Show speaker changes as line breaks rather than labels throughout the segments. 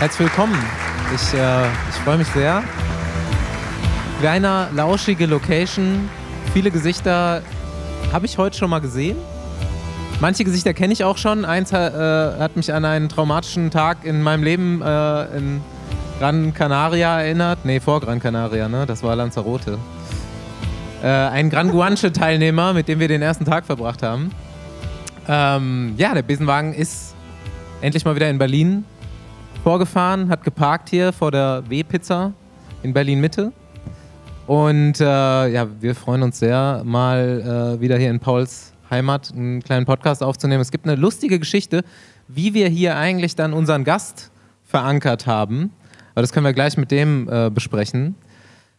Herzlich willkommen. Ich, äh, ich freue mich sehr. Kleiner, lauschige Location. Viele Gesichter habe ich heute schon mal gesehen. Manche Gesichter kenne ich auch schon. Eins äh, hat mich an einen traumatischen Tag in meinem Leben äh, in Gran Canaria erinnert. Nee, vor Gran Canaria, ne? Das war Lanzarote. Äh, ein Gran Guanche-Teilnehmer, mit dem wir den ersten Tag verbracht haben. Ähm, ja, der Besenwagen ist endlich mal wieder in Berlin vorgefahren, hat geparkt hier vor der W-Pizza in Berlin-Mitte. Und äh, ja, wir freuen uns sehr, mal äh, wieder hier in Pauls Heimat einen kleinen Podcast aufzunehmen. Es gibt eine lustige Geschichte, wie wir hier eigentlich dann unseren Gast verankert haben. Aber das können wir gleich mit dem äh, besprechen.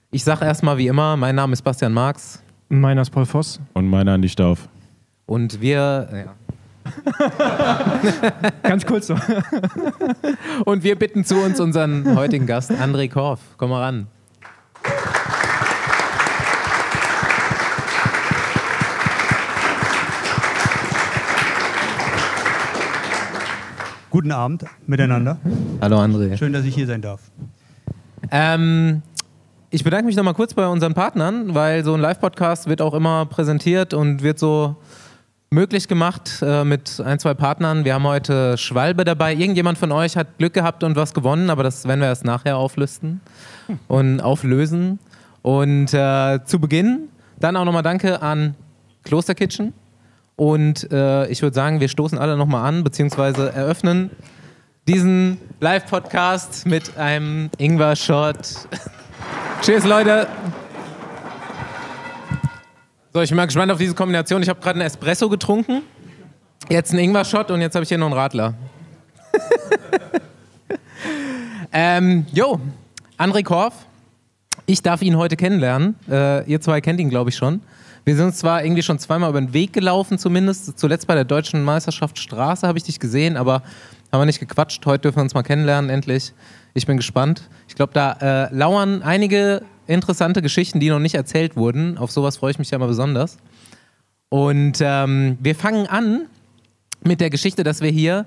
Ich sage erstmal wie immer, mein Name ist Bastian Marx.
Meiner ist Paul Voss.
Und meiner Andi Stauf.
Und wir, ja.
Ganz kurz so.
Und wir bitten zu uns unseren heutigen Gast, André Korf. Komm mal ran.
Guten Abend miteinander.
Hallo André.
Schön, dass ich hier sein darf.
Ähm, ich bedanke mich nochmal kurz bei unseren Partnern, weil so ein Live-Podcast wird auch immer präsentiert und wird so möglich gemacht äh, mit ein, zwei Partnern. Wir haben heute Schwalbe dabei. Irgendjemand von euch hat Glück gehabt und was gewonnen, aber das werden wir erst nachher auflisten und auflösen. Und äh, zu Beginn dann auch nochmal Danke an Kloster Kitchen. Und äh, ich würde sagen, wir stoßen alle nochmal an, beziehungsweise eröffnen diesen Live-Podcast mit einem Ingwer-Shot. Cheers, Leute! So, ich bin mal gespannt auf diese Kombination. Ich habe gerade einen Espresso getrunken, jetzt einen Ingwer-Shot und jetzt habe ich hier noch einen Radler. ähm, jo, André Korf, ich darf ihn heute kennenlernen. Äh, ihr zwei kennt ihn, glaube ich, schon. Wir sind uns zwar irgendwie schon zweimal über den Weg gelaufen, zumindest. Zuletzt bei der Deutschen Meisterschaft Straße habe ich dich gesehen, aber haben wir nicht gequatscht. Heute dürfen wir uns mal kennenlernen, endlich. Ich bin gespannt. Ich glaube, da äh, lauern einige interessante Geschichten, die noch nicht erzählt wurden. Auf sowas freue ich mich ja immer besonders. Und ähm, wir fangen an mit der Geschichte, dass wir hier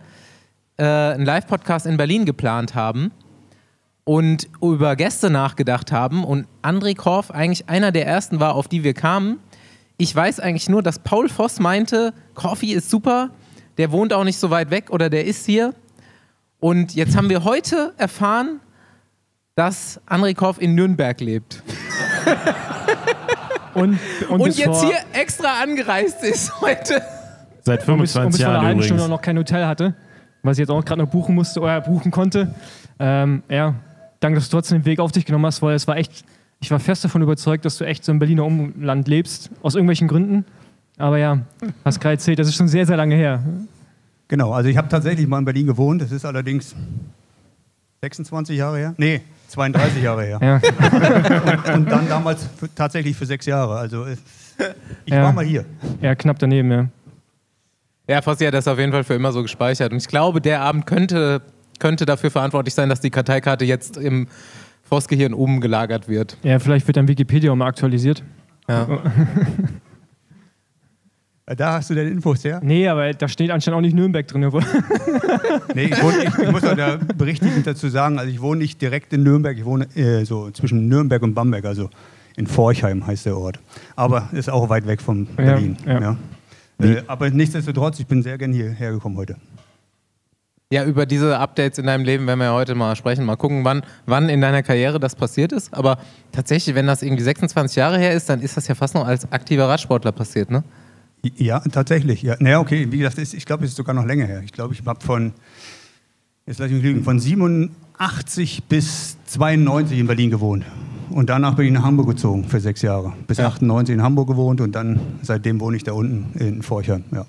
äh, einen Live-Podcast in Berlin geplant haben und über Gäste nachgedacht haben und André Korf eigentlich einer der ersten war, auf die wir kamen. Ich weiß eigentlich nur, dass Paul Voss meinte, Coffee ist super, der wohnt auch nicht so weit weg oder der ist hier. Und jetzt haben wir heute erfahren, dass André Korf in Nürnberg lebt.
Und, und,
Und jetzt hier extra angereist ist heute.
Seit
und bis, und
25
bis vor einer
Jahren
halben
übrigens.
Stunde noch kein Hotel hatte, was ich jetzt auch gerade noch buchen musste oder buchen konnte. Ähm, ja, danke, dass du trotzdem den Weg auf dich genommen hast, weil es war echt, ich war fest davon überzeugt, dass du echt so im Berliner Umland lebst, aus irgendwelchen Gründen. Aber ja, hast gerade erzählt, das ist schon sehr, sehr lange her.
Genau, also ich habe tatsächlich mal in Berlin gewohnt. Das ist allerdings 26 Jahre her. Nee, 32 Jahre her.
Ja,
Und dann damals für, tatsächlich für sechs Jahre. Also es- ich
Ja.
war mal hier.
ja knapp daneben, ja.
Ja, Fossi hat das auf jeden Fall für immer so gespeichert. Und ich glaube, der Abend könnte, könnte dafür verantwortlich sein, dass die Karteikarte jetzt im Voss-Gehirn umgelagert wird.
Ja, vielleicht wird dann Wikipedia auch mal aktualisiert.
Ja.
Äh, Da hast du deine Infos her.
Nee, aber da steht anscheinend auch nicht Nürnberg drin.
Nee, ich, wohne, ich, ich muss auch da berichtigend dazu sagen, also ich wohne nicht direkt in Nürnberg, ich wohne äh, so zwischen Nürnberg und Bamberg, also in Forchheim heißt der Ort. Aber ist auch weit weg von
Ja,
Berlin.
ja.
Ja. Äh, aber nichtsdestotrotz, ich bin sehr gern hierher gekommen heute.
ja, über diese Updates in deinem Leben werden wir ja heute mal sprechen. Mal gucken, wann, wann in deiner Karriere das passiert ist. Aber tatsächlich, wenn das irgendwie 26 Jahre her ist, dann ist das ja fast noch als aktiver Radsportler passiert, ne?
Ja, tatsächlich. Ja. Naja, okay, wie gesagt, ist, ich glaube, es ist sogar noch länger her. Ich glaube, ich habe von, jetzt lass ich mich lügen, von 87 bis 92 in Berlin gewohnt. Und danach bin ich nach Hamburg gezogen für sechs Jahre. Bis
Ja.
98 in Hamburg gewohnt und dann seitdem wohne ich da unten in Forchheim. Ja.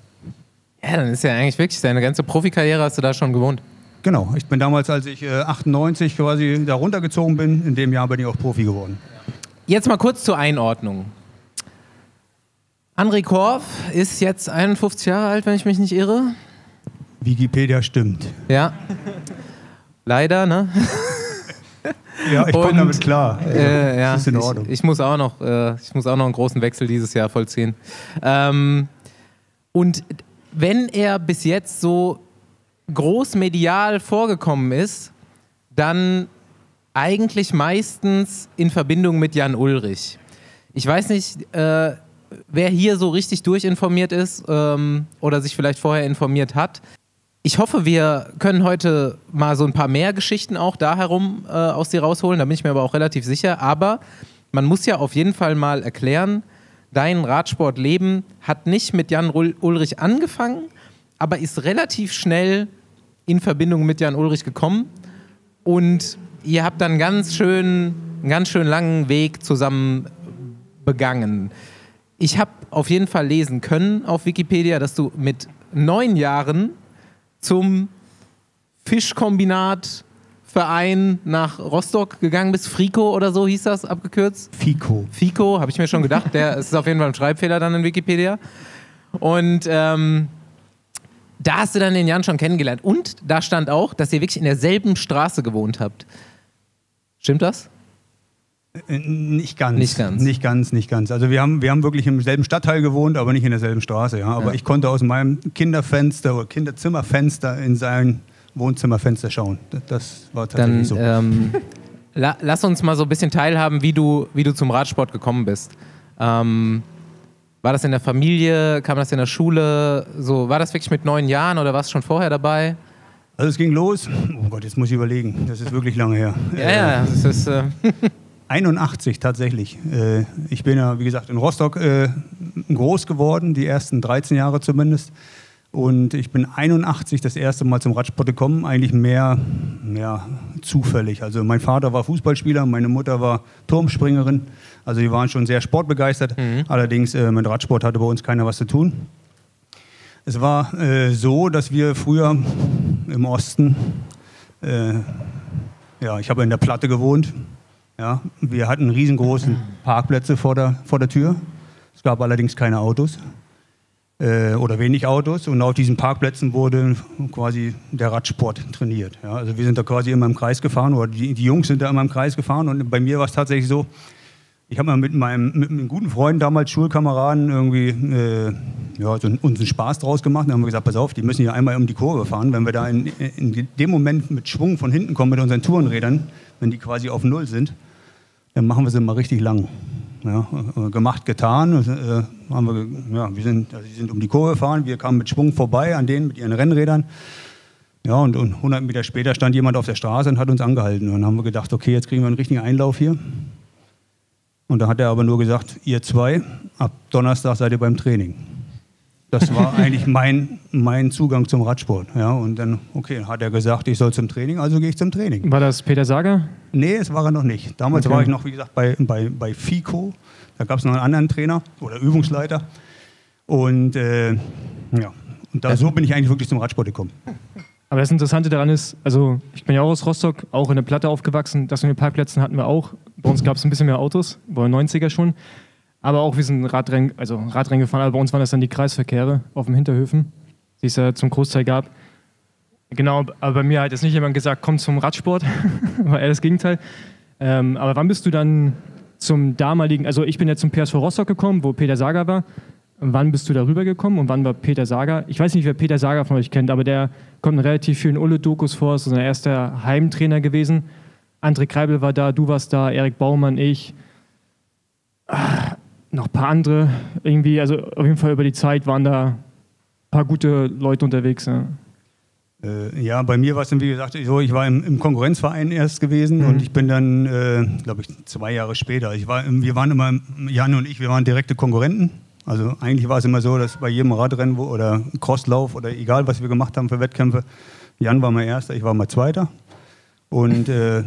Ja, dann ist ja eigentlich wirklich deine ganze Profikarriere hast du da schon gewohnt.
Genau, ich bin damals, als ich äh, 98 quasi da runtergezogen bin, in dem Jahr bin ich auch Profi geworden.
Jetzt mal kurz zur Einordnung. André Korf ist jetzt 51 Jahre alt, wenn ich mich nicht irre.
Wikipedia stimmt.
Ja. Leider, ne?
Ja, ich komme damit klar.
Äh, ja,
das ist in Ordnung.
Ich, ich, muss auch noch, äh, ich muss auch noch einen großen Wechsel dieses Jahr vollziehen. Ähm, und wenn er bis jetzt so groß medial vorgekommen ist, dann eigentlich meistens in Verbindung mit Jan Ulrich. Ich weiß nicht, äh, wer hier so richtig durchinformiert ist ähm, oder sich vielleicht vorher informiert hat. Ich hoffe, wir können heute mal so ein paar mehr Geschichten auch da herum äh, aus dir rausholen. Da bin ich mir aber auch relativ sicher. Aber man muss ja auf jeden Fall mal erklären, dein Radsportleben hat nicht mit Jan Ulrich angefangen, aber ist relativ schnell in Verbindung mit Jan Ulrich gekommen. Und ihr habt dann ganz schön, einen ganz schön langen Weg zusammen begangen. Ich habe auf jeden Fall lesen können auf Wikipedia, dass du mit neun Jahren zum Fischkombinat Verein nach Rostock gegangen bist. Frico oder so hieß das abgekürzt?
Fico.
Fico, habe ich mir schon gedacht. Der ist auf jeden Fall ein Schreibfehler dann in Wikipedia. Und ähm, da hast du dann den Jan schon kennengelernt. Und da stand auch, dass ihr wirklich in derselben Straße gewohnt habt. Stimmt das?
Äh, nicht ganz.
Nicht ganz.
Nicht ganz, nicht ganz. Also wir haben, wir haben wirklich im selben Stadtteil gewohnt, aber nicht in derselben Straße. Ja. Aber ja. ich konnte aus meinem Kinderfenster oder Kinderzimmerfenster in sein Wohnzimmerfenster schauen. Das war tatsächlich
Dann, so. Ähm, la lass uns mal so ein bisschen teilhaben, wie du, wie du zum Radsport gekommen bist. Ähm, war das in der Familie? Kam das in der Schule? So, war das wirklich mit neun Jahren oder warst du schon vorher dabei?
Also es ging los. Oh Gott, jetzt muss ich überlegen. Das ist wirklich lange her.
Ja, äh, ja, das ist. Äh
81 tatsächlich. Äh, ich bin ja, wie gesagt, in Rostock äh, groß geworden, die ersten 13 Jahre zumindest. Und ich bin 81 das erste Mal zum Radsport gekommen, eigentlich mehr, mehr zufällig. Also mein Vater war Fußballspieler, meine Mutter war Turmspringerin. Also die waren schon sehr sportbegeistert. Mhm. Allerdings äh, mit Radsport hatte bei uns keiner was zu tun. Es war so, dass wir früher im Osten, ja, ich habe in der Platte gewohnt, ja, wir hatten riesengroße Parkplätze vor der, vor der Tür. Es gab allerdings keine Autos äh, oder wenig Autos. Und auf diesen Parkplätzen wurde quasi der Radsport trainiert. Ja, also wir sind da quasi immer im Kreis gefahren oder die, die Jungs sind da immer im Kreis gefahren. Und bei mir war es tatsächlich so, ich habe mal mit meinem mit einem guten Freund damals, Schulkameraden, irgendwie äh, ja, so uns einen Spaß draus gemacht. Dann haben wir gesagt, pass auf, die müssen hier einmal um die Kurve fahren. Wenn wir da in, in dem Moment mit Schwung von hinten kommen mit unseren Tourenrädern, wenn die quasi auf Null sind, dann machen wir sie mal richtig lang. Ja, äh, gemacht, getan. Äh, haben wir, ja, wir sind, also sind um die Kurve gefahren, wir kamen mit Schwung vorbei an denen mit ihren Rennrädern. Ja, und, und 100 Meter später stand jemand auf der Straße und hat uns angehalten. Und dann haben wir gedacht, okay, jetzt kriegen wir einen richtigen Einlauf hier. Und da hat er aber nur gesagt, ihr zwei, ab Donnerstag seid ihr beim Training. Das war eigentlich mein, mein Zugang zum Radsport. Ja, und dann, okay, hat er gesagt, ich soll zum Training, also gehe ich zum Training.
War das Peter Sager?
Nee, es war er noch nicht. Damals okay. war ich noch, wie gesagt, bei, bei, bei FICO. Da gab es noch einen anderen Trainer oder Übungsleiter. Und äh, ja, und da, so bin ich eigentlich wirklich zum Radsport gekommen.
Aber das Interessante daran ist, also ich bin ja auch aus Rostock, auch in der Platte aufgewachsen. Das mit den Parkplätzen hatten wir auch. Bei uns gab es ein bisschen mehr Autos, war 90er schon. Aber auch wir sind Radrennen, also Radrennen gefahren, aber bei uns waren das dann die Kreisverkehre auf dem Hinterhöfen, die es ja zum Großteil gab. Genau, aber bei mir hat jetzt nicht jemand gesagt, komm zum Radsport, war eher das Gegenteil. Ähm, aber wann bist du dann zum damaligen, also ich bin ja zum PSV Rostock gekommen, wo Peter Sager war. Wann bist du darüber gekommen und wann war Peter Sager? Ich weiß nicht, wer Peter Sager von euch kennt, aber der kommt in relativ vielen Ulle-Dokus vor, ist unser erster Heimtrainer gewesen. André Kreibel war da, du warst da, Erik Baumann, ich. Noch ein paar andere irgendwie, also auf jeden Fall über die Zeit waren da ein paar gute Leute unterwegs. Ja.
Äh, ja, bei mir war es dann, wie gesagt, so, ich war im, im Konkurrenzverein erst gewesen mhm. und ich bin dann, äh, glaube ich, zwei Jahre später. Ich war, wir waren immer, Jan und ich, wir waren direkte Konkurrenten. Also eigentlich war es immer so, dass bei jedem Radrennen wo, oder Crosslauf oder egal, was wir gemacht haben für Wettkämpfe, Jan war mal Erster, ich war mal Zweiter. Und äh,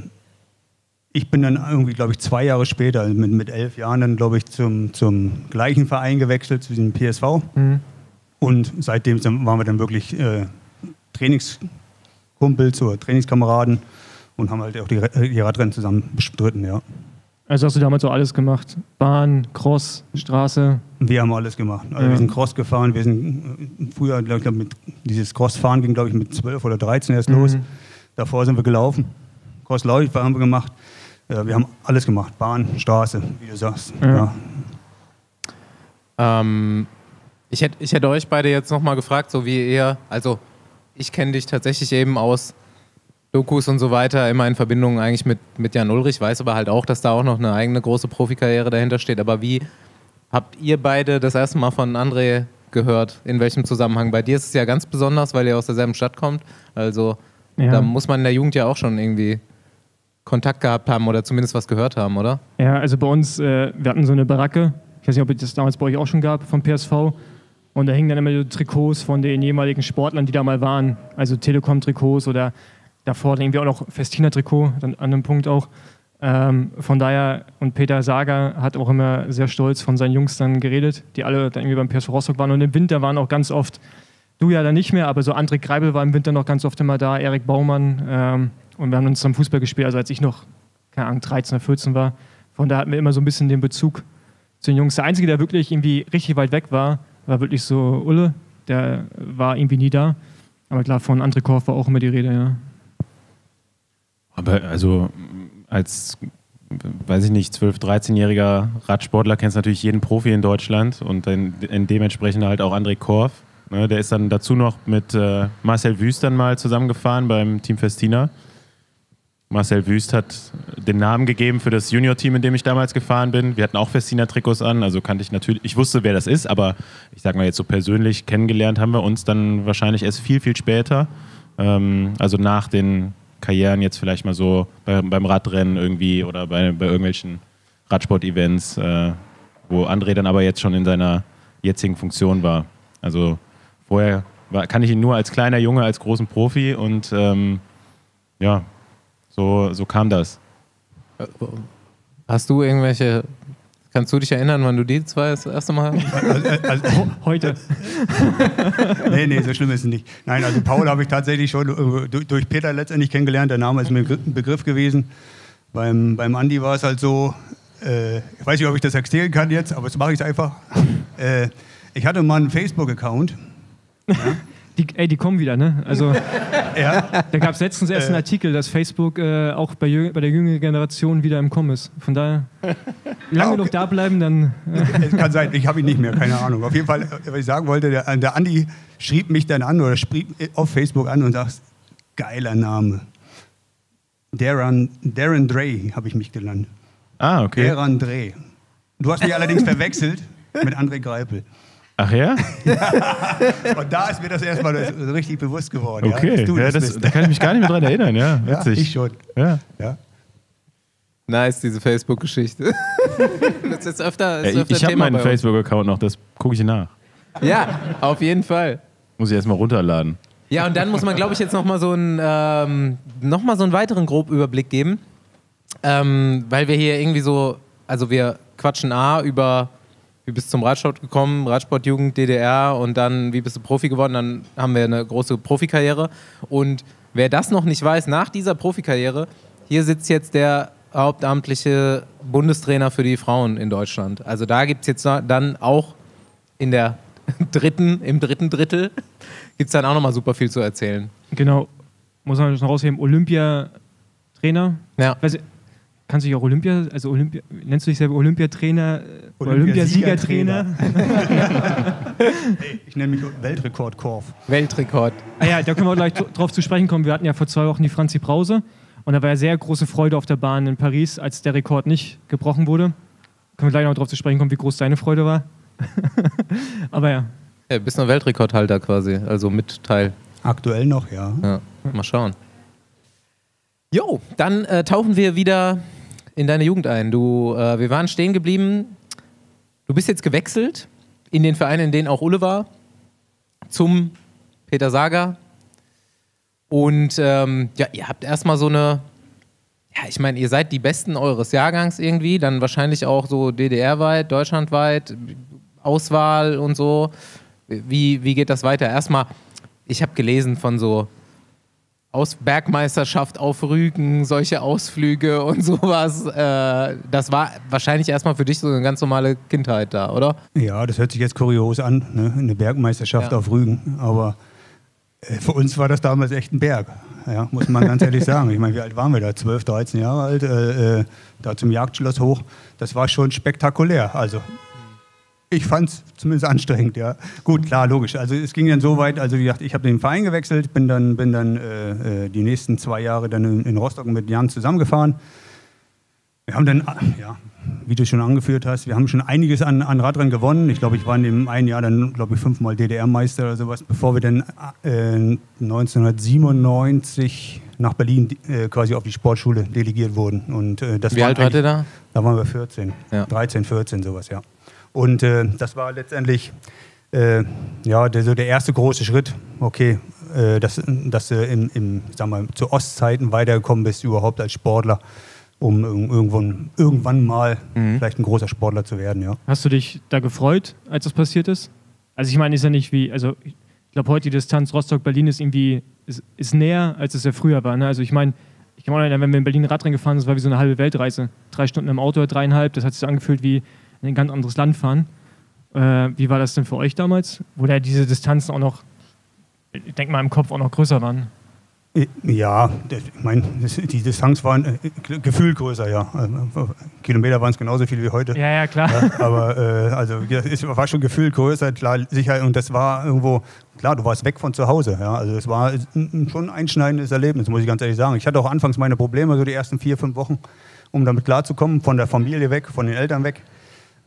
ich bin dann irgendwie, glaube ich, zwei Jahre später, also mit, mit elf Jahren, dann, glaube ich, zum, zum gleichen Verein gewechselt, zu diesem PSV. Mhm. Und seitdem waren wir dann wirklich äh, Trainingskumpels oder Trainingskameraden und haben halt auch die, die Radrennen zusammen bestritten, ja.
Also hast du damals so alles gemacht? Bahn, Cross, Straße?
Wir haben alles gemacht. Also ja. wir sind Cross gefahren, wir sind äh, früher, glaube ich, mit dieses Crossfahren ging, glaube ich, mit 12 oder 13 erst mhm. los. Davor sind wir gelaufen. Crosslauf haben wir gemacht. Ja, wir haben alles gemacht. Bahn, Straße, wie du sagst. Ja.
Ja. Ähm, ich, hätte, ich hätte euch beide jetzt nochmal gefragt, so wie ihr, also ich kenne dich tatsächlich eben aus Dokus und so weiter immer in Verbindung eigentlich mit, mit Jan Ulrich, weiß aber halt auch, dass da auch noch eine eigene große Profikarriere dahinter steht. Aber wie habt ihr beide das erste Mal von André gehört? In welchem Zusammenhang? Bei dir ist es ja ganz besonders, weil ihr aus derselben Stadt kommt. Also
Ja.
da muss man in der Jugend ja auch schon irgendwie Kontakt gehabt haben oder zumindest was gehört haben, oder?
Ja, also bei uns, äh, wir hatten so eine Baracke, ich weiß nicht, ob es das damals bei euch auch schon gab, vom PSV. Und da hingen dann immer so Trikots von den jeweiligen Sportlern, die da mal waren. Also Telekom-Trikots oder davor dann irgendwie auch noch Festina-Trikot, an einem Punkt auch. Ähm, von daher, und Peter Sager hat auch immer sehr stolz von seinen Jungs dann geredet, die alle dann irgendwie beim PSV Rostock waren. Und im Winter waren auch ganz oft, du ja dann nicht mehr, aber so André Greibel war im Winter noch ganz oft immer da, Erik Baumann. Ähm, und wir haben uns zum Fußball gespielt, also als ich noch, keine Ahnung, 13 oder 14 war. Von da hatten wir immer so ein bisschen den Bezug zu den Jungs. Der Einzige, der wirklich irgendwie richtig weit weg war, war wirklich so Ulle. Der war irgendwie nie da. Aber klar, von André Korf war auch immer die Rede, ja.
Aber also als, weiß ich nicht, 12-, 13-jähriger Radsportler kennst du natürlich jeden Profi in Deutschland und dann dementsprechend halt auch André Korf. Ne, der ist dann dazu noch mit äh, Marcel Wüst dann mal zusammengefahren beim Team Festina. Marcel Wüst hat den Namen gegeben für das Junior-Team, in dem ich damals gefahren bin. Wir hatten auch Festina-Trikots an, also kannte ich natürlich, ich wusste, wer das ist, aber ich sag mal jetzt so persönlich kennengelernt haben wir uns dann wahrscheinlich erst viel, viel später. Ähm, also nach den Karrieren jetzt vielleicht mal so bei, beim Radrennen irgendwie oder bei, bei irgendwelchen Radsport-Events, äh, wo André dann aber jetzt schon in seiner jetzigen Funktion war. Also vorher war, kann ich ihn nur als kleiner Junge, als großen Profi und ähm, ja, so, so kam das.
Hast du irgendwelche, kannst du dich erinnern, wann du die zwei das erste Mal
Also, also,
Heute.
nee, nee, so schlimm ist es nicht. Nein, also Paul habe ich tatsächlich schon äh, durch- Peter letztendlich kennengelernt. Der Name ist mir ein Begriff gewesen. Beim, beim Andi war es halt so, äh, ich weiß nicht, ob ich das erzählen kann jetzt, aber jetzt mache ich es einfach. Äh, ich hatte mal einen Facebook-Account.
Die, ey, die kommen wieder, ne? Also,
Ja,
da gab es letztens erst einen
Äh.
Artikel, dass Facebook äh, auch bei, jüng bei der jüngeren Generation wieder im Kommen ist. Von daher, lange
okay.
noch da bleiben, dann. Äh,
es kann sein, ich habe ihn nicht mehr, keine Ahnung. Auf jeden Fall, äh, was ich sagen wollte, der, der Andi schrieb mich dann an oder schrieb auf Facebook an und sagt, geiler Name. Darren, Darren Dre habe ich mich genannt.
Ah, okay.
Darren Dre. Du hast mich allerdings verwechselt mit André Greipel.
Ach ja?
Und da ist mir das erstmal richtig bewusst geworden.
Okay.
Ja, dass du
Ja,
das
das,
bist.
da kann ich mich gar nicht mehr dran erinnern, ja.
ja,
Witzig.
ich schon.
Ja.
Ja.
Nice, diese Facebook-Geschichte. das ist jetzt öfter, ist
Ja,
öfter
ich habe meinen. Facebook-Account noch, das gucke ich nach.
Ja, auf jeden Fall.
Muss ich erstmal runterladen.
Ja, und dann muss man, glaube ich, jetzt nochmal so, einen, ähm, noch mal so einen weiteren Grobüberblick geben. Ähm, weil wir hier irgendwie so, also wir quatschen A über, wie bist du zum Radsport gekommen, Radsportjugend, DDR und dann, wie bist du Profi geworden, dann haben wir eine große Profikarriere. Und wer das noch nicht weiß, nach dieser Profikarriere, hier sitzt jetzt der hauptamtliche Bundestrainer für die Frauen in Deutschland. Also da gibt es jetzt dann auch in der dritten, im dritten Drittel, gibt es dann auch nochmal super viel zu erzählen.
genau, muss man noch rausheben, Olympiatrainer.
Ja.
Weiß kannst du dich auch Olympia, also Olympia, nennst du dich selber Olympiatrainer äh, oder
Olympiasiegertrainer.
Olympiasiegertrainer?
Ich nenne mich Weltrekordkorf.
Weltrekord.
ah ja, da können wir gleich dr- drauf zu sprechen kommen. Wir hatten ja vor zwei Wochen die Franzi Brause und da war ja sehr große Freude auf der Bahn in Paris, als der Rekord nicht gebrochen wurde. Können wir gleich noch drauf zu sprechen kommen, wie groß deine Freude war. Aber ja,
Ja, du bist noch Weltrekordhalter quasi, also mit Teil.
Aktuell noch, ja.
Ja, mal schauen. Jo, dann äh, tauchen wir wieder in deine Jugend ein. Du, äh, wir waren stehen geblieben. Du bist jetzt gewechselt in den Verein, in denen auch Ulle war, zum Peter Sager. Und ähm, ja, ihr habt erstmal so eine, ja, ich meine, ihr seid die Besten eures Jahrgangs irgendwie, dann wahrscheinlich auch so DDR-weit, deutschlandweit, Auswahl und so. Wie, wie geht das weiter? Erstmal, ich habe gelesen von so aus Bergmeisterschaft auf Rügen, solche Ausflüge und sowas. Äh, das war wahrscheinlich erstmal für dich so eine ganz normale Kindheit da, oder?
Ja, das hört sich jetzt kurios an, ne? eine Bergmeisterschaft
Ja.
auf Rügen. Aber äh, für uns war das damals echt ein Berg, ja, muss man ganz ehrlich sagen. Ich meine, wie alt waren wir da? 12, 13 Jahre alt, äh, äh, da zum Jagdschloss hoch. Das war schon spektakulär. Also Ich fand es zumindest anstrengend, ja. Gut, klar, logisch. Also es ging dann so weit, also wie gesagt, ich habe den Verein gewechselt, bin dann, bin dann äh, äh, die nächsten zwei Jahre dann in, in Rostock mit Jan zusammengefahren. Wir haben dann, ja, wie du schon angeführt hast, wir haben schon einiges an, an Radrennen gewonnen. Ich glaube, ich war in dem einen Jahr dann, glaube ich, fünfmal DDR-Meister oder sowas, bevor wir dann äh, 1997 nach Berlin äh, quasi auf die Sportschule delegiert wurden. Und, äh, das
Wie alt wart ihr da?
Da waren wir 14,
Ja.
13, 14, sowas, ja. Und äh, das war letztendlich äh, ja, der, so der erste große Schritt. Okay, äh, dass, dass du im, im, sag mal, zu Ostzeiten weitergekommen bist, überhaupt als Sportler, um irg- irgendwann, irgendwann mal vielleicht ein großer Sportler zu werden, ja.
Hast du dich da gefreut, als das passiert ist? Also ich meine, ist ja nicht wie, also ich glaube heute die Distanz Rostock-Berlin ist irgendwie, ist, ist näher, als es ja früher war. Ne? Also ich meine, ich kann mal erinnern, wenn wir in Berlin Radrennen gefahren sind, das war wie so eine halbe Weltreise. Drei Stunden im Auto, dreieinhalb, das hat sich so angefühlt wie in ein ganz anderes Land fahren. Äh, wie war das denn für euch damals? Wo da diese Distanzen auch noch, ich denke mal im Kopf auch noch größer waren.
Ja, das, ich meine, die Distanz waren äh, ge- gefühlt größer, ja. Also, Kilometer waren es genauso viele wie heute.
Ja, ja, klar.
Ja, aber äh, also ja, es war schon gefühlt größer, klar, sicher. Und das war irgendwo, klar, du warst weg von zu Hause. Ja, also es war schon ein einschneidendes Erlebnis, muss ich ganz ehrlich sagen. Ich hatte auch anfangs meine Probleme, so die ersten vier, fünf Wochen, um damit klarzukommen, von der Familie weg, von den Eltern weg.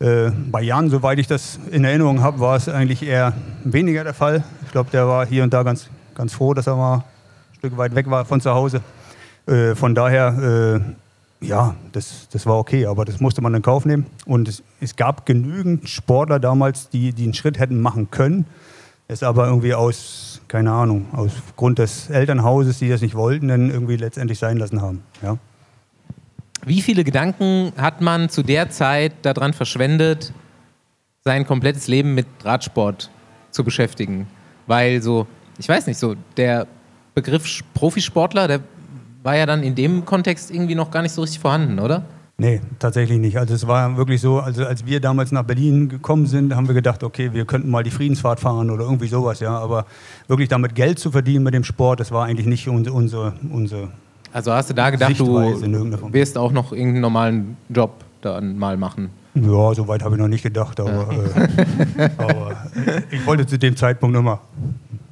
Äh, bei Jan, soweit ich das in Erinnerung habe, war es eigentlich eher weniger der Fall. Ich glaube, der war hier und da ganz, ganz froh, dass er mal ein Stück weit weg war von zu Hause. Äh, von daher, äh, ja, das, das war okay, aber das musste man in Kauf nehmen. Und es, es gab genügend Sportler damals, die, die einen Schritt hätten machen können, es aber irgendwie aus, keine Ahnung, aus Grund des Elternhauses, die das nicht wollten, dann irgendwie letztendlich sein lassen haben. Ja.
Wie viele Gedanken hat man zu der Zeit daran verschwendet, sein komplettes Leben mit Radsport zu beschäftigen? Weil so, ich weiß nicht, so der Begriff Profisportler, der war ja dann in dem Kontext irgendwie noch gar nicht so richtig vorhanden, oder?
Nee, tatsächlich nicht. Also es war wirklich so, also als wir damals nach Berlin gekommen sind, haben wir gedacht, okay, wir könnten mal die Friedensfahrt fahren oder irgendwie sowas, ja. Aber wirklich damit Geld zu verdienen mit dem Sport, das war eigentlich nicht unsere, unsere, unsere
Also hast du da gedacht, du
Sichtweise Form.
wirst auch noch irgendeinen normalen Job dann mal machen?
Ja, so weit habe ich noch nicht gedacht, aber, äh, aber äh, ich wollte zu dem Zeitpunkt immer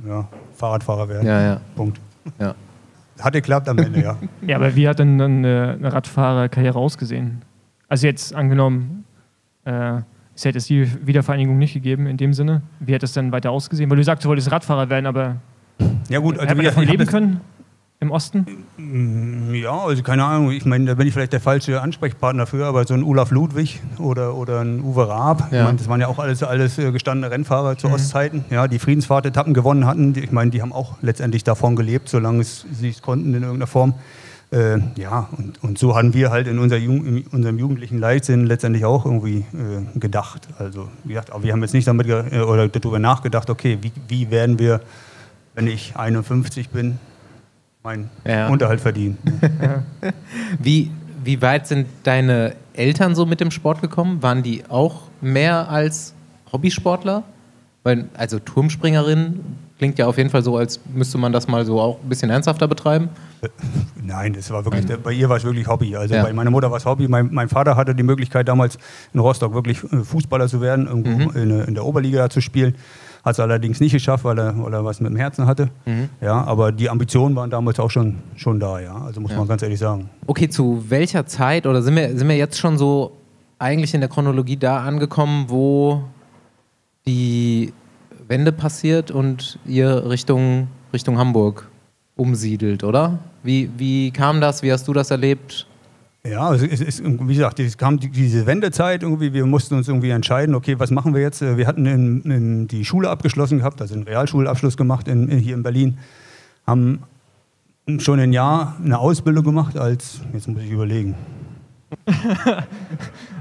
ja, Fahrradfahrer werden.
Ja, ja.
Punkt.
Ja.
Hat geklappt am Ende, ja.
Ja, aber wie hat denn dann eine Radfahrerkarriere ausgesehen? Also jetzt angenommen, äh, es hätte es die Wiedervereinigung nicht gegeben in dem Sinne. Wie hätte es dann weiter ausgesehen? Weil du sagst, du wolltest Radfahrer werden, aber
Ja gut,
hätte man davon leben
hab
können im Osten?
das- Ja, also keine Ahnung, ich meine, da bin ich vielleicht der falsche Ansprechpartner für, aber so ein Olaf Ludwig oder, oder ein Uwe Raab, ich
Ja.
meine, das waren ja auch alles, alles äh, gestandene Rennfahrer zu Ostzeiten, ja, die Friedensfahrt-Etappen gewonnen hatten. Die- Ich meine, die haben auch letztendlich davon gelebt, solange es, sie es konnten in irgendeiner Form. Äh, ja, und, und so haben wir halt in, unser Jugend, in unserem jugendlichen Leichtsinn letztendlich auch irgendwie äh, gedacht. Also, wie gesagt, aber wir haben jetzt nicht damit äh, oder darüber nachgedacht, okay, wie, wie werden wir, wenn ich 51 bin, meinen
Ja.
Unterhalt verdienen.
Wie, wie weit sind deine Eltern so mit dem Sport gekommen? Waren die auch mehr als Hobbysportler? Weil, also Turmspringerin klingt ja auf jeden Fall so, als müsste man das mal so auch ein bisschen ernsthafter betreiben.
Nein, das war wirklich, bei ihr war es wirklich Hobby. Also
Ja.
bei meiner Mutter war es Hobby. Mein, mein Vater hatte die Möglichkeit damals in Rostock wirklich äh, Fußballer zu werden, irgendwo in, der- in der Oberliga zu spielen. Hat es allerdings nicht geschafft, weil er, weil er was mit dem Herzen hatte. Ja, aber die Ambitionen waren damals auch schon, schon da, ja. Also muss
Ja.
man ganz ehrlich sagen.
Okay, zu welcher Zeit oder sind wir, sind wir jetzt schon so eigentlich in der Chronologie da angekommen, wo die Wende passiert und ihr Richtung, Richtung Hamburg umsiedelt, oder? Wie, wie kam das? Wie hast du das erlebt?
Ja, also es ist, wie gesagt, es kam die- diese Wendezeit irgendwie, wir mussten uns irgendwie entscheiden, okay, was machen wir jetzt? Wir hatten in, in die Schule abgeschlossen gehabt, also einen Realschulabschluss gemacht in, in, hier in Berlin, haben schon ein Jahr eine Ausbildung gemacht als, jetzt muss ich überlegen,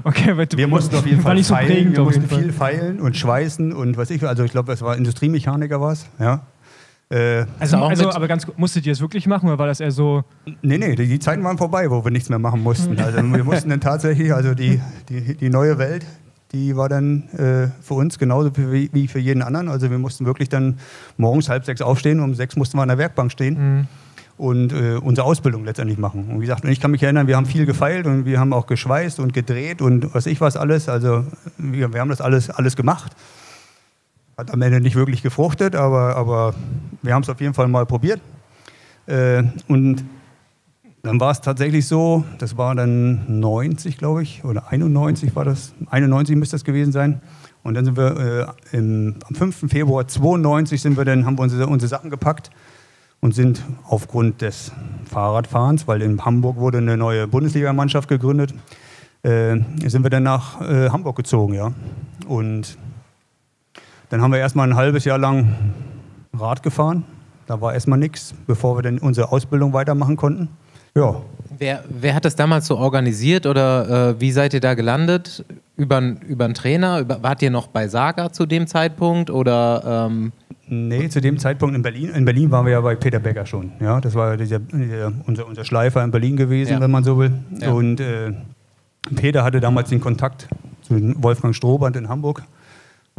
Okay, weil du-
wir mussten auf jeden Fall
so prägend
wir mussten viel feilen und schweißen und was ich, also ich glaube, das war Industriemechaniker war es, ja. Äh,
Also, also aber ganz musstet ihr es wirklich machen oder war das eher so,
Nee, nee, die, die Zeiten waren vorbei, wo wir nichts mehr machen mussten. Also wir mussten dann tatsächlich, also die, die, die neue Welt, die war dann äh, für uns genauso wie, wie für jeden anderen. Also wir mussten wirklich dann morgens halb sechs aufstehen, um sechs mussten wir an der Werkbank stehen.
hm,
und äh, unsere Ausbildung letztendlich machen. Und wie gesagt, ich kann mich erinnern, wir haben viel gefeilt und wir haben auch geschweißt und gedreht und was ich was alles. Also wir, wir haben das alles, alles gemacht. Hat am Ende nicht wirklich gefruchtet, aber, aber wir haben es auf jeden Fall mal probiert. Äh, und dann war es tatsächlich so, das war dann 90, glaube ich, oder 91 war das, 91 müsste das gewesen sein. Und dann sind wir äh, im, am 5. Februar 92 sind wir dann, haben wir unsere, unsere Sachen gepackt und sind aufgrund des Fahrradfahrens, weil in Hamburg wurde eine neue Bundesligamannschaft gegründet, äh, sind wir dann nach äh, Hamburg gezogen, ja. Und dann haben wir erstmal ein halbes Jahr lang Rad gefahren. Da war erstmal nichts, bevor wir dann unsere Ausbildung weitermachen konnten. Ja.
Wer, wer hat das damals so organisiert oder äh, wie seid ihr da gelandet? Über, über einen Trainer? Über, wart ihr noch bei Saga zu dem Zeitpunkt oder? Ähm
Nee, zu dem Zeitpunkt in Berlin. In Berlin waren wir ja bei Peter Becker schon. Ja, das war dieser, dieser, unser, unser Schleifer in Berlin gewesen, ja. wenn man so will. Ja. Und äh, Peter hatte damals den Kontakt zu Wolfgang Strohband in Hamburg.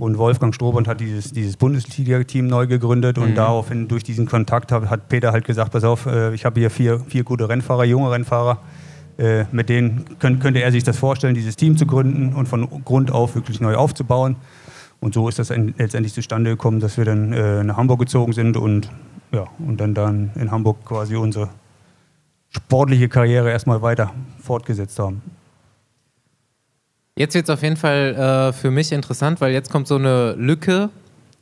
Und Wolfgang Strohband hat dieses, dieses Bundesliga-Team neu gegründet und mhm. daraufhin durch diesen Kontakt hat, hat, Peter halt gesagt, pass auf, äh, ich habe hier vier, vier gute Rennfahrer, junge Rennfahrer, äh, mit denen könnt, könnte er sich das vorstellen, dieses Team zu gründen und von Grund auf wirklich neu aufzubauen. Und so ist das letztendlich zustande gekommen, dass wir dann äh, nach Hamburg gezogen sind und, ja, und dann, dann in Hamburg quasi unsere sportliche Karriere erstmal weiter fortgesetzt haben.
Jetzt wird es auf jeden Fall äh, für mich interessant, weil jetzt kommt so eine Lücke.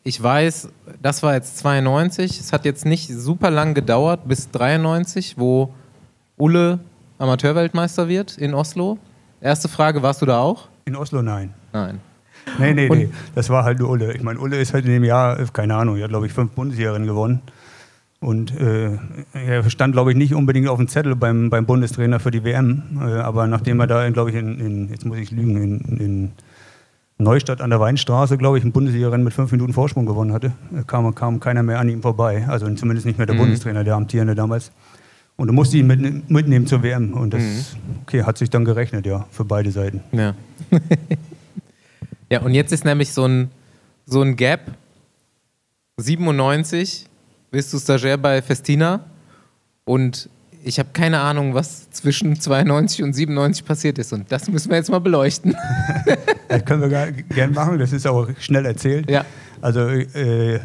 Ich weiß, das war jetzt 92. Es hat jetzt nicht super lang gedauert bis 93, wo Ulle Amateurweltmeister wird in Oslo. Erste Frage, warst du da auch?
In Oslo nein.
Nein.
Nee, nee, nee. Das war halt nur Ulle. Ich meine, Ulle ist halt in dem Jahr, keine Ahnung, er hat, glaube ich, fünf Bundesjährinnen gewonnen. Und äh, er stand, glaube ich, nicht unbedingt auf dem Zettel beim, beim Bundestrainer für die WM. Äh, aber nachdem er da, glaube ich, in, in, jetzt muss ich lügen, in, in Neustadt an der Weinstraße, glaube ich, ein Bundesligarennen mit fünf Minuten Vorsprung gewonnen hatte, kam, kam keiner mehr an ihm vorbei. Also zumindest nicht mehr der mhm. Bundestrainer, der amtierende damals. Und du musst ihn mit, mitnehmen zur WM. Und das mhm. okay, hat sich dann gerechnet, ja, für beide Seiten.
Ja. Ja, und jetzt ist nämlich so ein, so ein Gap. 97 bist du Stagiaire bei Festina und ich habe keine Ahnung, was zwischen 92 und 97 passiert ist. Und das müssen wir jetzt mal beleuchten.
das können wir gerne machen, das ist auch schnell erzählt.
Ja.
Also äh,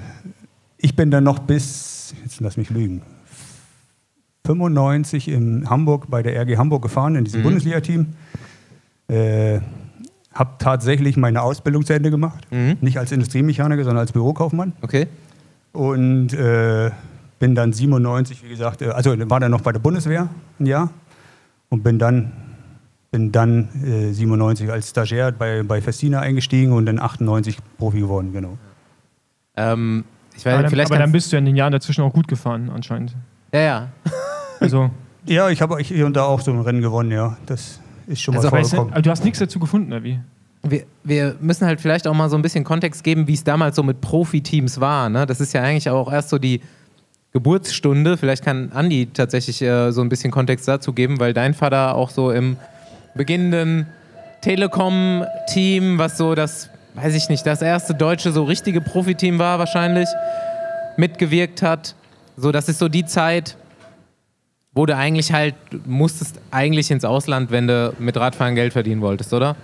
ich bin dann noch bis, jetzt lass mich lügen, 95 in Hamburg bei der RG Hamburg gefahren, in diesem mhm. Bundesliga-Team. Äh, habe tatsächlich meine Ausbildung zu Ende gemacht. Mhm. Nicht als Industriemechaniker, sondern als Bürokaufmann.
Okay.
Und äh, bin dann 97, wie gesagt, äh, also war dann noch bei der Bundeswehr ein Jahr und bin dann, bin dann äh, 97 als Stagiaire bei, bei Festina eingestiegen und dann 98 Profi geworden, genau.
Ähm, ich weiß, aber, dann, aber dann bist du in den Jahren dazwischen auch gut gefahren, anscheinend.
Ja, ja.
also. Ja, ich habe hier und da auch so ein Rennen gewonnen, ja. Das ist schon also, mal vorgekommen.
Du, du hast nichts dazu gefunden, oder wie?
Wir, wir, müssen halt vielleicht auch mal so ein bisschen Kontext geben, wie es damals so mit Profiteams war. Ne? Das ist ja eigentlich auch erst so die Geburtsstunde. Vielleicht kann Andi tatsächlich äh, so ein bisschen Kontext dazu geben, weil dein Vater auch so im beginnenden Telekom-Team, was so das, weiß ich nicht, das erste deutsche so richtige Profiteam war wahrscheinlich, mitgewirkt hat. So, das ist so die Zeit, wo du eigentlich halt, musstest eigentlich ins Ausland, wenn du mit Radfahren Geld verdienen wolltest, oder?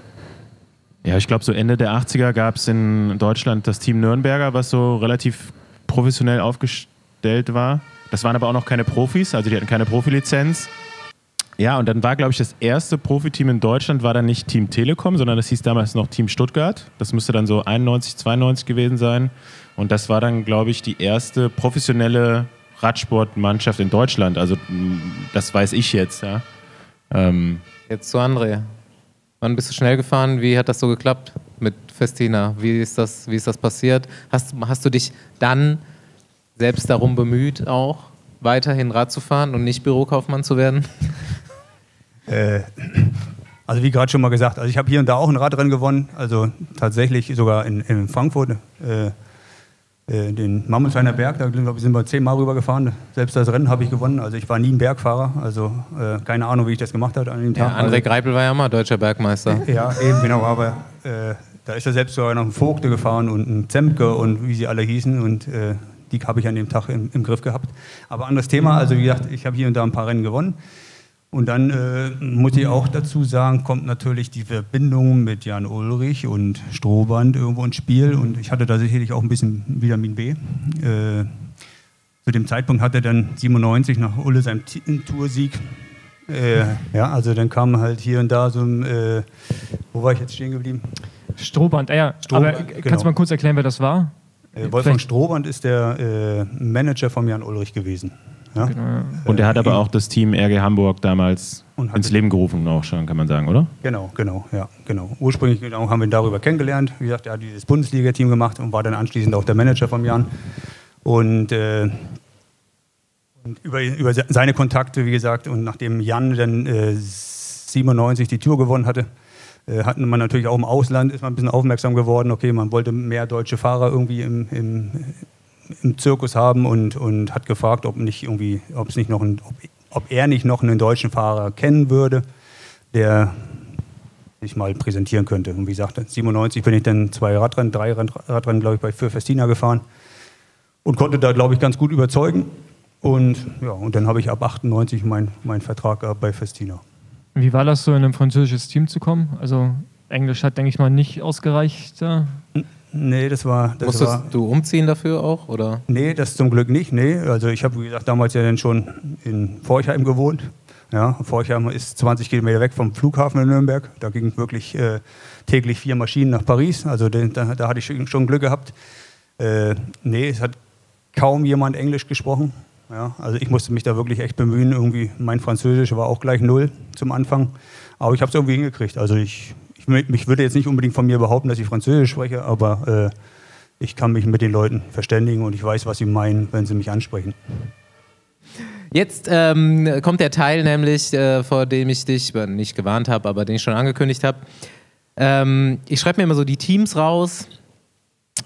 Ja, ich glaube, so Ende der 80er gab es in Deutschland das Team Nürnberger, was so relativ professionell aufgestellt war. Das waren aber auch noch keine Profis, also die hatten keine Profilizenz. Ja, und dann war, glaube ich, das erste Profiteam in Deutschland war dann nicht Team Telekom, sondern das hieß damals noch Team Stuttgart. Das müsste dann so 91, 92 gewesen sein. Und das war dann, glaube ich, die erste professionelle Radsportmannschaft in Deutschland. Also das weiß ich jetzt. Ja.
Ähm jetzt zu André. Wann bist du schnell gefahren? Wie hat das so geklappt mit Festina? Wie ist das, wie ist das passiert? Hast, hast du dich dann selbst darum bemüht, auch weiterhin Rad zu fahren und nicht Bürokaufmann zu werden?
Äh, also wie gerade schon mal gesagt, also ich habe hier und da auch ein Radrennen gewonnen, also tatsächlich sogar in, in Frankfurt. Äh, äh, den Mammelsheimer Berg, da glaube ich, sind wir zehnmal rüber gefahren. Selbst das Rennen habe ich gewonnen. Also ich war nie ein Bergfahrer, also äh, keine Ahnung, wie ich das gemacht habe an dem Tag.
Ja, André
also,
Greipel war ja mal deutscher Bergmeister.
Ja, eben, genau, aber äh, da ist er selbst sogar noch ein Vogte gefahren und ein Zemke und wie sie alle hießen und äh, die habe ich an dem Tag im, im, Griff gehabt. Aber anderes Thema, also wie gesagt, ich habe hier und da ein paar Rennen gewonnen. Und dann äh, muss ich auch dazu sagen, kommt natürlich die Verbindung mit Jan Ulrich und Strohband irgendwo ins Spiel. Und ich hatte da sicherlich auch ein bisschen Vitamin B. Äh, zu dem Zeitpunkt hatte dann 97 nach Ulle seinem Toursieg. Äh, ja, also dann kam halt hier und da so ein, äh, wo war ich jetzt stehen geblieben?
Strohband, ja. Strohband, Aber kannst genau. du mal kurz erklären, wer das war?
Äh, Wolfgang Vielleicht. Strohband ist der äh, Manager von Jan Ulrich gewesen. Ja?
Genau. Und er hat aber auch das Team RG Hamburg damals ins Leben gerufen, auch schon, kann man sagen, oder?
Genau, genau, ja, genau. Ursprünglich genau, haben wir ihn darüber kennengelernt. Wie gesagt, er hat dieses Bundesliga-Team gemacht und war dann anschließend auch der Manager von Jan. Und äh, und über, über seine Kontakte, wie gesagt, und nachdem Jan dann äh, 97 die Tour gewonnen hatte, äh, hatten man natürlich auch im Ausland, ist man ein bisschen aufmerksam geworden, okay, man wollte mehr deutsche Fahrer irgendwie im, im, im Zirkus haben und, und hat gefragt, ob, nicht irgendwie, ob, es nicht noch ein, ob, ob er nicht noch einen deutschen Fahrer kennen würde, der sich mal präsentieren könnte. Und wie gesagt, 97 bin ich dann zwei Radrennen, drei Radrennen, glaube ich, bei, für Festina gefahren und konnte da, glaube ich, ganz gut überzeugen. Und, ja, und dann habe ich ab 98 meinen mein Vertrag gehabt bei Festina.
Wie war das so, in ein französisches Team zu kommen? Also Englisch hat, denke ich mal, nicht ausgereicht. Äh?
Nee, das war. Das
Musstest
war,
du umziehen dafür auch? Oder?
Nee, das zum Glück nicht. Nee. Also ich habe, wie gesagt, damals ja dann schon in Forchheim gewohnt. Ja, Forchheim ist 20 Kilometer weg vom Flughafen in Nürnberg. Da ging wirklich äh, täglich vier Maschinen nach Paris. Also den, da, da, hatte ich schon Glück gehabt. Äh, nee, es hat kaum jemand Englisch gesprochen. Ja, also ich musste mich da wirklich echt bemühen. Irgendwie mein Französisch war auch gleich null zum Anfang. Aber ich habe es irgendwie hingekriegt. Also ich, ich, ich, würde jetzt nicht unbedingt von mir behaupten, dass ich Französisch spreche, aber äh, ich kann mich mit den Leuten verständigen und ich weiß, was sie meinen, wenn sie mich ansprechen.
Jetzt ähm, kommt der Teil nämlich, äh, vor dem ich dich nicht gewarnt habe, aber den ich schon angekündigt habe. Ähm, ich schreibe mir immer so die Teams raus,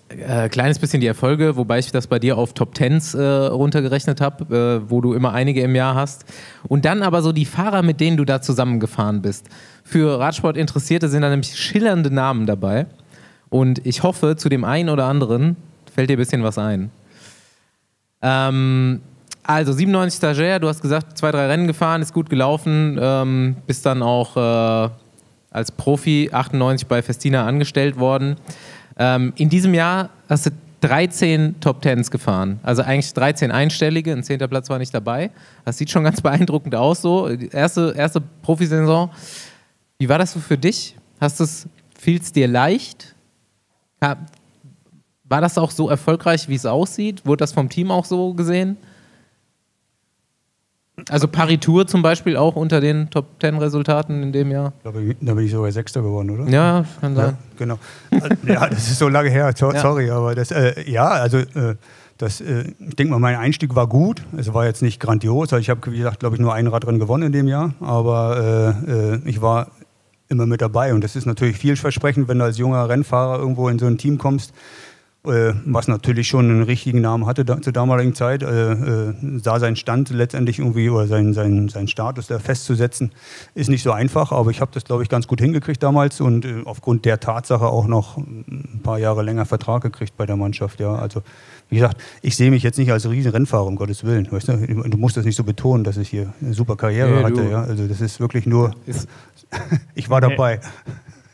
äh, kleines bisschen die Erfolge, wobei ich das bei dir auf Top Tens äh, runtergerechnet habe, äh, wo du immer einige im Jahr hast. Und dann aber so die Fahrer, mit denen du da zusammengefahren bist. Für Radsport-Interessierte sind da nämlich schillernde Namen dabei. Und ich hoffe, zu dem einen oder anderen fällt dir ein bisschen was ein. Ähm, also 97 Stagiaire, du hast gesagt, zwei, drei Rennen gefahren, ist gut gelaufen, ähm, bist dann auch äh, als Profi 98 bei Festina angestellt worden. Ähm, in diesem Jahr hast du 13 Top Tens gefahren. Also eigentlich 13 einstellige, ein zehnter Platz war nicht dabei. Das sieht schon ganz beeindruckend aus so. Erste, erste Profisaison. Wie war das so für dich? Hast es, fiel es dir leicht? War das auch so erfolgreich, wie es aussieht? Wurde das vom Team auch so gesehen? Also Paritur zum Beispiel auch unter den Top Ten Resultaten in dem Jahr.
Da bin ich, da bin ich sogar Sechster geworden, oder?
Ja, kann sein. Ja,
genau. ja, das ist so lange her, sorry, ja. aber das, äh, ja, also äh, das, äh, ich denke mal, mein Einstieg war gut. Es war jetzt nicht grandios. Also ich habe, wie gesagt, glaube ich, nur ein Radrennen gewonnen in dem Jahr, aber äh, äh, ich war immer mit dabei und das ist natürlich vielversprechend, wenn du als junger Rennfahrer irgendwo in so ein Team kommst äh, was natürlich schon einen richtigen Namen hatte da, zur damaligen Zeit, äh, äh, da sein Stand letztendlich irgendwie oder sein, sein, sein Status da festzusetzen, ist nicht so einfach, aber ich habe das, glaube ich, ganz gut hingekriegt damals und äh, aufgrund der Tatsache auch noch ein paar Jahre länger Vertrag gekriegt bei der Mannschaft. Ja. Also, wie gesagt, ich sehe mich jetzt nicht als riesen Rennfahrer, um Gottes Willen. Weißt du? du musst das nicht so betonen, dass ich hier eine super Karriere ja, hatte. Ja. Also, das ist wirklich nur, ich war dabei.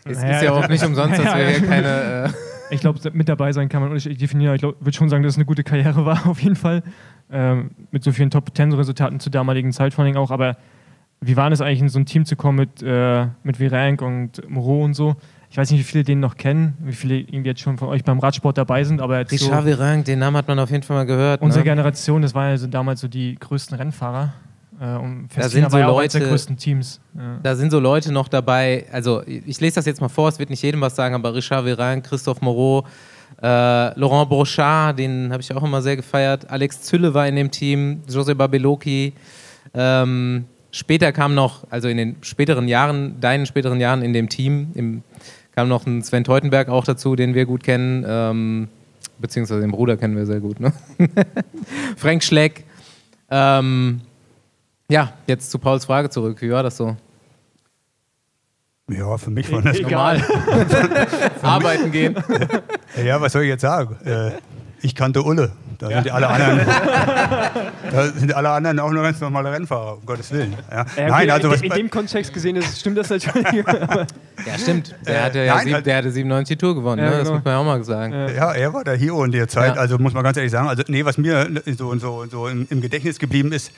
Es ist ja auch nicht umsonst, dass wir hier keine.
Ich glaube, mit dabei sein kann man nicht definieren. Ich würde schon sagen, dass es eine gute Karriere war, auf jeden Fall. Ähm, mit so vielen Top-10-Resultaten zur damaligen Zeit vor allem auch. Aber wie war es eigentlich, in so ein Team zu kommen mit, äh, mit Virenk und Moreau und so? Ich weiß nicht, wie viele den noch kennen, wie viele irgendwie jetzt schon von euch beim Radsport dabei sind, aber jetzt
Richard so, Virenk, den Namen hat man auf jeden Fall mal gehört.
Unsere ne? Generation, das waren ja so damals so die größten Rennfahrer.
Äh, um da sind so Leute, größten Teams. Ja. Da sind so Leute noch dabei. Also ich lese das jetzt mal vor. Es wird nicht jedem was sagen, aber Richard Virin, Christophe Moreau, äh, Laurent Brochard, den habe ich auch immer sehr gefeiert. Alex Zülle war in dem Team, José Babeloki. Ähm, später kam noch, also in den späteren Jahren, deinen späteren Jahren in dem Team, im, kam noch ein Sven Teutenberg auch dazu, den wir gut kennen. Ähm, beziehungsweise den Bruder kennen wir sehr gut. Ne? Frank Schleck. Ähm, ja, jetzt zu Pauls Frage zurück. Wie war das so?
Ja, für mich war das normal.
Arbeiten gehen.
ja, was soll ich jetzt sagen? Äh, Ich kannte Ulle. Da sind die alle anderen. da sind alle anderen auch nur ganz normale Rennfahrer, um Gottes Willen. Ja.
Ja, okay,
Nein, also
in,
was
in dem Kontext gesehen ist, stimmt das natürlich.
Ja, stimmt. Der,
Äh,
hatte ja
nein,
sieb,
halt-
der hatte 97 die Tour gewonnen,
Ja,
ne? das
genau.
muss man ja auch mal sagen.
Ja.
Ja, er war der Hero in der Zeit,
Ja.
also muss man ganz ehrlich sagen. Also, nee, was mir so, so, so im, im Gedächtnis geblieben ist,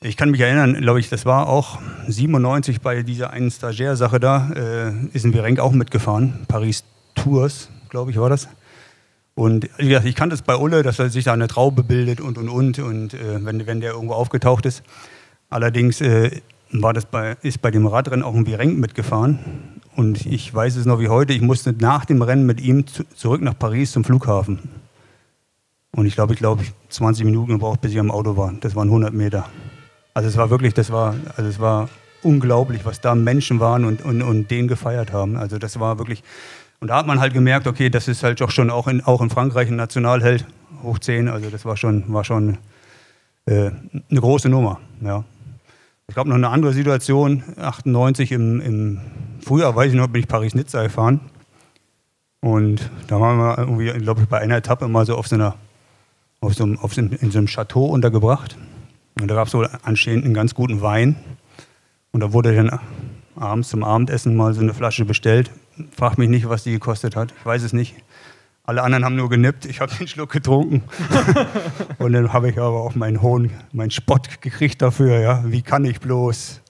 ich kann mich erinnern, glaube ich, das war auch 97 bei dieser einen Stagiaire-Sache da, äh, ist ein Virenk auch mitgefahren, Paris Tours, glaube ich, war das. Und wie gesagt, ich kannte es bei Ulle, dass er sich da eine Traube bildet und und und und äh, wenn, wenn der irgendwo aufgetaucht ist. Allerdings äh, war das bei, ist bei dem Radrennen auch ein Virenk mitgefahren. Und ich weiß es noch wie heute, ich musste nach dem Rennen mit ihm zu, zurück nach Paris zum Flughafen. Und ich glaube, ich glaube, 20 Minuten gebraucht, bis ich am Auto war. Das waren 100 Meter. Also es war wirklich, das war, also es war unglaublich, was da Menschen waren und, und, und den gefeiert haben. Also das war wirklich, und da hat man halt gemerkt, okay, das ist halt doch schon auch in, auch in Frankreich ein Nationalheld, hoch 10, also das war schon, war schon äh, eine große Nummer. Ja. Es gab noch eine andere Situation, 98 im, im Frühjahr, weiß ich noch, bin ich Paris-Nizza gefahren. Und da waren wir irgendwie, glaube ich, bei einer Etappe mal so auf so einer, auf so einem, auf so einem, in so einem Chateau untergebracht. Und da gab es wohl anscheinend einen ganz guten Wein. Und da wurde dann abends zum Abendessen mal so eine Flasche bestellt. Frag mich nicht, was die gekostet hat. Ich weiß es nicht. Alle anderen haben nur genippt. Ich habe den Schluck getrunken. und dann habe ich aber auch meinen Hohn, meinen Spott gekriegt dafür. Ja, wie kann ich bloß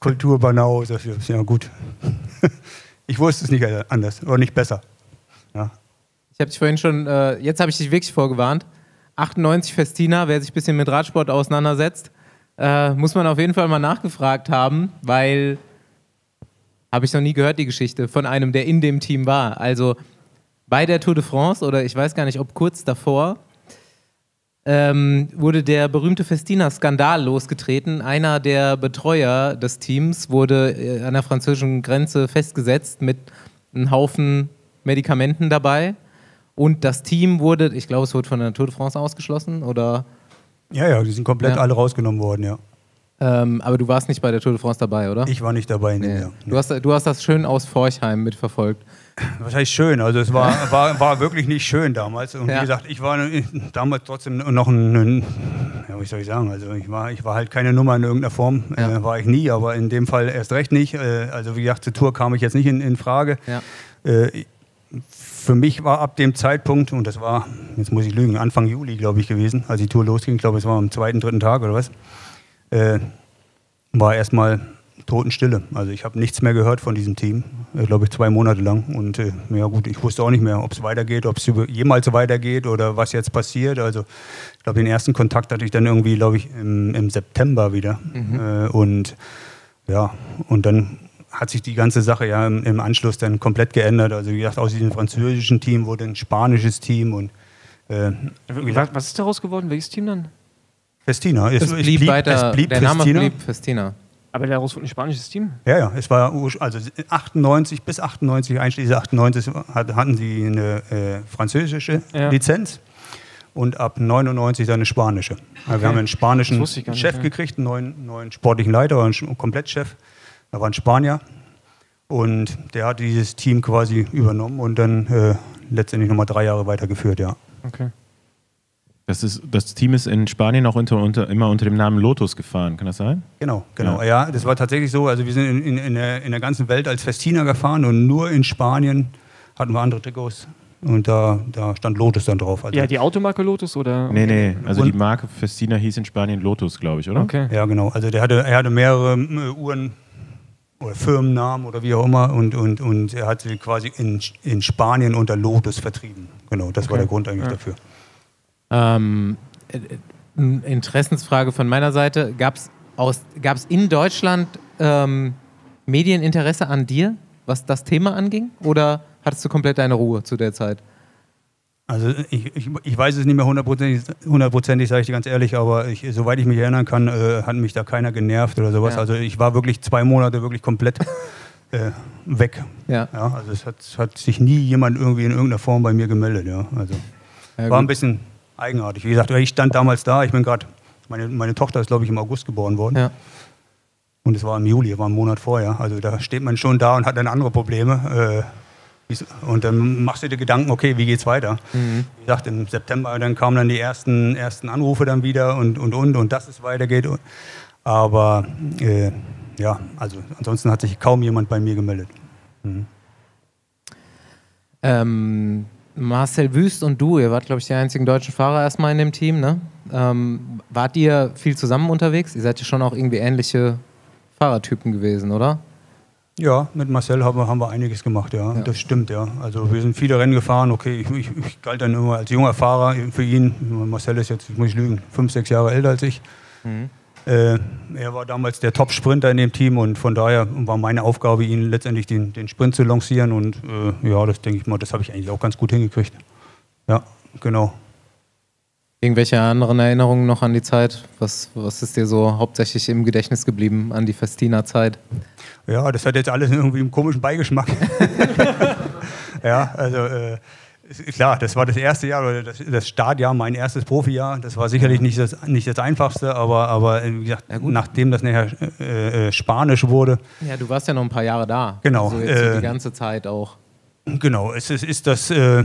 Kulturbanause? Das ist Ja gut. ich wusste es nicht anders oder nicht besser. Ja.
Ich habe dich vorhin schon, äh, jetzt habe ich dich wirklich vorgewarnt. 98 Festina, wer sich ein bisschen mit Radsport auseinandersetzt, äh, muss man auf jeden Fall mal nachgefragt haben, weil habe ich noch nie gehört, die Geschichte von einem, der in dem Team war. Also bei der Tour de France oder ich weiß gar nicht, ob kurz davor, ähm, wurde der berühmte Festina-Skandal losgetreten. Einer der Betreuer des Teams wurde äh, an der französischen Grenze festgesetzt mit einem Haufen Medikamenten dabei. Und das Team wurde, ich glaube, es wurde von der Tour de France ausgeschlossen, oder?
ja, ja, die sind komplett
Ja.
alle rausgenommen worden, ja.
Ähm, aber du warst nicht bei der Tour de France dabei, oder?
Ich war nicht dabei
nee.
Jahr.
du, hast, du hast das schön aus Forchheim mitverfolgt.
Was heißt schön? Also es war, war, war wirklich nicht schön damals. Und
Ja.
wie gesagt, ich war damals trotzdem noch ein, ein ja, wie soll ich sagen, also ich war, ich war halt keine Nummer in irgendeiner Form,
Ja.
äh, war ich nie, aber in dem Fall erst recht nicht. Äh, also wie gesagt, zur Tour kam ich jetzt nicht in, in Frage.
Ja.
Äh, für mich war ab dem Zeitpunkt, und das war, jetzt muss ich lügen, Anfang Juli, glaube ich, gewesen, als die Tour losging, ich glaube, es war am zweiten, dritten Tag oder was, äh, war erstmal Totenstille. Also ich habe nichts mehr gehört von diesem Team, äh, glaube ich, zwei Monate lang. Und äh, ja gut, ich wusste auch nicht mehr, ob es weitergeht, ob es jemals weitergeht oder was jetzt passiert. Also ich glaube, den ersten Kontakt hatte ich dann irgendwie, glaube ich, im, im September wieder. Äh, und ja, und dann hat sich die ganze Sache ja im, im Anschluss dann komplett geändert. Also wie gesagt, aus diesem französischen Team wurde ein spanisches Team und äh,
Was, was ist daraus geworden? Welches Team dann?
Festina.
Es, blieb, weiter,
es blieb
der Name
Festina.
blieb Festina.
Aber daraus wurde ein spanisches Team.
Ja, ja, es war also 98 bis 98, einschließlich 98 hat- hatten sie eine äh, französische
Ja.
Lizenz und ab 99 dann eine spanische. Also wir haben einen spanischen
nicht,
Chef
ja.
gekriegt, einen neuen, neuen sportlichen Leiter, einen Komplettchef. Da war ein Spanier und der hat dieses Team quasi übernommen und dann äh, letztendlich nochmal drei Jahre weitergeführt, ja.
Okay.
Das, ist, das Team ist in Spanien auch unter, unter, immer unter dem Namen Lotus gefahren, kann das sein?
Genau, genau. Ja. das war tatsächlich so. Also wir sind in, in, in, der, in der ganzen Welt als Festina gefahren und nur in Spanien hatten wir andere Trikots. Und da, da stand Lotus dann drauf. Also,
Ja, die Automarke Lotus oder?
Nee, nee. Also
Und-
die Marke Festina hieß in Spanien Lotus, glaube ich, oder?
Okay.
ja, genau. Also der hatte, er hatte mehrere äh, Uhren oder Firmennamen oder wie auch immer und, und, und er hat sie quasi in, in Spanien unter Lotus vertrieben. Genau, das war
Okay.
der Grund eigentlich
Ja.
dafür.
Ähm, äh, äh, eine Interessensfrage von meiner Seite. Gab es in Deutschland ähm, Medieninteresse an dir, was das Thema anging? Oder hattest du komplett deine Ruhe zu der Zeit?
Also ich, ich, ich weiß es nicht mehr hundertprozentig, hundertprozentig sage ich dir ganz ehrlich, aber ich, soweit ich mich erinnern kann, äh, hat mich da keiner genervt oder sowas.
Ja.
Also ich war wirklich zwei Monate wirklich komplett äh, weg.
Ja.
Ja, also es hat, hat sich nie jemand irgendwie in irgendeiner Form bei mir gemeldet. Ja. Also
Ja,
war ein bisschen eigenartig. Wie gesagt, ich stand damals da, ich bin gerade, meine, meine Tochter ist glaube ich im August geboren worden
Ja.
und es war im Juli, war ein Monat vorher. Also da steht man schon da und hat dann andere Probleme. Äh, Und dann machst du dir Gedanken, okay, wie geht's weiter?
Mhm.
Wie gesagt, im September dann kamen dann die ersten, ersten Anrufe dann wieder und und und und dass es weitergeht. Aber äh, ja, also ansonsten hat sich kaum jemand bei mir gemeldet. Mhm.
Ähm, Marcel Wüst und du, ihr wart, glaube ich, die einzigen deutschen Fahrer erstmal in dem Team, ne? Ähm, wart ihr viel zusammen unterwegs? Ihr seid ja schon auch irgendwie ähnliche Fahrertypen gewesen, oder?
Ja, mit Marcel haben wir, haben wir einiges gemacht, ja.
Ja.
Das stimmt, ja. Also wir sind viele Rennen gefahren, okay, ich, ich, ich galt dann immer als junger Fahrer für ihn. Marcel ist jetzt, muss ich lügen, fünf, sechs Jahre älter als ich. Äh, er war damals der Top-Sprinter in dem Team und von daher war meine Aufgabe, ihn letztendlich den, den Sprint zu lancieren und äh, ja, das denke ich mal, das habe ich eigentlich auch ganz gut hingekriegt. Ja, genau.
Irgendwelche anderen Erinnerungen noch an die Zeit? Was, was ist dir so hauptsächlich im Gedächtnis geblieben an die Festina-Zeit?
Ja, das hat jetzt alles irgendwie einen komischen Beigeschmack. ja, also äh, klar, das war das erste Jahr, oder das, das Startjahr, mein erstes Profijahr. Das war sicherlich nicht das, nicht das einfachste, aber, aber äh, wie gesagt,
Ja,
nachdem das nachher äh, äh, Spanisch wurde,
Ja, du warst ja noch ein paar Jahre da.
Genau,
Also so
äh,
die ganze Zeit auch.
Genau, es ist, ist das, äh,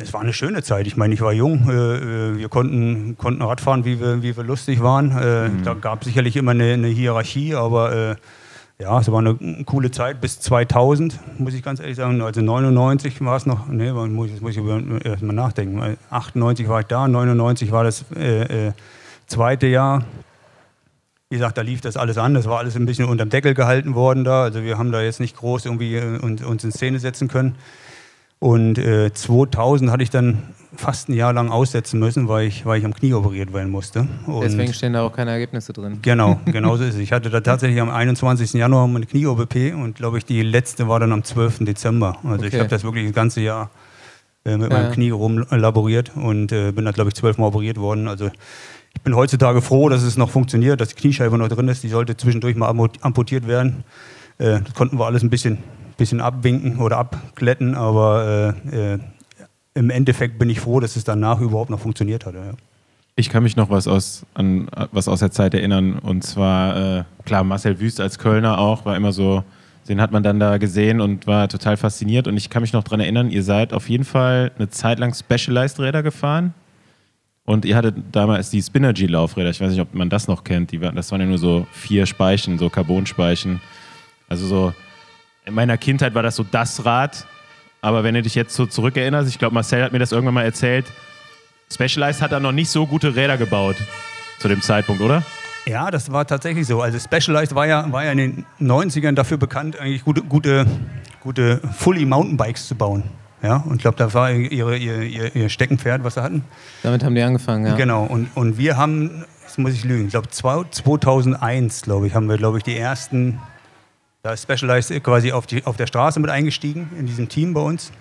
es war eine schöne Zeit. Ich meine, ich war jung, äh, äh, wir konnten, konnten Radfahren, wie wir, wie wir lustig waren. Äh, Da gab es sicherlich immer eine, eine Hierarchie, aber äh, ja, es war eine coole Zeit bis 2000, muss ich ganz ehrlich sagen. Also 99 war es noch, nee, muss, muss ich über- erst mal nachdenken. Weil 98 war ich da, 99 war das äh, zweite Jahr. Wie gesagt, da lief das alles an. Das war alles ein bisschen unterm Deckel gehalten worden da. Also wir haben da jetzt nicht groß irgendwie äh, uns, uns in Szene setzen können. Und äh, 2000 hatte ich dann fast ein Jahr lang aussetzen müssen, weil ich, weil ich am Knie operiert werden musste. Und
Deswegen stehen da auch keine Ergebnisse drin.
Genau, genau so ist es. Ich hatte da tatsächlich am 21. Januar meine Knie-OP und glaube ich, die letzte war dann am 12. Dezember. Also ich
Okay.
habe das wirklich das ganze Jahr äh, mit
Ja,
meinem. Knie rumlaboriert und äh, bin da, glaube ich, zwölfmal operiert worden. Also ich bin heutzutage froh, dass es noch funktioniert, dass die Kniescheibe noch drin ist. Die sollte zwischendurch mal ampu- amputiert werden. Äh, das konnten wir alles ein bisschen, bisschen abwinken oder abglätten, aber äh, äh, im Endeffekt bin ich froh, dass es danach überhaupt noch funktioniert hat. Ja.
Ich kann mich noch was aus, an was aus der Zeit erinnern. Und zwar, äh, klar, Marcel Wüst als Kölner auch, war immer so, den hat man dann da gesehen und war total fasziniert. Und ich kann mich noch daran erinnern, ihr seid auf jeden Fall eine Zeit lang Specialized-Räder gefahren. Und ihr hattet damals die Spinergy-Laufräder. Ich weiß nicht, ob man das noch kennt. Die, das waren ja nur so vier Speichen, so Carbonspeichen. Also so, in meiner Kindheit war das so das Rad. Aber wenn du dich jetzt so zurückerinnerst, ich glaube, Marcel hat mir das irgendwann mal erzählt, Specialized hat da noch nicht so gute Räder gebaut zu dem Zeitpunkt, oder?
Ja, das war tatsächlich so. Also Specialized war ja, war ja in den 90ern dafür bekannt, eigentlich gute, gute, gute Fully Mountainbikes zu bauen. Ja, und ich glaube, das war ihre, ihr, ihr, Steckenpferd, was sie hatten.
Damit haben die angefangen, ja.
Genau, und, und wir haben, jetzt muss ich lügen, ich glaube 2001, glaube ich, haben wir, glaube ich, die ersten, da ist Specialized quasi auf, die, auf der Straße mit eingestiegen, in diesem Team bei uns.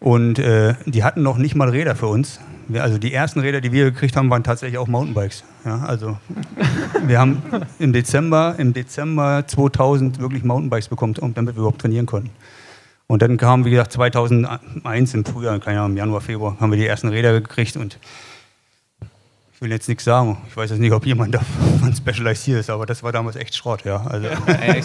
Und äh, die hatten noch nicht mal Räder für uns. Wir, also die ersten Räder, die wir gekriegt haben, waren tatsächlich auch Mountainbikes. Ja, also wir haben im Dezember, im Dezember 2000 wirklich Mountainbikes bekommen, damit wir überhaupt trainieren konnten. Und dann kam, wie gesagt, 2001 im Frühjahr, keine Ahnung, im Januar, Februar, haben wir die ersten Räder gekriegt und ich will jetzt nichts sagen. Ich weiß jetzt nicht, ob jemand davon Specialized hier ist, aber das war damals echt Schrott, ja. Also,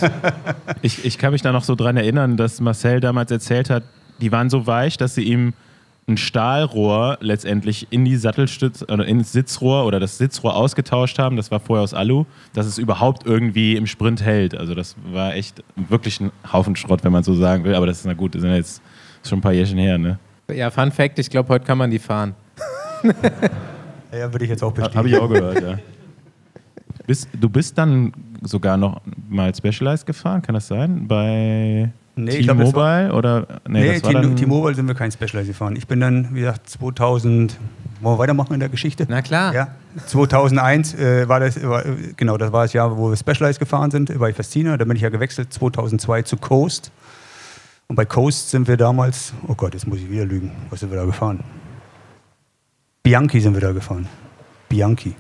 Ich, ich kann mich da noch so dran erinnern, dass Marcel damals erzählt hat, die waren so weich, dass sie ihm ein Stahlrohr letztendlich in die Sattelstütze oder ins Sitzrohr oder das Sitzrohr ausgetauscht haben. Das war vorher aus Alu, dass es überhaupt irgendwie im Sprint hält. Also das war echt wirklich ein Haufen Schrott, wenn man so sagen will. Aber das ist na gut, das sind jetzt schon ein paar Jährchen her, ne?
Ja, Fun Fact, ich glaube, heute kann man die fahren.
ja, würde ich jetzt auch bestätigen.
Habe ich auch gehört, ja. Bist, du bist dann sogar noch mal Specialized gefahren, kann das sein? Bei
Nee,
T-Mobile oder
Nee,
dann,
T-Mobile sind wir kein Specialized gefahren. Ich bin dann, wie gesagt, 2000, wollen wir weitermachen in der Geschichte?
Na klar.
Ja, 2001 äh, war das, war, genau, das war das Jahr, wo wir Specialized gefahren sind bei Festina. Da bin ich ja gewechselt 2002 zu Coast. Und bei Coast sind wir damals, oh Gott, jetzt muss ich wieder lügen, was sind wir da gefahren? Bianchi sind wir da gefahren. Bianchi.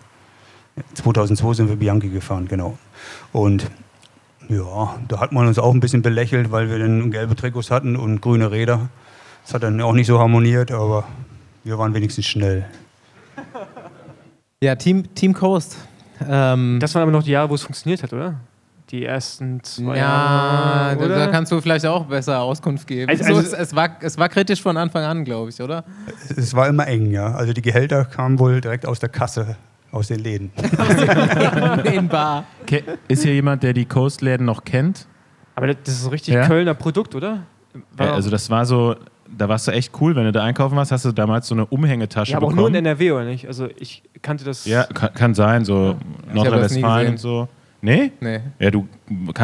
2002 sind wir Bianchi gefahren, genau. Und ja, da hat man uns auch ein bisschen belächelt, weil wir dann gelbe Trikots hatten und grüne Räder. Das hat dann auch nicht so harmoniert, aber wir waren wenigstens schnell.
Ja, Team, Team Coast. Ähm,
Das waren aber noch die Jahre, wo es funktioniert hat, oder? die ersten zwei
Ja,
Jahre.
da,
oder?
da kannst du vielleicht auch besser Auskunft geben.
Also-
so,
also-
es, es, war, es war kritisch von Anfang an, glaube ich, oder?
Es war immer eng, ja. Also die Gehälter kamen wohl direkt aus der Kasse, aus den Läden.
In Bar.
Ke- Ist hier jemand, der die Coast-Läden noch kennt?
Aber das ist so richtig
Ja?
Kölner Produkt, oder? War
Ja, also das war so, da warst du echt cool, wenn du da einkaufen warst, hast du damals so eine Umhängetasche
ja, aber auch
bekommen.
nur in NRW, oder nicht? Also ich kannte das.
ja, kann, kann sein, so
nie
Nordrhein-Westfalen und so. Nee?
Nee.
Ja, du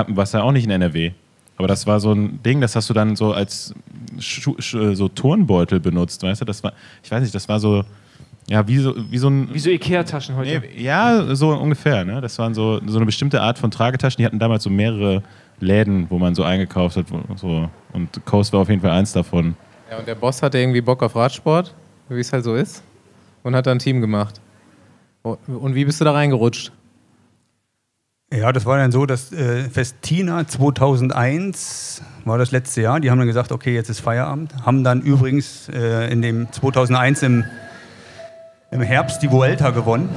warst ja auch nicht in NRW. Aber das war so ein Ding, das hast du dann so als Schu Sch so Turnbeutel benutzt, weißt du? Das war, ich weiß nicht, das war so, ja, wie so, wie so ein.
Wie so Ikea-Taschen heute.
Nee, ja, so ungefähr. Ne? Das waren so, so eine bestimmte Art von Tragetaschen. Die hatten damals so mehrere Läden, wo man so eingekauft hat. So. Und Coast war auf jeden Fall eins davon.
Ja, und der Boss hatte irgendwie Bock auf Radsport, wie es halt so ist, und hat dann ein Team gemacht. Und wie bist du da reingerutscht?
Ja, das war dann so, dass äh, Festina 2001 war das letzte Jahr. Die haben dann gesagt, okay, jetzt ist Feierabend. Haben dann übrigens äh, in dem 2001 im, im Herbst die Vuelta gewonnen.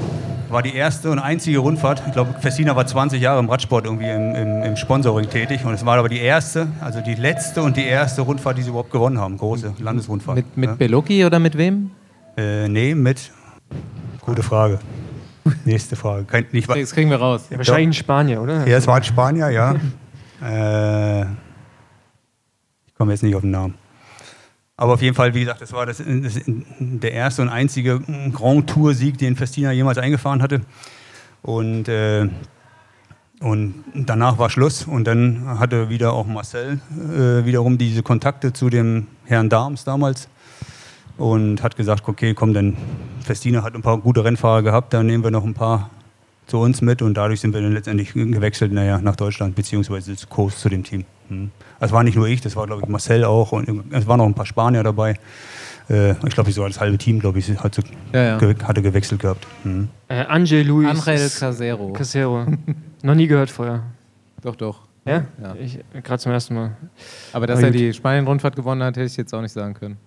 War die erste und einzige Rundfahrt. Ich glaube, Festina war 20 Jahre im Radsport irgendwie im, im, im Sponsoring tätig. Und es war aber die erste, also die letzte und die erste Rundfahrt, die sie überhaupt gewonnen haben. Große Landesrundfahrt.
Mit, mit
ja.
Beloki oder mit wem?
äh, nee, mit. Gute Frage. Nächste Frage. Kein, nicht,
Das kriegen wir raus.
Ja, wahrscheinlich in Spanien, oder?
Ja, es war ein Spanier, ja. äh, ich komme jetzt nicht auf den Namen. Aber auf jeden Fall, wie gesagt, das war das, das, der erste und einzige Grand Tour-Sieg, den Festina jemals eingefahren hatte. Und, äh, und danach war Schluss. Und dann hatte wieder auch Marcel äh, wiederum diese Kontakte zu dem Herrn Darms damals und hat gesagt, okay, komm, dann Festina hat ein paar gute Rennfahrer gehabt, dann nehmen wir noch ein paar zu uns mit und dadurch sind wir dann letztendlich gewechselt naja, nach Deutschland, beziehungsweise zu Coast, zu dem Team. Hm. Das war nicht nur ich, das war, glaube ich, Marcel auch und es waren noch ein paar Spanier dabei. Äh, ich glaube, sogar das halbe Team, glaube ich, hat so
Ja, ja.
ge hatte gewechselt gehabt. Hm.
Äh, Angel Luis
Angel Casero.
Casero. Noch nie gehört vorher.
Doch, doch.
Ja?
Ja.
Ich Gerade zum ersten Mal.
Aber dass
Aber
er
gut.
die Spanien-Rundfahrt gewonnen hat, hätte ich jetzt auch nicht sagen können.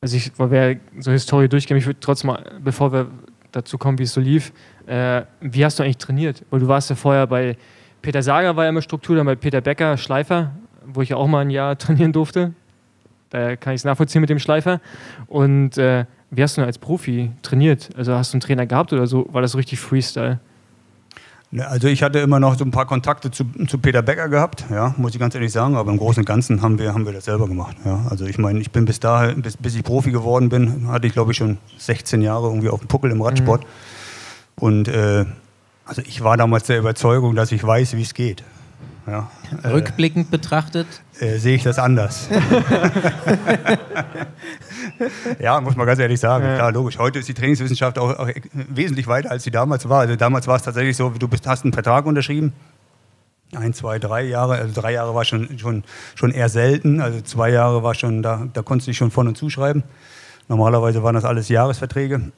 Also ich, weil wir so Historie durchgehen, ich würde trotzdem mal, bevor wir dazu kommen, wie es so lief, äh, wie hast du eigentlich trainiert? Weil du warst ja vorher bei Peter Sager war ja immer Struktur, dann bei Peter Becker Schleifer, wo ich ja auch mal ein Jahr trainieren durfte. Da kann ich es nachvollziehen mit dem Schleifer. Und äh, wie hast du denn als Profi trainiert? Also hast du einen Trainer gehabt oder so? War das so richtig Freestyle?
Ne, Also ich hatte immer noch so ein paar Kontakte zu, zu Peter Becker gehabt, ja, muss ich ganz ehrlich sagen, aber im Großen und Ganzen haben wir, haben wir das selber gemacht. Ja. Also ich meine, ich bin bis dahin, bis, bis ich Profi geworden bin, hatte ich glaube ich schon 16 Jahre irgendwie auf dem Puckel im Radsport. Und äh, also ich war damals der Überzeugung, dass ich weiß, wie es geht. Ja. Äh,
Rückblickend betrachtet,
äh, sehe ich das anders. ja, muss man ganz ehrlich sagen.
Ja.
Klar, logisch. Heute ist die Trainingswissenschaft auch, auch wesentlich weiter, als sie damals war. Also damals war es tatsächlich so, du bist, hast einen Vertrag unterschrieben. Ein, zwei, drei Jahre. Also drei Jahre war schon, schon, schon eher selten. Also zwei Jahre war schon, da, da konntest du dich schon von und zuschreiben. Normalerweise waren das alles Jahresverträge.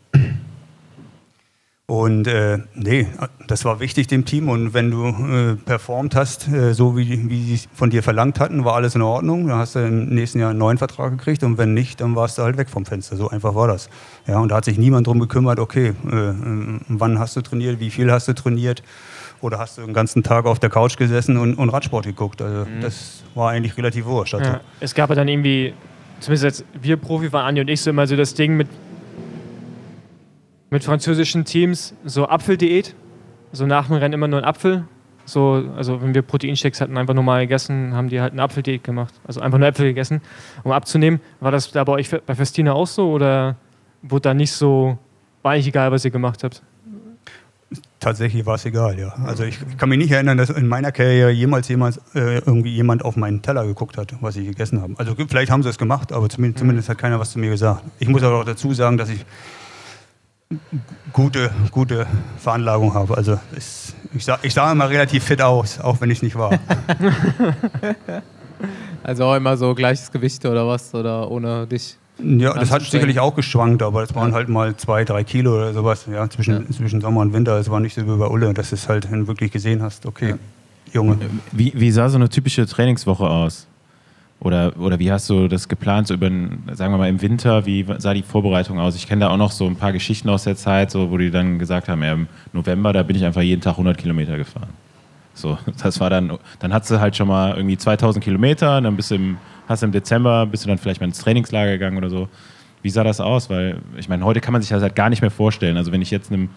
Und äh, nee, das war wichtig dem Team. Und wenn du äh, performt hast, äh, so wie, wie sie es von dir verlangt hatten, war alles in Ordnung. Dann hast du im nächsten Jahr einen neuen Vertrag gekriegt. Und wenn nicht, dann warst du halt weg vom Fenster. So einfach war das. Ja, und da hat sich niemand drum gekümmert, okay, äh, äh, wann hast du trainiert, wie viel hast du trainiert. Oder hast du den ganzen Tag auf der Couch gesessen und, und Radsport geguckt. Also das war eigentlich relativ wurscht. Also,
Ja. Es gab ja dann irgendwie, zumindest als wir Profi waren, Andi und ich, so immer so das Ding mit, mit französischen Teams, so Apfeldiät. So nach dem Rennen immer nur ein Apfel. So, also wenn wir Proteinshakes hatten, einfach normal gegessen, haben die halt eine Apfeldiät gemacht. Also einfach nur Äpfel gegessen, um abzunehmen. War das da bei euch bei Festina auch so oder wurde da nicht so, war eigentlich egal, was ihr gemacht habt?
Tatsächlich war es egal, ja. Also ich kann mich nicht erinnern, dass in meiner Karriere jemals jemals äh, irgendwie jemand auf meinen Teller geguckt hat, was ich gegessen habe. Also vielleicht haben sie es gemacht, aber zumindest, zumindest hat keiner was zu mir gesagt. Ich muss aber auch dazu sagen, dass ich gute, gute Veranlagung habe. Also es, ich, sah, ich sah immer relativ fit aus, auch wenn ich nicht war.
also auch immer so gleiches Gewicht oder was, oder ohne dich.
Ja, das hat sicherlich auch geschwankt, aber das waren
Ja.
halt mal zwei, drei Kilo oder sowas, ja, zwischen,
Ja.
zwischen Sommer und Winter. Es war nicht so wie bei Ulle, dass du es halt wirklich gesehen hast, okay, Junge.
Wie, wie sah so eine typische Trainingswoche aus? Oder, oder wie hast du das geplant, so über, sagen wir mal im Winter, wie sah die Vorbereitung aus? Ich kenne da auch noch so ein paar Geschichten aus der Zeit, so, wo die dann gesagt haben, ja, im November, da bin ich einfach jeden Tag 100 Kilometer gefahren. So, das war dann, dann hast du halt schon mal irgendwie 2000 Kilometer, dann bist du im, hast im Dezember, bist du dann vielleicht mal ins Trainingslager gegangen oder so. Wie sah das aus? Weil, ich meine, heute kann man sich das halt gar nicht mehr vorstellen. Also wenn ich jetzt einem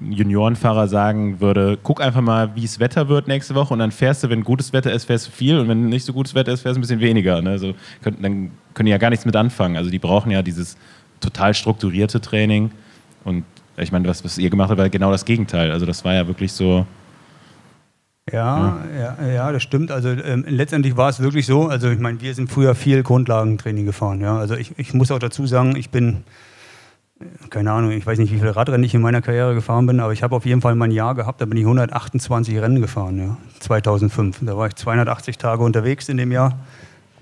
Juniorenfahrer sagen würde, guck einfach mal, wie es Wetter wird nächste Woche und dann fährst du, wenn gutes Wetter ist, fährst du viel und wenn nicht so gutes Wetter ist, fährst du ein bisschen weniger. Ne? Also, können, dann können die ja gar nichts mit anfangen. Also die brauchen ja dieses total strukturierte Training und ich meine, was, was ihr gemacht habt, war genau das Gegenteil. Also das war ja wirklich so,
ja, ja, ja, das stimmt. Also ähm, letztendlich war es wirklich so. Also ich meine, wir sind früher viel Grundlagentraining gefahren. Ja, also ich, ich muss auch dazu sagen, ich bin keine Ahnung, ich weiß nicht, wie viele Radrennen ich in meiner Karriere gefahren bin, aber ich habe auf jeden Fall mal ein Jahr gehabt, da bin ich 128 Rennen gefahren, ja, 2005. Da war ich 280 Tage unterwegs in dem Jahr.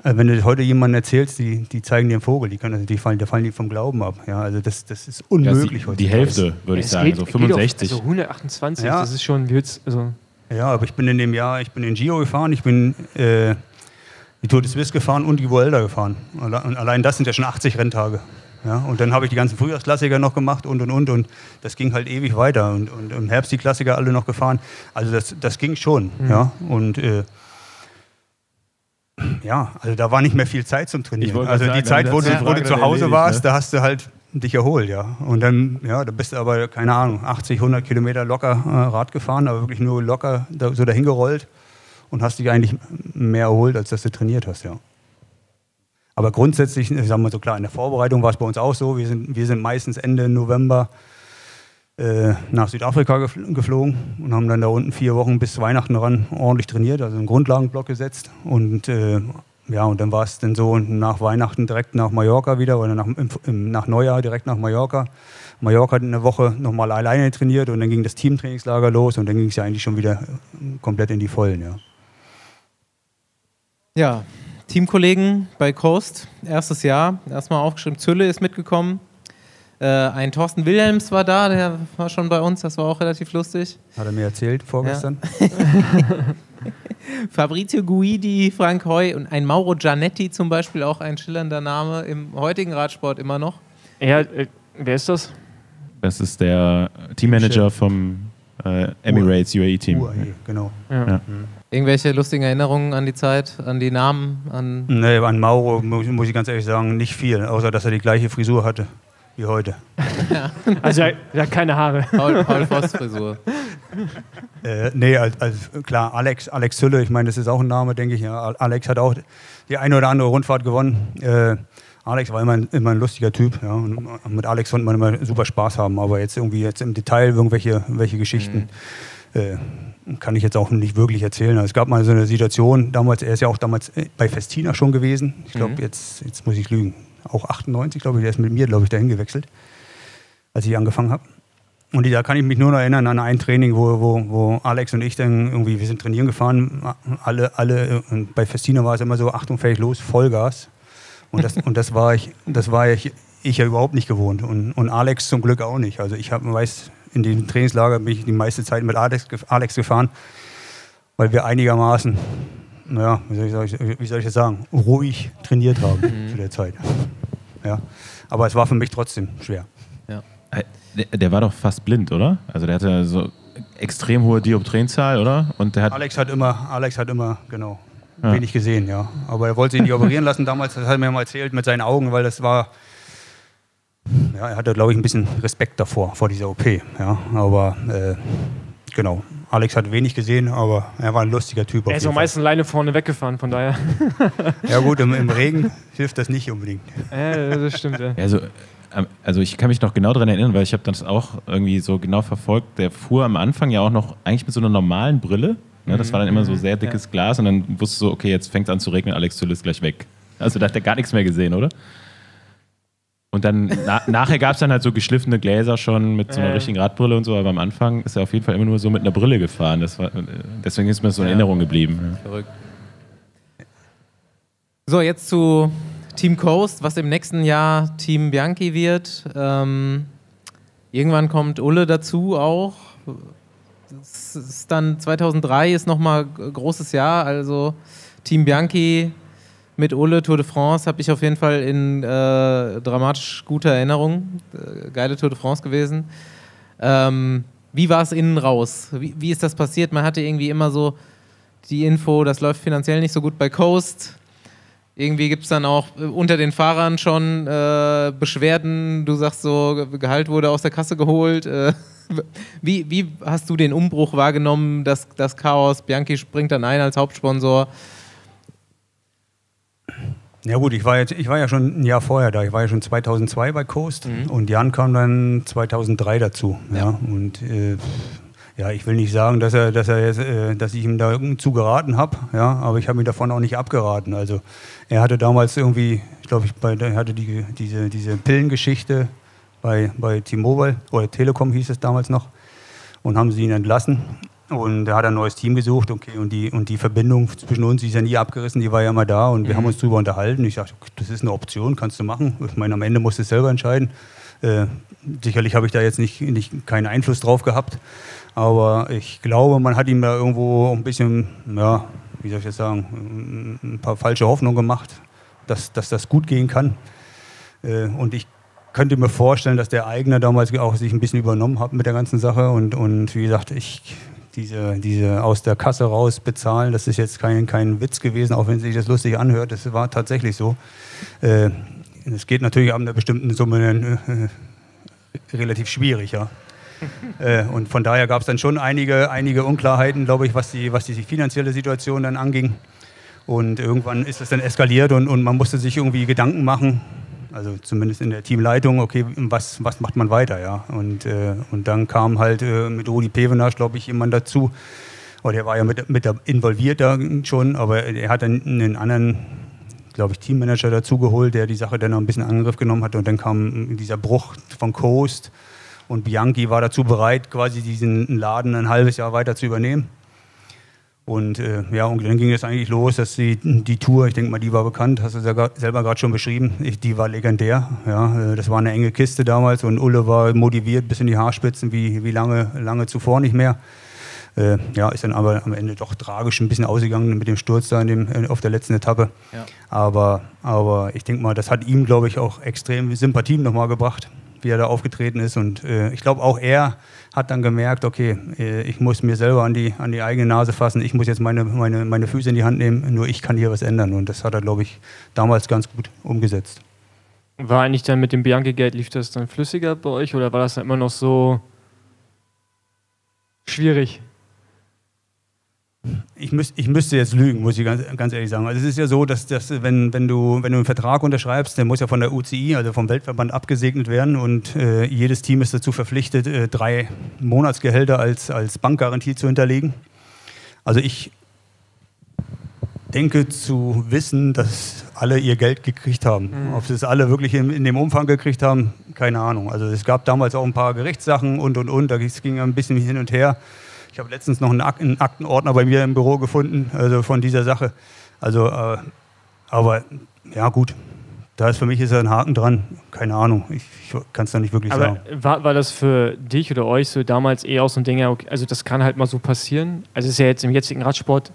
Äh, wenn du heute jemandem erzählst, die, die zeigen dir einen Vogel, die, können, die, fallen, die fallen die vom Glauben ab. Ja, also das, das ist unmöglich
ja, die, die Hälfte, würde ich sagen, geht, so 65.
Auf, also 128, ja. das ist schon, also
ja, aber ich bin in dem Jahr, ich bin in Giro gefahren, ich bin äh, die Tour de Suisse gefahren und die Vuelta gefahren. Und allein das sind ja schon 80 Renntage. Ja, und dann habe ich die ganzen Frühjahrsklassiker noch gemacht und und und und das ging halt ewig weiter und, und im Herbst die Klassiker alle noch gefahren. Also das, das ging schon. Mhm. Ja, und äh, ja, also da war nicht mehr viel Zeit zum Trainieren. Also die Zeit, wo du, wo du zu Hause warst, ne? da hast du halt dich erholt, ja. Und dann, ja, da bist du aber, keine Ahnung, 80, 100 Kilometer locker äh, Rad gefahren, aber wirklich nur locker da, so dahin gerollt und hast dich eigentlich mehr erholt, als dass du trainiert hast, ja. Aber grundsätzlich, sagen wir so klar, in der Vorbereitung war es bei uns auch so. Wir sind, wir sind meistens Ende November äh, nach Südafrika geflogen und haben dann da unten vier Wochen bis Weihnachten ran ordentlich trainiert, also einen Grundlagenblock gesetzt. Und äh, ja, und dann war es dann so nach Weihnachten direkt nach Mallorca wieder oder nach, im, nach Neujahr direkt nach Mallorca. Mallorca hat eine Woche nochmal alleine trainiert und dann ging das Teamtrainingslager los und dann ging es ja eigentlich schon wieder komplett in die Vollen, ja.
Ja, Teamkollegen bei Coast, erstes Jahr, erstmal aufgeschrieben, Zülle ist mitgekommen. Äh, ein Thorsten Wilhelms war da, der war schon bei uns, das war auch relativ lustig.
Hat er mir erzählt vorgestern.
Ja. Fabrizio Guidi, Frank Heu und ein Mauro Gianetti zum Beispiel, auch ein schillernder Name im heutigen Radsport immer noch.
Ja, äh, wer ist das?
Das ist der Teammanager vom äh, Emirates UAE Team.
UAE, genau.
Ja. Ja. Mhm. Irgendwelche lustigen Erinnerungen an die Zeit, an die Namen? An
nee, an Mauro muss, muss ich ganz ehrlich sagen, nicht viel, außer dass er die gleiche Frisur hatte wie heute.
Ja. Also er, er, hat keine Haare.
Paul, Paul Voss Frisur.
äh, nee, also, also, klar, Alex, Alex Zülle, ich meine, das ist auch ein Name, denke ich. Ja. Alex hat auch die eine oder andere Rundfahrt gewonnen. Äh, Alex war immer, immer ein lustiger Typ. Ja. Und mit Alex konnte man immer super Spaß haben, aber jetzt irgendwie jetzt im Detail irgendwelche, irgendwelche Geschichten. Mhm. Äh, kann ich jetzt auch nicht wirklich erzählen. Also es gab mal so eine Situation, damals, er ist ja auch damals äh, bei Festina schon gewesen. Ich glaube, mhm. jetzt, jetzt muss ich lügen. Auch 98, glaube ich, der ist mit mir, glaube ich, dahin gewechselt, als ich angefangen habe. Und da kann ich mich nur noch erinnern an ein Training, wo, wo, wo Alex und ich dann irgendwie, wir sind trainieren gefahren, alle, alle, und bei Festina war es immer so, Achtung, fähig los, Vollgas. Und das, und das war ich, das war ich, ich ja überhaupt nicht gewohnt. Und, und Alex zum Glück auch nicht. Also ich hab, weiß, in dem Trainingslager bin ich die meiste Zeit mit Alex, Alex gefahren, weil wir einigermaßen, naja, wie soll ich, wie soll ich das sagen, ruhig trainiert haben mhm. zu der Zeit. Ja. Aber es war für mich trotzdem schwer.
Ja. Der, der, war doch fast blind, oder? Also der hatte so extrem hohe Dioptrienzahl, oder?
Und der hat Alex hat immer, Alex hat immer, genau, ja. wenig gesehen, ja. Aber er wollte sich nicht operieren lassen damals, das hat er mir mal erzählt mit seinen Augen, weil das war ja, er hatte, glaube ich, ein bisschen Respekt davor, vor dieser OP. Ja, aber äh, genau. Alex hat wenig gesehen, aber er war ein lustiger Typ.
Er ist auch meistens alleine vorne weggefahren, von daher.
ja, gut, im, im Regen hilft das nicht unbedingt.
Ja, das stimmt, ja.
Also, ähm, also ich kann mich noch genau daran erinnern, weil ich habe das auch irgendwie so genau verfolgt. Der fuhr am Anfang ja auch noch eigentlich mit so einer normalen Brille. Ne? Das war dann immer so mhm. sehr dickes ja. Glas und dann wusste so, okay, jetzt fängt es an zu regnen, Alex Zülle ist gleich weg. Also da hat er gar nichts mehr gesehen, oder? Und dann na, nachher gab es dann halt so geschliffene Gläser schon mit so einer äh. richtigen Radbrille und so, aber am Anfang ist er auf jeden Fall immer nur so mit einer Brille gefahren. Das war, deswegen ist mir so in Erinnerung geblieben. Verrückt.
So, jetzt zu Team Coast, was im nächsten Jahr Team Bianchi wird. Ähm, irgendwann kommt Ulle dazu auch. Das ist dann 2003 ist nochmal großes Jahr, also Team Bianchi mit Ulle Tour de France habe ich auf jeden Fall in äh, dramatisch guter Erinnerung. Äh, geile Tour de France gewesen. Ähm, wie war es innen raus? Wie, wie ist das passiert? Man hatte irgendwie immer so die Info, das läuft finanziell nicht so gut bei Coast. Irgendwie gibt es dann auch äh, unter den Fahrern schon äh, Beschwerden. Du sagst so, Gehalt wurde aus der Kasse geholt. Äh, wie, wie hast du den Umbruch wahrgenommen, das, das Chaos? Bianchi springt dann ein als Hauptsponsor.
Ja gut, ich war, jetzt, ich war ja schon ein Jahr vorher da. Ich war ja schon 2002 bei Coast mhm. und Jan kam dann 2003 dazu. Ja. ja und äh, ja, ich will nicht sagen, dass er, dass er jetzt, äh, dass ich ihm da zu geraten habe, ja, aber ich habe ihn davon auch nicht abgeraten. Also er hatte damals irgendwie, ich glaube, ich bei, er hatte die, diese, diese Pillengeschichte bei, bei T-Mobile oder Telekom hieß es damals noch und haben sie ihn entlassen. Und er hat ein neues Team gesucht, okay, und die, und die Verbindung zwischen uns die ist ja nie abgerissen, die war ja immer da und wir mhm. haben uns darüber unterhalten. Ich dachte, das ist eine Option, kannst du machen. Ich meine, am Ende musst du es selber entscheiden. Äh, sicherlich habe ich da jetzt nicht, nicht keinen Einfluss drauf gehabt, aber ich glaube, man hat ihm da irgendwo ein bisschen, ja, wie soll ich das sagen, ein paar falsche Hoffnungen gemacht, dass, dass das gut gehen kann. Äh, und ich könnte mir vorstellen, dass der Eigner damals auch sich ein bisschen übernommen hat mit der ganzen Sache und, und wie gesagt, ich diese, diese aus der Kasse raus bezahlen, das ist jetzt kein, kein Witz gewesen, auch wenn sich das lustig anhört, das war tatsächlich so. Äh, es geht natürlich ab einer bestimmten Summe äh, relativ schwierig, ja. äh, und von daher gab es dann schon einige, einige Unklarheiten, glaube ich, was die, was die finanzielle Situation dann anging. Und irgendwann ist es dann eskaliert und, und man musste sich irgendwie Gedanken machen, also zumindest in der Teamleitung, okay, was, was macht man weiter, ja. Und, äh, und dann kam halt äh, mit Rudi Pevenasch, glaube ich, jemand dazu, oder er war ja mit, mit involviert da schon, aber er hat dann einen anderen, glaube ich, Teammanager dazugeholt, der die Sache dann noch ein bisschen Angriff genommen hat und dann kam dieser Bruch von Coast und Bianchi war dazu bereit, quasi diesen Laden ein halbes Jahr weiter zu übernehmen. Und äh, ja, und dann ging es eigentlich los, dass die, die Tour, ich denke mal, die war bekannt, hast du selber gerade schon beschrieben, ich, die war legendär. Ja, äh, das war eine enge Kiste damals und Ulle war motiviert bis in die Haarspitzen, wie, wie lange, lange zuvor nicht mehr. Äh, ja, ist dann aber am Ende doch tragisch ein bisschen ausgegangen mit dem Sturz da in dem, äh, auf der letzten Etappe. Ja. Aber, aber ich denke mal, das hat ihm, glaube ich, auch extrem Sympathien nochmal gebracht, wie er da aufgetreten ist. Und äh, ich glaube, auch er hat dann gemerkt, okay, äh, ich muss mir selber an die, an die eigene Nase fassen, ich muss jetzt meine, meine, meine Füße in die Hand nehmen, nur ich kann hier was ändern. Und das hat er, glaube ich, damals ganz gut umgesetzt.
War eigentlich dann mit dem Bianchi-Geld, lief das dann flüssiger bei euch oder war das dann immer noch so schwierig?
Ich, müß, ich müsste jetzt lügen, muss ich ganz, ganz ehrlich sagen. Also es ist ja so, dass, dass wenn, wenn, du, wenn du einen Vertrag unterschreibst, der muss ja von der UCI, also vom Weltverband, abgesegnet werden und äh, jedes Team ist dazu verpflichtet, äh, drei Monatsgehälter als, als Bankgarantie zu hinterlegen. Also ich denke zu wissen, dass alle ihr Geld gekriegt haben. Mhm. Ob sie es alle wirklich in, in, dem Umfang gekriegt haben, keine Ahnung. Also es gab damals auch ein paar Gerichtssachen und und und, da ging ein bisschen hin und her. Ich habe letztens noch einen, Aktenordner bei mir im Büro gefunden, also von dieser Sache. Also, äh, aber ja gut, da ist für mich ist ein Haken dran. Keine Ahnung, ich, ich kann es da nicht wirklich aber sagen.
War, war das für dich oder euch so damals eher auch so ein Ding, also das kann halt mal so passieren? Also es ist ja jetzt im jetzigen Radsport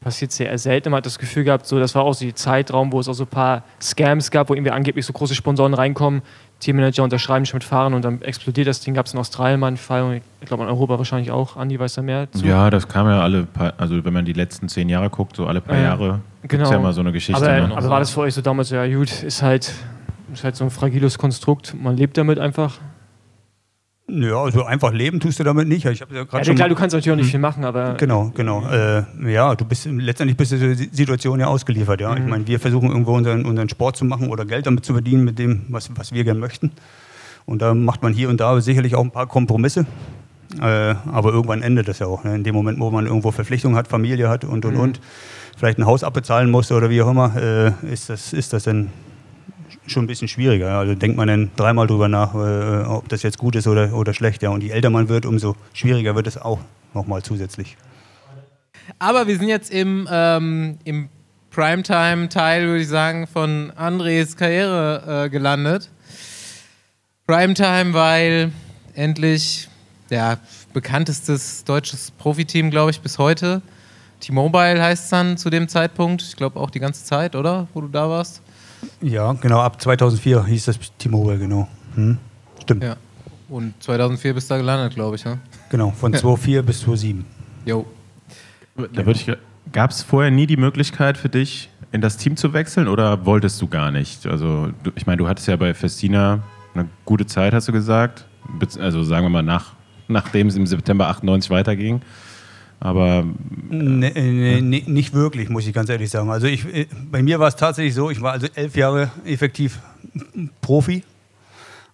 passiert sehr selten. Man hat das Gefühl gehabt, so, das war auch so die Zeitraum, wo es auch so ein paar Scams gab, wo irgendwie angeblich so große Sponsoren reinkommen, Teammanager unterschreiben schon mit Fahren und dann explodiert das Ding. Gab es in Australien mal einen Fall und ich glaube in Europa wahrscheinlich auch. Andi weiß da mehr
zu. Ja, das kam ja alle, paar, also wenn man die letzten zehn Jahre guckt, so alle paar äh, Jahre genau. ist ja immer so eine Geschichte.
Aber, ne? aber war das für euch so damals, ja gut, ist halt, ist halt so ein fragiles Konstrukt, man lebt damit einfach?
Ja, also einfach leben tust du damit nicht. Ich
ja, ja schon klar, du kannst natürlich auch nicht hm. viel machen, aber.
Genau, genau. Äh, ja, du bist letztendlich bist du der Situation ja ausgeliefert. Ja? Mhm. Ich meine, wir versuchen irgendwo unseren, unseren Sport zu machen oder Geld damit zu verdienen mit dem, was, was wir gerne möchten. Und da macht man hier und da sicherlich auch ein paar Kompromisse. Äh, aber irgendwann endet das ja auch. Ne? In dem Moment, wo man irgendwo Verpflichtungen hat, Familie hat und und mhm. und, vielleicht ein Haus abbezahlen muss oder wie auch immer, äh, ist, das, ist das dann schon ein bisschen schwieriger. Also denkt man dann dreimal drüber nach, äh, ob das jetzt gut ist oder, oder schlecht. Ja. Und je älter man wird, umso schwieriger wird es auch nochmal zusätzlich.
Aber wir sind jetzt im, ähm, im Primetime-Teil, würde ich sagen, von Andres Karriere äh, gelandet. Primetime, weil endlich, ja, bekanntestes deutsches Profiteam, glaube ich, bis heute. T-Mobile heißt es dann zu dem Zeitpunkt. Ich glaube auch die ganze Zeit, oder? Wo du da warst.
Ja, genau, ab 2004 hieß das T-Mobile, genau. Hm? Stimmt. Ja.
Und 2004 bist du da gelandet, glaube ich, ja?
Genau, von 2,4 bis 2,7.
Jo.
Da würde ich. Gab es vorher nie die Möglichkeit für dich, in das Team zu wechseln oder wolltest du gar nicht? Also, du, ich meine, du hattest ja bei Festina eine gute Zeit, hast du gesagt. Also sagen wir mal, nach, nachdem es im September 98 weiterging. Aber
Nee, nee, nee, nicht wirklich, muss ich ganz ehrlich sagen. Also ich, äh, bei mir war es tatsächlich so, ich war also elf Jahre effektiv Profi.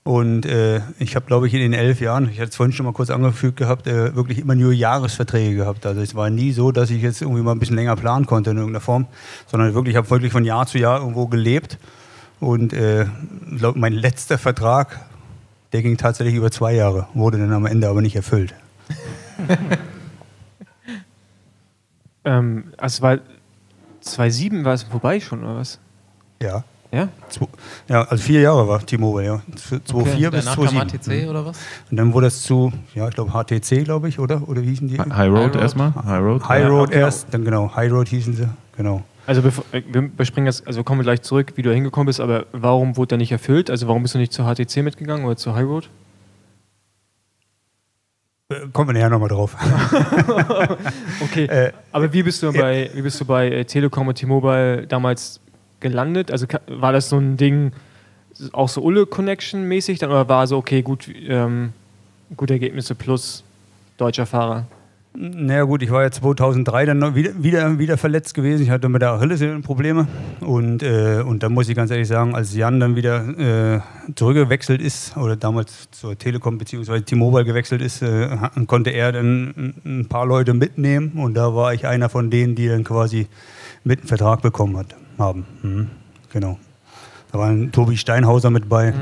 Und äh, ich habe, glaube ich, in den elf Jahren, ich hatte es vorhin schon mal kurz angefügt gehabt, äh, wirklich immer nur Jahresverträge gehabt. Also es war nie so, dass ich jetzt irgendwie mal ein bisschen länger planen konnte in irgendeiner Form, sondern wirklich, ich habe wirklich von Jahr zu Jahr irgendwo gelebt. Und äh, ich glaub, mein letzter Vertrag, der ging tatsächlich über zwei Jahre, wurde dann am Ende aber nicht erfüllt.
Ähm, also es war 2,7 war es vorbei schon, oder was?
Ja.
Ja?
Zwei, ja, also vier Jahre war T-Mobile, ja. 2,4 bis
Danach kam
2,7.
ATC oder was?
Und dann wurde es zu, ja, ich glaube HTC, glaube ich, oder? Oder wie hießen die?
High Road
High Road.
erstmal? High Road?
High Road
okay.
erst, dann genau, High Road hießen sie, genau.
Also bevor, äh, wir überspringen jetzt, also kommen wir gleich zurück, wie du da hingekommen bist, aber warum wurde der nicht erfüllt? Also warum bist du nicht zur HTC mitgegangen oder zur High Road?
Äh, Kommen wir nachher nochmal drauf.
Okay.
Äh,
aber wie bist du bei, wie bist du bei äh, Telekom und T-Mobile damals gelandet? Also war das so ein Ding, auch so Ulle-Connection-mäßig dann oder war so, okay, gut, ähm, gute Ergebnisse plus deutscher Fahrer?
Naja gut, ich war ja 2003 dann wieder, wieder, wieder verletzt gewesen. Ich hatte mit der Achillessehne Probleme. Und, äh, und da muss ich ganz ehrlich sagen, als Jan dann wieder äh, zurückgewechselt ist oder damals zur Telekom bzw. T-Mobile gewechselt ist, äh, konnte er dann ein- paar Leute mitnehmen. Und da war ich einer von denen, die dann quasi mit einen Vertrag bekommen hat, haben. Mhm. Genau. Da war ein Tobi Steinhauser mit bei.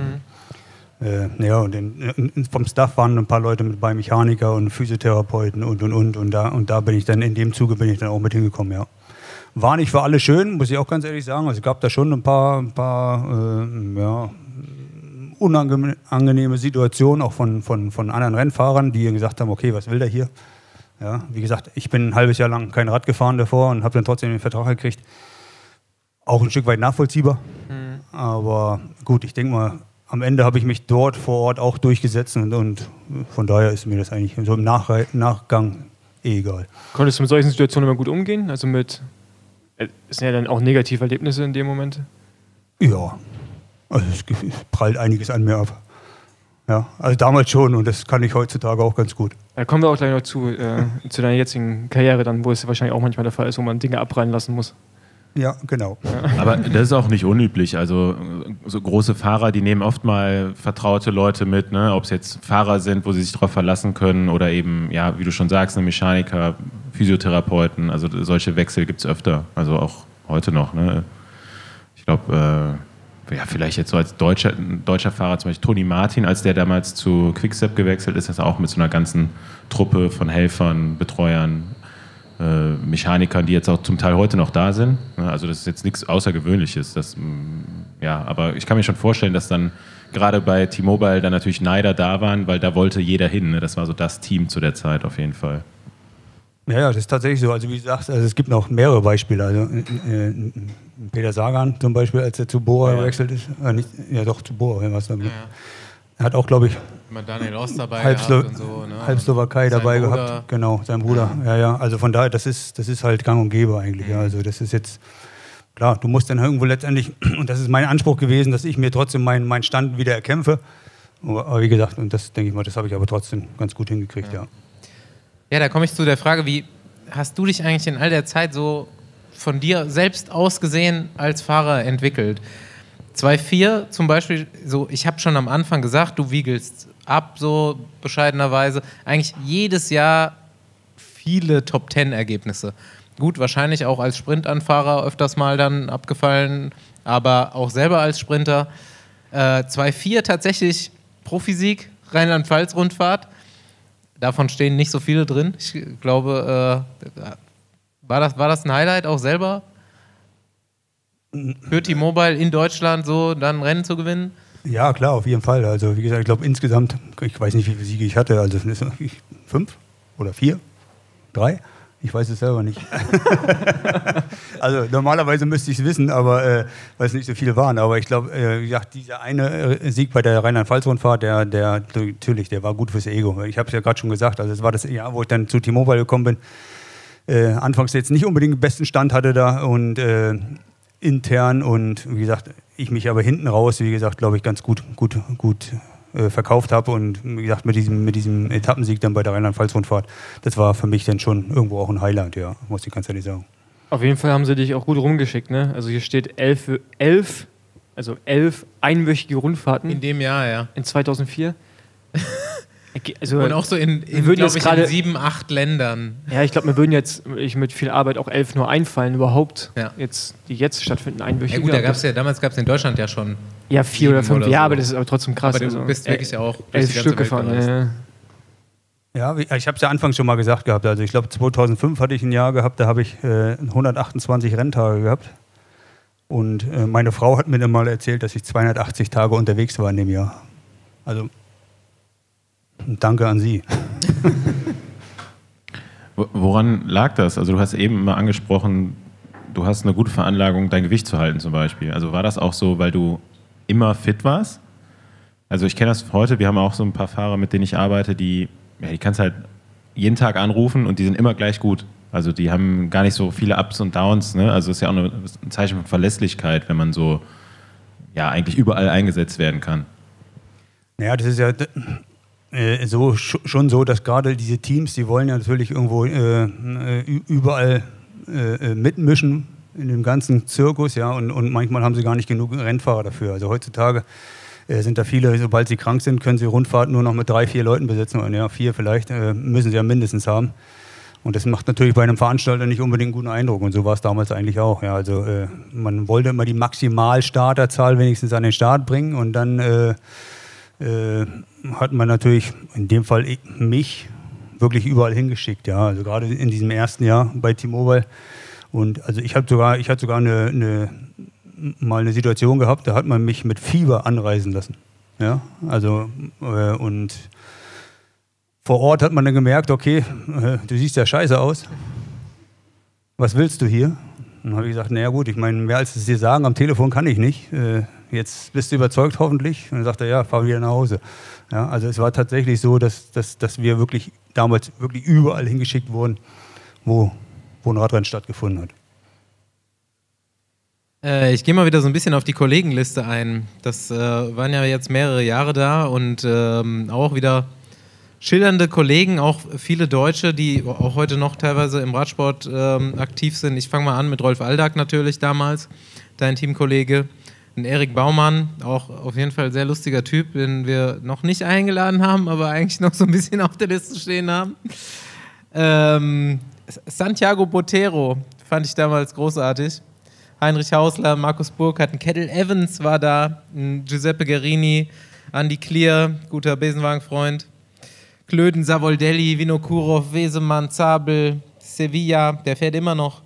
Äh, ja, und in, in, vom Staff waren ein paar Leute mit bei, Mechaniker und Physiotherapeuten und und und. Und da, und da bin ich dann, in dem Zuge bin ich dann auch mit hingekommen, ja. War nicht für alle schön, muss ich auch ganz ehrlich sagen. Also es gab da schon ein paar, ein paar äh, ja, unangenehme Situationen, auch von, von, von anderen Rennfahrern, die gesagt haben, okay, was will der hier? Ja, wie gesagt, ich bin ein halbes Jahr lang kein Rad gefahren davor und habe dann trotzdem den Vertrag gekriegt. Auch ein Stück weit nachvollziehbar. Aber gut, ich denke mal, am Ende habe ich mich dort vor Ort auch durchgesetzt und, und von daher ist mir das eigentlich so im Nachrei- Nachgang eh egal.
Konntest du mit solchen Situationen immer gut umgehen? Also mit, äh, es sind ja dann auch negative Erlebnisse in dem Moment.
Ja, also es prallt einiges an mir ab. Ja, also damals schon und das kann ich heutzutage auch ganz gut.
Da kommen wir auch gleich noch zu, äh, zu deiner jetzigen Karriere dann, wo es wahrscheinlich auch manchmal der Fall ist, wo man Dinge abreihen lassen muss.
Ja, genau.
Aber das ist auch nicht unüblich. Also so große Fahrer, die nehmen oft mal vertraute Leute mit, ne? ob es jetzt Fahrer sind, wo sie sich darauf verlassen können oder eben, ja, wie du schon sagst, eine Mechaniker, Physiotherapeuten. Also solche Wechsel gibt es öfter. Also auch heute noch. Ne? Ich glaube, äh, ja, vielleicht jetzt so als deutscher, deutscher Fahrer, zum Beispiel Toni Martin, als der damals zu Quickstep gewechselt ist, ist auch mit so einer ganzen Truppe von Helfern, Betreuern, Mechanikern, die jetzt auch zum Teil heute noch da sind. Ne, Also das ist jetzt nichts Außergewöhnliches. Das, ja, aber ich kann mir schon vorstellen, dass dann gerade bei T-Mobile dann natürlich Neider da waren, weil da wollte jeder hin. Ne? Das war so das Team zu der Zeit auf jeden Fall.
Ja, ja, das ist tatsächlich so. Also wie gesagt, also es gibt noch mehrere Beispiele. Also äh, äh, Peter Sagan zum Beispiel, als er zu Bora
Ja.
gewechselt ist. Äh, nicht, ja doch, zu Bora. Was da
Ja.
Er hat auch, glaube ich,
Daniel Ost dabei
halb,
gehabt
Slo
so. Ne?
halb Slowakei dabei
Bruder.
gehabt. Genau, sein Bruder. Ja, ja. Also von daher, das ist, das ist halt gang und gäbe eigentlich. Ja. Also das ist jetzt, klar, du musst dann irgendwo letztendlich, und das ist mein Anspruch gewesen, dass ich mir trotzdem meinen meinen Stand wieder erkämpfe. Aber wie gesagt, und das denke ich mal, das habe ich aber trotzdem ganz gut hingekriegt, ja.
Ja, da komme ich zu der Frage, wie hast du dich eigentlich in all der Zeit so von dir selbst aus gesehen als Fahrer entwickelt? 2-4 zum Beispiel, so, ich habe schon am Anfang gesagt, du wiegelst ab, so bescheidenerweise. Eigentlich jedes Jahr viele Top-10-Ergebnisse. Gut, wahrscheinlich auch als Sprintanfahrer öfters mal dann abgefallen, aber auch selber als Sprinter. Äh, 2-4 tatsächlich Profisieg, Rheinland-Pfalz-Rundfahrt. Davon stehen nicht so viele drin. Ich glaube, äh, war, das, war das ein Highlight auch selber? Für T-Mobile in Deutschland so dann Rennen zu gewinnen?
Ja, klar, auf jeden Fall. Also wie gesagt, ich glaube insgesamt, ich weiß nicht, wie viele Siege ich hatte, also fünf oder vier, drei, ich weiß es selber nicht. Also normalerweise müsste ich es wissen, aber äh, weil es nicht so viele waren. Aber ich glaube, äh, wie dieser eine äh, Sieg bei der Rheinland-Pfalz-Rundfahrt, der, der natürlich, der war gut fürs Ego. Ich habe es ja gerade schon gesagt. Also es war das Jahr, wo ich dann zu T-Mobile gekommen bin. Äh, anfangs jetzt nicht unbedingt den besten Stand hatte da und äh, intern und wie gesagt, ich mich aber hinten raus, wie gesagt, glaube ich, ganz gut, gut, gut äh, verkauft habe und wie gesagt, mit diesem, mit diesem Etappensieg dann bei der Rheinland-Pfalz-Rundfahrt, das war für mich dann schon irgendwo auch ein Highlight, ja, muss ich ganz ehrlich sagen.
Auf jeden Fall haben sie dich auch gut rumgeschickt, ne? Also hier steht elf, elf also elf einwöchige Rundfahrten.
In dem Jahr, ja.
In 2004.
Also, und auch so in, in,
würden jetzt
ich, in sieben, acht Ländern.
Ja, ich glaube, mir würden jetzt ich mit viel Arbeit auch elf nur einfallen, überhaupt, ja. jetzt, die jetzt stattfinden, einwöchige.
Ja gut, da gab's ja, damals gab es in Deutschland ja schon.
Ja, vier oder fünf, oder ja, so. aber das ist aber trotzdem krass.
Aber du also, bist wirklich ja auch
elf Stück gefahren. Ja.
Ja, ich habe es ja anfangs schon mal gesagt gehabt. Also ich glaube 2005 hatte ich ein Jahr gehabt, da habe ich äh, 128 Renntage gehabt. Und äh, meine Frau hat mir dann mal erzählt, dass ich 280 Tage unterwegs war in dem Jahr. Also danke an Sie.
Woran lag das? Also du hast eben immer angesprochen, du hast eine gute Veranlagung, dein Gewicht zu halten zum Beispiel. Also war das auch so, weil du immer fit warst? Also ich kenne das heute, wir haben auch so ein paar Fahrer, mit denen ich arbeite, die ja, die kannst halt jeden Tag anrufen und die sind immer gleich gut. Also die haben gar nicht so viele Ups und Downs. Ne? Also ist ja auch ein Zeichen von Verlässlichkeit, wenn man so ja eigentlich überall eingesetzt werden kann.
Naja, das ist ja äh, so schon so, dass gerade diese Teams, die wollen ja natürlich irgendwo äh, äh überall äh, mitmischen in dem ganzen Zirkus, ja, und, und manchmal haben sie gar nicht genug Rennfahrer dafür. Also heutzutage sind da viele, sobald sie krank sind, können sie Rundfahrten nur noch mit drei, vier Leuten besitzen. Oder ja, vier vielleicht, müssen sie ja mindestens haben. Und das macht natürlich bei einem Veranstalter nicht unbedingt einen guten Eindruck. Und so war es damals eigentlich auch. Ja, also äh, man wollte immer die Maximalstarterzahl wenigstens an den Start bringen. Und dann äh, äh, hat man natürlich in dem Fall mich wirklich überall hingeschickt. Ja, also gerade in diesem ersten Jahr bei T-Mobile. Und also ich hatte sogar, ich hatte sogar eine, eine mal eine Situation gehabt, da hat man mich mit Fieber anreisen lassen. Ja, also äh, und vor Ort hat man dann gemerkt, okay, äh, du siehst ja scheiße aus. Was willst du hier? dann habe ich gesagt, naja gut, ich meine, mehr als es dir sagen am Telefon kann ich nicht. Äh, jetzt bist du überzeugt hoffentlich. Und dann sagt er, ja, fahr wieder nach Hause. Ja, also es war tatsächlich so, dass, dass, dass wir wirklich damals wirklich überall hingeschickt wurden, wo, wo ein Radrennen stattgefunden hat.
Äh, ich gehe mal wieder so ein bisschen auf die Kollegenliste ein. Das äh, waren ja jetzt mehrere Jahre da und ähm, auch wieder schildernde Kollegen, auch viele Deutsche, die auch heute noch teilweise im Radsport ähm, aktiv sind. Ich fange mal an mit Rolf Aldag natürlich damals, dein Teamkollege. Und Erik Baumann, auch auf jeden Fall sehr lustiger Typ, den wir noch nicht eingeladen haben, aber eigentlich noch so ein bisschen auf der Liste stehen haben. Ähm, Santiago Botero fand ich damals großartig. Heinrich Hausler, Markus Burkhardt, Kettle Evans war da, Giuseppe Guerini, Andy Clear, guter Besenwagenfreund, Klöden, Savoldelli, Vinokurov, Wesemann, Zabel, Sevilla, der fährt immer noch.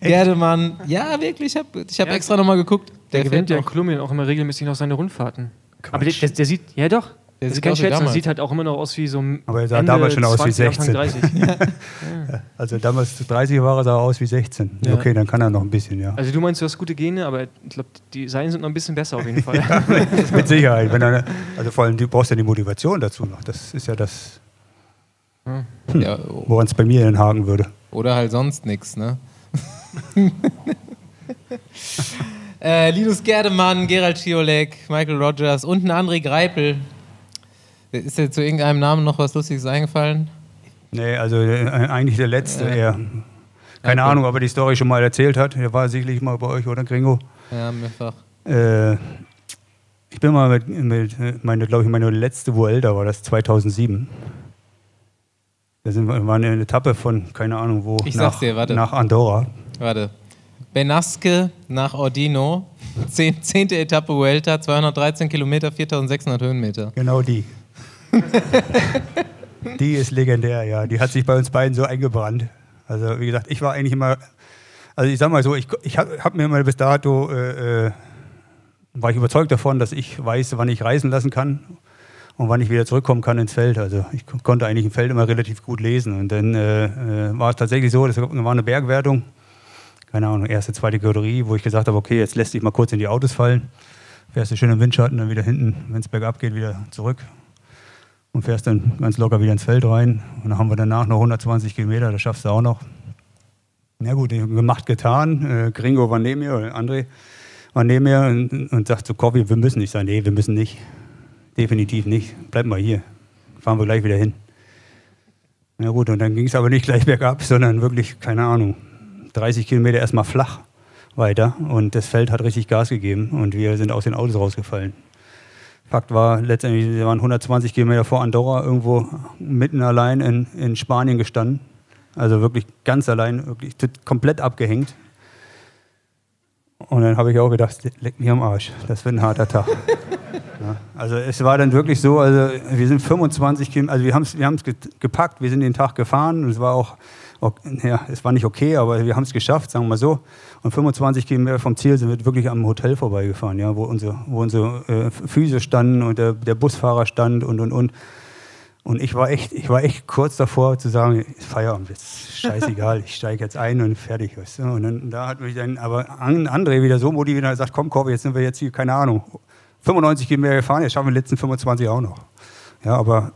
Gerdemann, ja, wirklich, ich habe ich hab ja, extra nochmal geguckt.
Der, der gewinnt ja in Kolumbien auch immer regelmäßig noch seine Rundfahrten. Quatsch. Aber der, der, der, sieht, ja doch, der sieht, Schätzen, sieht halt auch immer noch aus wie so ein.
Aber er sah Ende damals schon aus 20, wie 16. ja. Also damals 30 war er sah aus wie 16. Ja. Okay, dann kann er noch ein bisschen, ja.
Also du meinst, du hast gute Gene, aber ich glaube, die seinen sind noch ein bisschen besser auf jeden Fall.
ja, mit Sicherheit. Er, also vor allem, du brauchst ja die Motivation dazu noch. Das ist ja das, hm. woran es bei mir in den Haken würde.
Oder halt sonst nichts, ne? äh, Linus Gerdemann, Gerald Schiolek, Michael Rogers und ein André Greipel ist dir zu irgendeinem Namen noch was Lustiges eingefallen?
Nee, also äh, eigentlich der letzte ja. eher. Keine okay. Ahnung, ob er die Story schon mal erzählt hat. Er war sicherlich mal bei euch, oder Gringo?
Ja, mehrfach.
Äh, ich bin mal mit, mit meine, glaube ich, meine letzte Vuelta war das 2007. Da sind wir, war eine Etappe von, keine Ahnung wo,
ich nach, dir,
nach Andorra.
Warte. Benasque nach Ordino, zehnte Etappe Vuelta, 213 Kilometer, 4600 Höhenmeter.
Genau die. die ist legendär, ja. Die hat sich bei uns beiden so eingebrannt. Also, wie gesagt, ich war eigentlich immer, also ich sag mal so, ich, ich habe hab mir immer bis dato, äh, äh, war ich überzeugt davon, dass ich weiß, wann ich reisen lassen kann und wann ich wieder zurückkommen kann ins Feld. Also ich konnte eigentlich im Feld immer relativ gut lesen. Und dann äh, äh war es tatsächlich so, das war eine Bergwertung keine Ahnung, erste, zweite Kategorie, wo ich gesagt habe, okay, jetzt lässt dich mal kurz in die Autos fallen, fährst du schön im Windschatten, dann wieder hinten, wenn es bergab geht, wieder zurück und fährst dann ganz locker wieder ins Feld rein. Und dann haben wir danach noch 120 Kilometer, das schaffst du auch noch. Na gut, gemacht, getan. Äh, Gringo war neben mir, oder André war neben mir und, und sagt zu so, wir müssen nicht sein. Nee, wir müssen nicht. Definitiv nicht. Bleib mal hier. Fahren wir gleich wieder hin. Na gut, und dann ging es aber nicht gleich bergab, sondern wirklich, keine Ahnung, 30 Kilometer erstmal flach weiter. Und das Feld hat richtig Gas gegeben und wir sind aus den Autos rausgefallen. Fakt war, letztendlich, wir waren 120 Kilometer vor Andorra, irgendwo mitten allein in, in Spanien gestanden. Also wirklich ganz allein, wirklich komplett abgehängt. Und dann habe ich auch gedacht, leck mich am Arsch, das wird ein harter Tag. ja, also es war dann wirklich so, also wir sind 25 Kilometer, also wir haben es wir gepackt, wir sind den Tag gefahren und es war auch, ja, es war nicht okay, aber wir haben es geschafft, sagen wir mal so. Und 25 Kilometer vom Ziel sind wir wirklich am Hotel vorbeigefahren, ja, wo unsere, wo unsere äh, Füße standen und der, der Busfahrer stand und und und. Und ich war echt, ich war echt kurz davor zu sagen, Feierabend, jetzt scheißegal, ich steige jetzt ein und fertig. Du? Und dann, da hat mich dann aber André wieder so motiviert, er sagt, komm Korbe, jetzt sind wir jetzt hier, keine Ahnung, 95 Kilometer gefahren, jetzt schaffen wir die letzten 25 auch noch. Ja, aber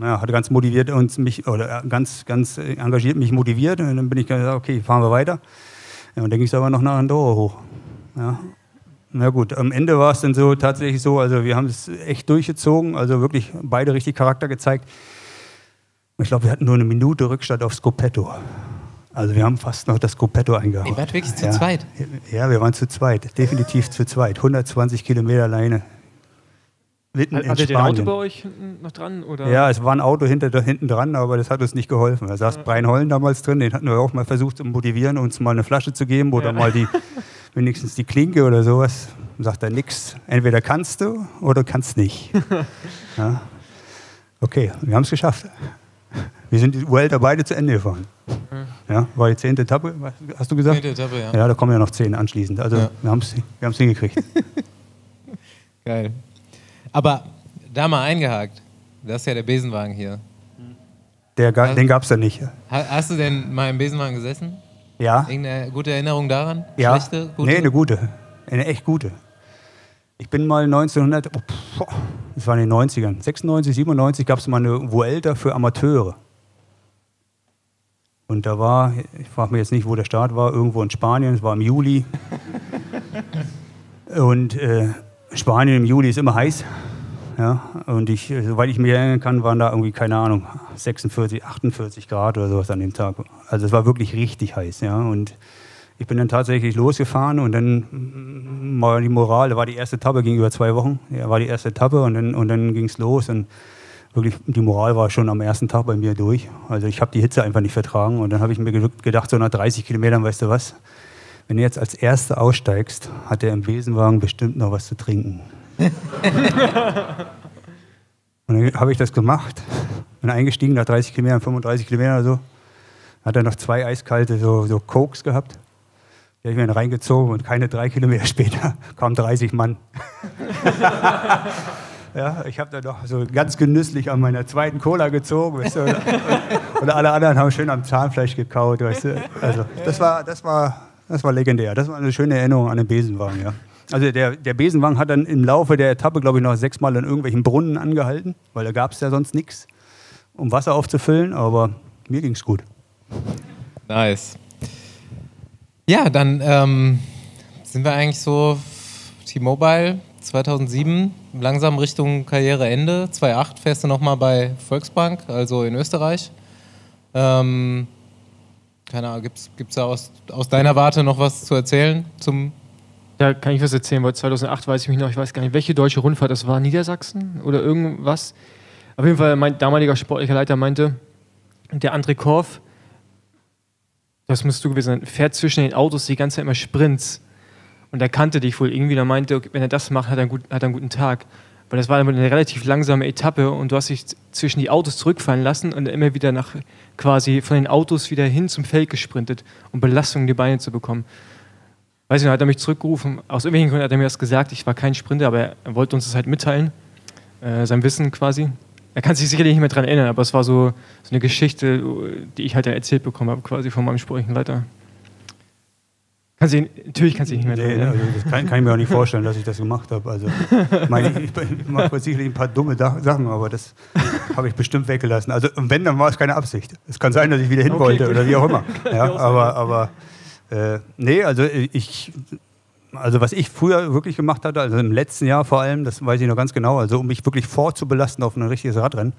ja, hat ganz motiviert uns mich, oder ganz, ganz engagiert mich motiviert. Und dann bin ich gesagt, okay, fahren wir weiter. Ja, und dann ging es aber noch nach Andorra hoch. Ja. Na gut, am Ende war es dann so tatsächlich so, also wir haben es echt durchgezogen, also wirklich beide richtig Charakter gezeigt. Ich glaube, wir hatten nur eine Minute Rückstand auf Scopetto. Also wir haben fast noch das Scopetto eingehauen.
Ihr wart wirklich zu
ja.
zweit?
Ja, wir waren zu zweit, definitiv zu zweit. 120 Kilometer alleine.
Mitten Hat, hattet ihr ein Auto bei euch noch dran? Oder?
Ja, es war ein Auto hinter, hinten dran, aber das hat uns nicht geholfen. Da saß ja. Brian Hollen damals drin, den hatten wir auch mal versucht zu motivieren, uns mal eine Flasche zu geben oder ja. mal die wenigstens die Klinke oder sowas. Dann sagt er nix. Entweder kannst du oder kannst nicht. ja. Okay, wir haben es geschafft. Wir sind die Vuelta beide zu Ende gefahren. Ja, war die zehnte Etappe, hast du gesagt?
Zehnte Etappe, ja.
Ja, da kommen ja noch zehn anschließend. Also wir haben es wir hingekriegt.
Geil. Aber da mal eingehakt, das ist ja der Besenwagen hier.
Der, den gab es ja nicht.
Hast du denn mal im Besenwagen gesessen?
Ja.
Irgendeine gute Erinnerung daran?
Ja. Schlechte? Gute? Nee, eine gute. Eine echt gute. Ich bin mal 1900, oh, das war in den 90ern, 96, 97 gab es mal eine Vuelta für Amateure. Und da war, ich frage mich jetzt nicht, wo der Start war, irgendwo in Spanien, es war im Juli. Und äh, Spanien im Juli ist immer heiß. Ja, und ich, soweit ich mich erinnern kann, waren da irgendwie, keine Ahnung, 46, 48 Grad oder sowas an dem Tag. Also es war wirklich richtig heiß. Ja, und ich bin dann tatsächlich losgefahren und dann war die Moral, da war die erste Etappe, ging über zwei Wochen, ja, war die erste Etappe und dann, und dann ging es los und wirklich, die Moral war schon am ersten Tag bei mir durch. Also ich habe die Hitze einfach nicht vertragen und dann habe ich mir gedacht, so nach 30 Kilometern, weißt du was, wenn du jetzt als Erster aussteigst, hat der im Besenwagen bestimmt noch was zu trinken. und dann habe ich das gemacht, bin eingestiegen nach 30 Kilometern, 35 Kilometern oder so. Hat er noch zwei eiskalte so, so Cokes gehabt. Die habe ich mir reingezogen und keine drei Kilometer später kamen 30 Mann. ja, ich habe da doch so ganz genüsslich an meiner zweiten Cola gezogen. Weißt du, und alle anderen haben schön am Zahnfleisch gekaut. Weißt du. Also das war, das, war, das war legendär. Das war eine schöne Erinnerung an den Besenwagen. Ja. Also der, der Besenwagen hat dann im Laufe der Etappe, glaube ich, noch sechsmal an irgendwelchen Brunnen angehalten, weil da gab es ja sonst nichts, um Wasser aufzufüllen, aber mir ging es gut.
Nice. Ja, dann ähm, sind wir eigentlich so T-Mobile 2007, langsam Richtung Karriereende. 2008 fährst du nochmal bei Volksbank, also in Österreich. Ähm, keine Ahnung, gibt es da aus, aus deiner Warte noch was zu erzählen zum
da kann ich was erzählen, weil 2008 weiß ich mich noch, ich weiß gar nicht, welche deutsche Rundfahrt das war, Niedersachsen oder irgendwas. Auf jeden Fall, mein damaliger sportlicher Leiter meinte, der André Korf, das musst du gewesen sein, fährt zwischen den Autos die ganze Zeit immer Sprints. Und er kannte dich wohl irgendwie, da meinte, wenn er das macht, hat er, einen, gut, hat er einen guten Tag. Weil das war eine relativ langsame Etappe und du hast dich zwischen die Autos zurückfallen lassen und immer wieder nach quasi von den Autos wieder hin zum Feld gesprintet, um Belastung in die Beine zu bekommen weiß ich noch, hat er mich zurückgerufen. Aus irgendwelchen Gründen hat er mir das gesagt. Ich war kein Sprinter, aber er wollte uns das halt mitteilen. Äh, sein Wissen quasi. Er kann sich sicherlich nicht mehr daran erinnern, aber es war so, so eine Geschichte, die ich halt erzählt bekommen habe, quasi von meinem sportlichen Leiter. Kannst du, natürlich kannst du nicht mehr
Nee,
dran
also das kann, kann ich mir auch nicht vorstellen, dass ich das gemacht habe. Also, ich meine, ich, ich mache sicherlich ein paar dumme Sachen, aber das habe ich bestimmt weggelassen. Also, und wenn, dann war es keine Absicht. Es kann sein, dass ich wieder hin
Okay,
wollte
gut.
oder wie auch immer. Ja, aber, aber äh, nee, also ich, also was ich früher wirklich gemacht hatte, also im letzten Jahr vor allem, das weiß ich noch ganz genau, also um mich wirklich vorzubelasten auf ein richtiges Radrennen,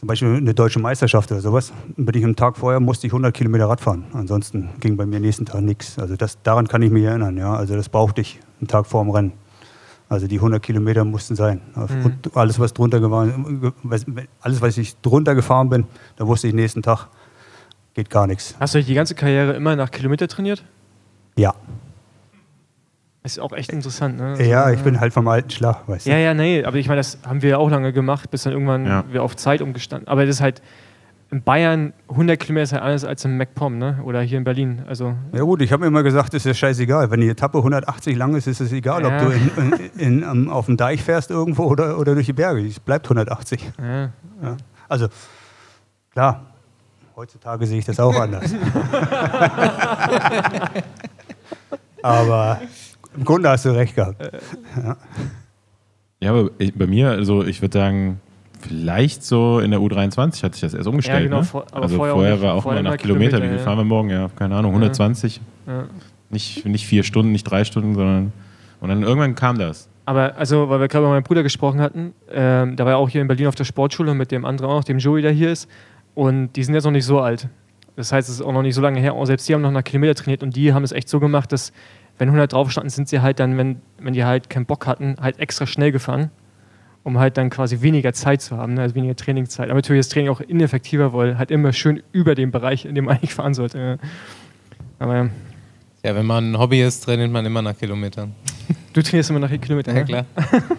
zum Beispiel eine deutsche Meisterschaft oder sowas, bin ich am Tag vorher, musste ich 100 Kilometer Rad fahren. Ansonsten ging bei mir nächsten Tag nichts. Also das, daran kann ich mich erinnern. Ja. Also das brauchte ich einen Tag vor dem Rennen. Also die 100 Kilometer mussten sein. Und alles, was drunter gefahren, alles, was ich drunter gefahren bin, da wusste ich nächsten Tag, geht gar nichts.
Hast du die ganze Karriere immer nach Kilometer trainiert?
Ja.
Das ist auch echt interessant, ne? Also,
Ja, ich bin halt vom alten Schlag, weißt du.
Ja, ja, nee, aber ich meine, das haben wir ja auch lange gemacht, bis dann irgendwann
Ja.
wir auf Zeit umgestanden. Aber das ist halt in Bayern 100 Kilometer ist halt anders als in MacPom, ne? Oder hier in Berlin. Also
Ja gut, ich habe mir immer gesagt, ist ja scheißegal. Wenn die Etappe 180 lang ist, ist es egal,
Ja.
ob du in, in, in, am- auf dem Deich fährst irgendwo oder, oder durch die Berge. Es bleibt 180.
ja.
Ja. Also klar, heutzutage sehe ich das auch anders. Aber im Grunde hast du recht gehabt.
Ja, aber ich, bei mir, also ich würde sagen, vielleicht so in der U23 hat sich das erst umgestellt.
Ja, genau,
ne?
vor- aber
also
vorher
vorher,
auch
war auch
Vorher
mal nach
immer
Kilometer.
Kilometer,
Wie viel
ja.
fahren wir morgen? Ja, keine Ahnung, 120.
ja.
Nicht, nicht vier Stunden, nicht drei Stunden, sondern. Und dann irgendwann kam das.
Aber also, weil wir gerade über meinen Bruder gesprochen hatten, ähm, der war ja auch hier in Berlin auf der Sportschule mit dem anderen auch, dem Joey, der hier ist. Und die sind jetzt noch nicht so alt. Das heißt, es ist auch noch nicht so lange her. Auch selbst die haben noch nach Kilometer trainiert und die haben es echt so gemacht, dass, wenn 100 drauf standen, sind sie halt dann, wenn, wenn die halt keinen Bock hatten, halt extra schnell gefahren, um halt dann quasi weniger Zeit zu haben, ne? also weniger Trainingszeit. Aber natürlich ist das Training auch ineffektiver, weil halt immer schön über dem Bereich, in dem man eigentlich fahren sollte. Ja. Aber ja,
Ja, wenn man ein Hobby ist, trainiert man immer nach Kilometern.
du trainierst immer nach Kilometern.
Ja,
ne?
klar.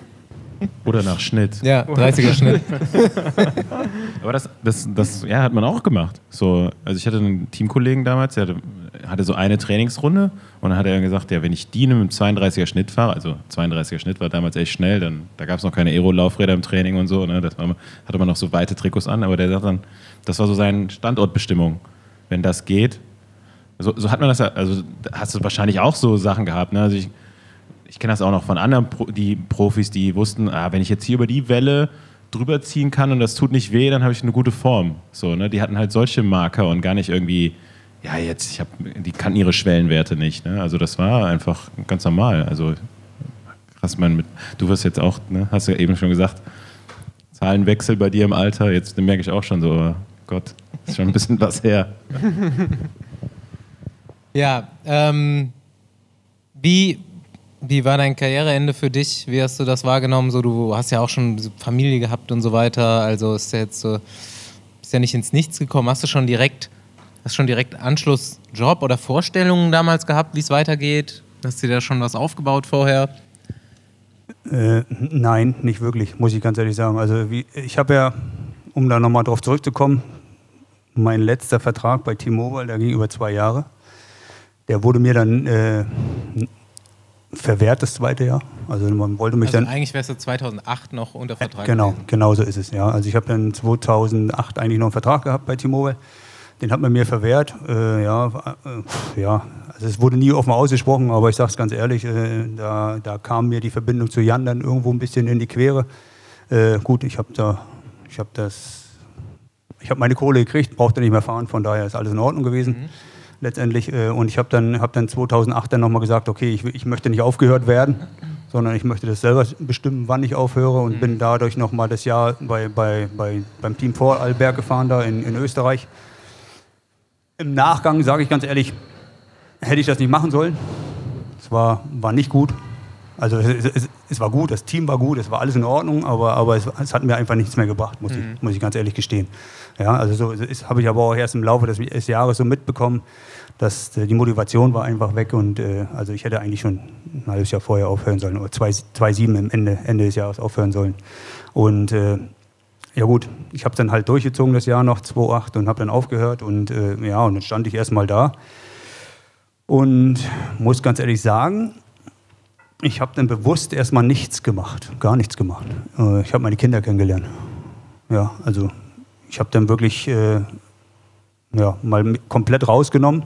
Oder nach Schnitt.
Ja, 30er Schnitt.
Aber das, das, das ja, hat man auch gemacht. So, also ich hatte einen Teamkollegen damals, der hatte, hatte so eine Trainingsrunde und dann hat er gesagt, ja, wenn ich die in einem 32er Schnitt fahre, also 32er Schnitt war damals echt schnell, dann da gab es noch keine Aero-Laufräder im Training und so, ne, das war, hatte man noch so weite Trikots an, aber der sagt dann, das war so seine Standortbestimmung. Wenn das geht, so, so hat man das also hast du wahrscheinlich auch so Sachen gehabt, ne? Also ich, ich kenne das auch noch von anderen Pro die Profis, die wussten, ah, wenn ich jetzt hier über die Welle drüber ziehen kann und das tut nicht weh, dann habe ich eine gute Form. So, ne? Die hatten halt solche Marker und gar nicht irgendwie, ja, jetzt, ich habe, die kannten ihre Schwellenwerte nicht. Ne? Also das war einfach ganz normal. Also krass, man mit, du wirst jetzt auch, ne, hast du ja eben schon gesagt, Zahlenwechsel bei dir im Alter, jetzt merke ich auch schon so, aber Gott, ist schon ein bisschen was her.
Ja, ähm, wie, wie war dein Karriereende für dich? Wie hast du das wahrgenommen? So, du hast ja auch schon Familie gehabt und so weiter. Also ist ja jetzt so, bist ja nicht ins Nichts gekommen. Hast du schon direkt, hast schon direkt Anschlussjob oder Vorstellungen damals gehabt, wie es weitergeht? Hast du dir da schon was aufgebaut vorher?
Äh, nein, nicht wirklich, muss ich ganz ehrlich sagen. Also wie, ich habe ja, um da nochmal drauf zurückzukommen, mein letzter Vertrag bei T-Mobile, der ging über zwei Jahre. Der wurde mir dann äh, verwehrt, das zweite Jahr. Also man wollte mich
Also
dann...
eigentlich wärst du 2008 noch unter Vertrag
Genau,
gewesen.
genau so ist es. Ja. Also ich habe dann 2008 eigentlich noch einen Vertrag gehabt bei T-Mobile. Den hat man mir verwehrt. Äh, ja, äh, ja, also es wurde nie offen ausgesprochen, aber ich sage es ganz ehrlich, äh, da, da kam mir die Verbindung zu Jan dann irgendwo ein bisschen in die Quere. Äh, gut, ich habe da, ich habe das, ich habe meine Kohle gekriegt, brauchte nicht mehr fahren, von daher ist alles in Ordnung gewesen. Letztendlich, äh, und ich habe dann, hab dann 2008 dann nochmal gesagt, okay, ich, ich möchte nicht aufgehört werden, sondern ich möchte das selber bestimmen, wann ich aufhöre und bin dadurch nochmal das Jahr bei, bei, bei, beim Team Vorarlberg gefahren, da in, in Österreich. Im Nachgang, sage ich ganz ehrlich, hätte ich das nicht machen sollen. Es war, war nicht gut. Also es, es, es war gut, das Team war gut, es war alles in Ordnung, aber, aber es, es hat mir einfach nichts mehr gebracht, muss, ich, muss ich ganz ehrlich gestehen. Ja, also so habe ich aber auch erst im Laufe des, des Jahres so mitbekommen, dass äh, die Motivation war einfach weg und äh, also ich hätte eigentlich schon ein halbes Jahr vorher aufhören sollen oder 2,7 im Ende, Ende des Jahres aufhören sollen. Und äh, ja gut, ich habe dann halt durchgezogen das Jahr noch 2,8 und habe dann aufgehört und äh, ja, und dann stand ich erstmal da und muss ganz ehrlich sagen, ich habe dann bewusst erstmal nichts gemacht, gar nichts gemacht. Äh, ich habe meine Kinder kennengelernt. Ja, also ich habe dann wirklich äh, ja, mal komplett rausgenommen.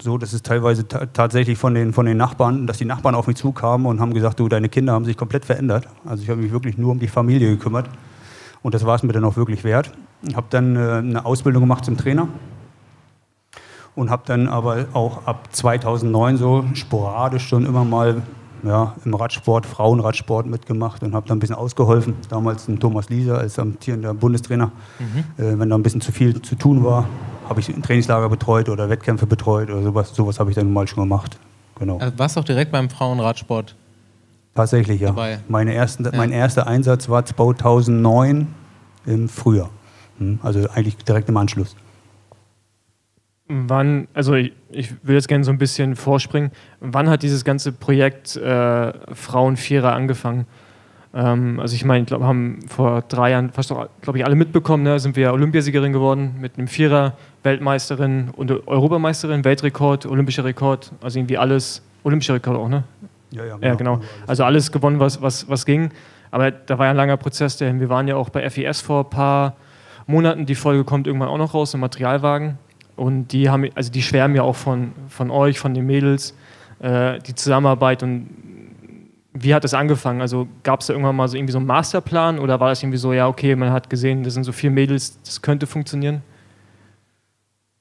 So, dass es teilweise ta tatsächlich von den, von den Nachbarn, dass die Nachbarn auf mich zukamen und haben gesagt, du, deine Kinder haben sich komplett verändert. Also ich habe mich wirklich nur um die Familie gekümmert. Und das war es mir dann auch wirklich wert. Ich habe dann äh, eine Ausbildung gemacht zum Trainer und habe dann aber auch ab 2009 so sporadisch schon immer mal ja, im Radsport, Frauenradsport mitgemacht und habe da ein bisschen ausgeholfen. Damals dem Thomas Lieser als amtierender Bundestrainer. Mhm. Äh, wenn da ein bisschen zu viel zu tun war, habe ich ein Trainingslager betreut oder Wettkämpfe betreut oder sowas. Sowas habe ich dann mal schon gemacht. Genau.
Also warst du auch direkt beim Frauenradsport?
Tatsächlich, ja. Dabei. Meine ersten, ja. Mein erster Einsatz war 2009 im Frühjahr. Hm, also eigentlich direkt im Anschluss.
Wann, also ich, ich will jetzt gerne so ein bisschen vorspringen, wann hat dieses ganze Projekt äh, Frauenvierer angefangen? Ähm, also ich meine, ich glaube, haben vor drei Jahren fast glaube ich, alle mitbekommen, ne, sind wir Olympiasiegerin geworden mit einem Vierer, Weltmeisterin und Europameisterin, Weltrekord, olympischer Rekord, also irgendwie alles, olympischer Rekord auch, ne? Ja, ja, genau. Ja, genau. Also alles gewonnen, was, was, was ging. Aber da war ja ein langer Prozess dahin. Wir waren ja auch bei FIS vor ein paar Monaten. Die Folge kommt irgendwann auch noch raus im Materialwagen. Und die haben, also die schwärmen ja auch von, von euch, von den Mädels, äh, die Zusammenarbeit und wie hat das angefangen? Also gab es da irgendwann mal so irgendwie so einen Masterplan oder war das irgendwie so, ja, okay, man hat gesehen, das sind so vier Mädels, das könnte funktionieren?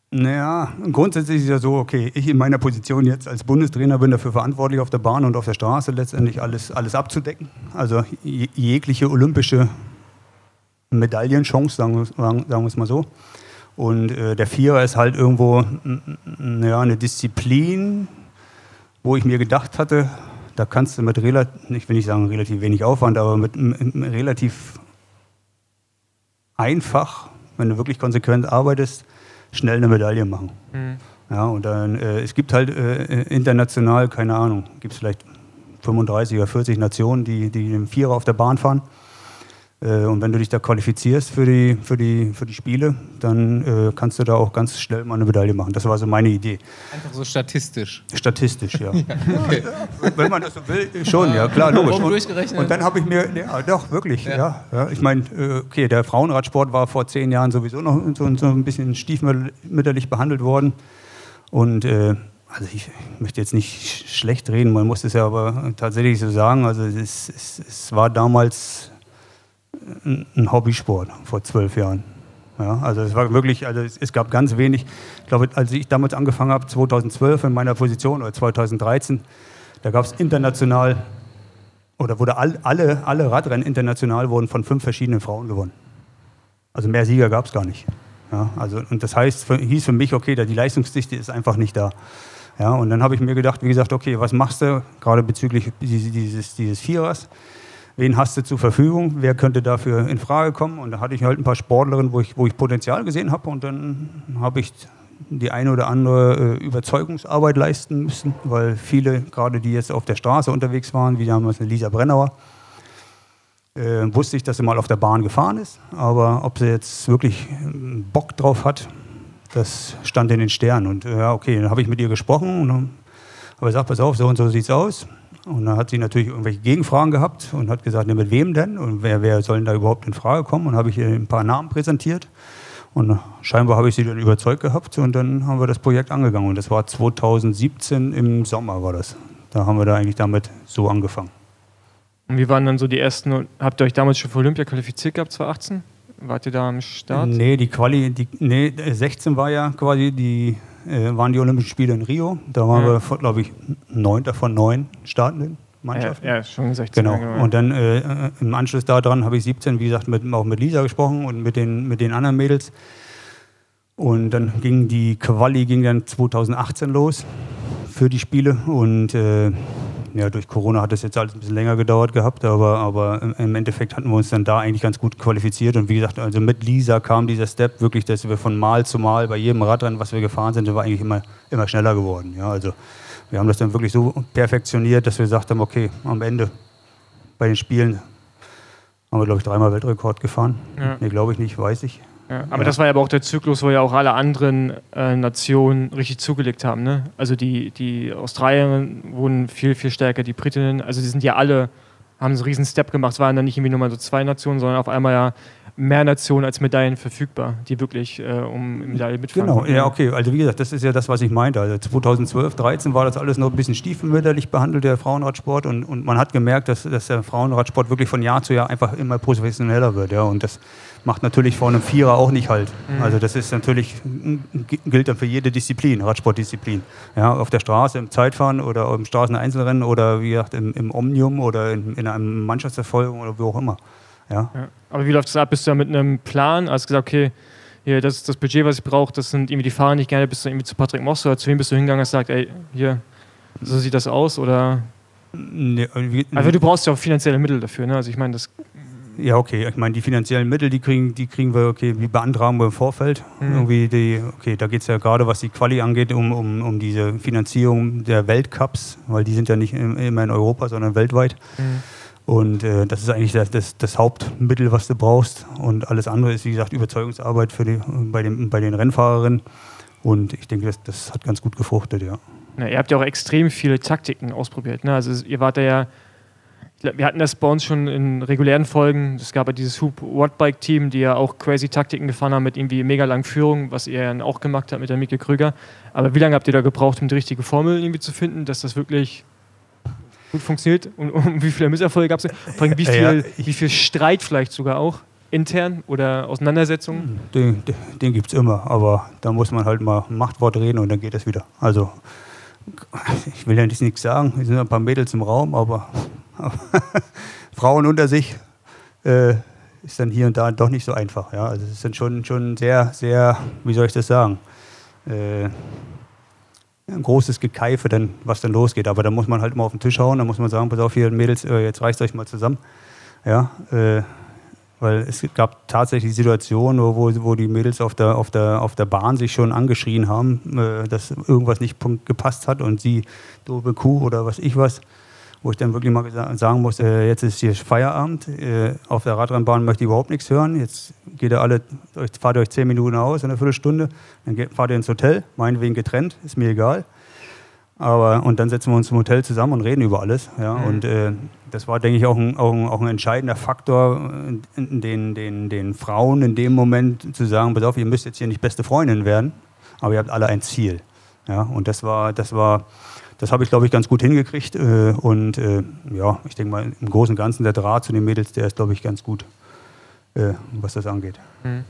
Naja, grundsätzlich ist ja so, okay, ich in meiner Position jetzt als Bundestrainer bin dafür verantwortlich, auf der Bahn und auf der Straße letztendlich alles, alles abzudecken. Also jegliche olympische Medaillenchance, sagen, sagen wir es mal so. Und äh, der Vierer ist halt irgendwo ja, eine Disziplin, wo ich mir gedacht hatte, da kannst du mit relativ, ich will nicht sagen relativ wenig Aufwand, aber mit, mit, mit relativ einfach, wenn du wirklich konsequent arbeitest, schnell eine Medaille machen. Mhm. Ja, und dann, äh, es gibt halt äh, international, keine Ahnung, gibt es vielleicht 35 oder 40 Nationen, die, die im Vierer auf der Bahn fahren. Äh, und wenn du dich da qualifizierst für die, für die, für die Spiele, dann äh, kannst du da auch ganz schnell mal eine Medaille machen. Das war so meine Idee.
Einfach so statistisch.
Statistisch, ja. ja okay. Wenn man das so will, schon, ja, klar, logisch. Und, durchgerechnet. und dann habe ich mir, ja, doch, wirklich, ja. ja, ja. Ich meine, äh, okay, der Frauenradsport war vor zehn Jahren sowieso noch so, so ein bisschen stiefmütterlich behandelt worden. Und äh, also ich möchte jetzt nicht schlecht reden, man muss es ja aber tatsächlich so sagen. Also es, es, es war damals ein Hobbysport vor zwölf Jahren. Ja, also es war wirklich, also es, gab ganz wenig. Ich glaube, als ich damals angefangen habe, 2012 in meiner Position oder 2013, da gab es international oder wurde all, alle, alle Radrennen international wurden von fünf verschiedenen Frauen gewonnen. Also mehr Sieger gab es gar nicht. Ja, also, und das heißt, für, hieß für mich, okay, die Leistungsdichte ist einfach nicht da. Ja, und dann habe ich mir gedacht, wie gesagt, okay, was machst du gerade bezüglich dieses, dieses Vierers? Wen hast du zur Verfügung, wer könnte dafür in Frage kommen. Und da hatte ich halt ein paar Sportlerinnen, wo ich, wo ich Potenzial gesehen habe. Und dann habe ich die eine oder andere äh, Überzeugungsarbeit leisten müssen, weil viele, gerade die jetzt auf der Straße unterwegs waren, wie damals Lisa Brennauer, äh, wusste ich, dass sie mal auf der Bahn gefahren ist. Aber ob sie jetzt wirklich Bock drauf hat, das stand in den Sternen. Und äh, ja, okay, dann habe ich mit ihr gesprochen und habe gesagt, pass auf, so und so sieht es aus. Und dann hat sie natürlich irgendwelche Gegenfragen gehabt und hat gesagt, ne, mit wem denn? Und wer, wer soll denn da überhaupt in Frage kommen? Und habe ich ihr ein paar Namen präsentiert. Und scheinbar habe ich sie dann überzeugt gehabt und dann haben wir das Projekt angegangen. Und das war 2017 im Sommer war das. Da haben wir da eigentlich damit so angefangen.
Und wie waren dann so die ersten, habt ihr euch damals schon für Olympia qualifiziert gehabt, 2018? Wart ihr da am Start?
Nee, die Quali, die, nee, 16 war ja quasi die waren die Olympischen Spiele in Rio. Da waren ja. wir, glaube ich, neunter von neun startenden Mannschaften.
Ja, ja schon 16.
Genau. genau. Und dann äh, im Anschluss daran habe ich 17, wie gesagt, mit, auch mit Lisa gesprochen und mit den, mit den anderen Mädels. Und dann ging die Quali ging dann 2018 los für die Spiele und äh, ja, durch Corona hat das jetzt alles ein bisschen länger gedauert gehabt, aber, aber im Endeffekt hatten wir uns dann da eigentlich ganz gut qualifiziert. Und wie gesagt, also mit Lisa kam dieser Step wirklich, dass wir von Mal zu Mal bei jedem Radrennen, was wir gefahren sind, war eigentlich immer, immer schneller geworden. Ja, also wir haben das dann wirklich so perfektioniert, dass wir gesagt haben, okay, am Ende bei den Spielen haben wir, glaube ich, dreimal Weltrekord gefahren. Ja. Nee, glaube ich nicht, weiß ich.
Ja, aber ja. das war ja aber auch der Zyklus, wo ja auch alle anderen äh, Nationen richtig zugelegt haben. Ne? Also die, die Australier wurden viel, viel stärker, die Britinnen, also die sind ja alle, haben so einen riesen Step gemacht. Es waren dann nicht irgendwie nur mal so zwei Nationen, sondern auf einmal ja mehr Nationen als Medaillen verfügbar, die wirklich äh, um Medaille mitfahren.
Genau, ja, okay. Also wie gesagt, das ist ja das, was ich meinte. Also 2012, 2013 war das alles noch ein bisschen stiefmütterlich behandelt, der Frauenradsport. Und, und man hat gemerkt, dass, dass der Frauenradsport wirklich von Jahr zu Jahr einfach immer professioneller wird. Ja. Und das macht natürlich vor einem Vierer auch nicht halt. Mhm. Also das ist natürlich, gilt dann für jede Disziplin, Radsportdisziplin. Ja, auf der Straße, im Zeitfahren oder im Straßeneinzelrennen oder wie gesagt im, im Omnium oder in, in einer Mannschaftserfolgung oder wo auch immer. Ja.
ja. Aber wie läuft das ab? Bist du da mit einem Plan? Also gesagt, okay, hier, das ist das Budget, was ich brauche, das sind irgendwie die Fahrer, die ich gerne bist du irgendwie zu Patrick Moss oder zu wem bist du hingegangen und gesagt, ey, hier, so sieht das aus oder? Nee, wie, also du brauchst ja auch finanzielle Mittel dafür, ne? Also ich meine, das
ja, okay. Ich meine, die finanziellen Mittel, die kriegen, die kriegen wir, okay, wie beantragen wir im Vorfeld. Mhm. Irgendwie die, okay, da geht es ja gerade, was die Quali angeht, um, um, um diese Finanzierung der Weltcups, weil die sind ja nicht immer in Europa, sondern weltweit. Mhm. Und äh, das ist eigentlich das, das, das, Hauptmittel, was du brauchst. Und alles andere ist, wie gesagt, Überzeugungsarbeit für die, bei, dem, bei den Rennfahrerinnen. Und ich denke, das, das hat ganz gut gefruchtet, ja.
Na, ihr habt ja auch extrem viele Taktiken ausprobiert. Ne? Also ihr wart ja wir hatten das bei uns schon in regulären Folgen. Es gab ja dieses Hoop Wattbike Team, die ja auch crazy Taktiken gefahren haben mit irgendwie mega langen Führungen, was ihr ja auch gemacht habt mit der Mieke Krüger. Aber wie lange habt ihr da gebraucht, um die richtige Formel irgendwie zu finden, dass das wirklich gut funktioniert? Und, und wie viele Misserfolge gab es? Vor allem wie viel, ja, wie viel Streit vielleicht sogar auch? intern oder Auseinandersetzungen?
Den, den, den gibt es immer, aber da muss man halt mal Machtwort reden und dann geht es wieder. Also, ich will ja nichts sagen, es sind ein paar Mädels im Raum, aber Frauen unter sich äh, ist dann hier und da doch nicht so einfach. Ja? Also es sind schon, schon sehr, sehr, wie soll ich das sagen, äh, ein großes Gekeife, dann, was dann losgeht. Aber da muss man halt mal auf den Tisch hauen, da muss man sagen, pass auf, hier Mädels, äh, jetzt reißt euch mal zusammen. Ja, äh, weil es gab tatsächlich Situationen, wo, wo die Mädels auf der, auf, der, auf der Bahn sich schon angeschrien haben, äh, dass irgendwas nicht gepasst hat und sie doofe Kuh oder was ich was wo ich dann wirklich mal sagen muss, äh, jetzt ist hier Feierabend, äh, auf der Radrennbahn möchte ich überhaupt nichts hören, jetzt geht ihr alle, fahrt ihr euch zehn Minuten aus, in einer Viertelstunde, dann fahrt ihr ins Hotel, meinetwegen getrennt, ist mir egal. Aber, und dann setzen wir uns im Hotel zusammen und reden über alles. Ja? Mhm. Und äh, das war, denke ich, auch ein, auch ein, auch ein entscheidender Faktor, den, den, den Frauen in dem Moment zu sagen, pass auf, ihr müsst jetzt hier nicht beste Freundinnen werden, aber ihr habt alle ein Ziel. Ja? Und das war, das war das habe ich, glaube ich, ganz gut hingekriegt. Äh, und äh, ja, ich denke mal, im Großen und Ganzen der Draht zu den Mädels, der ist, glaube ich, ganz gut, äh, was das angeht. Hm.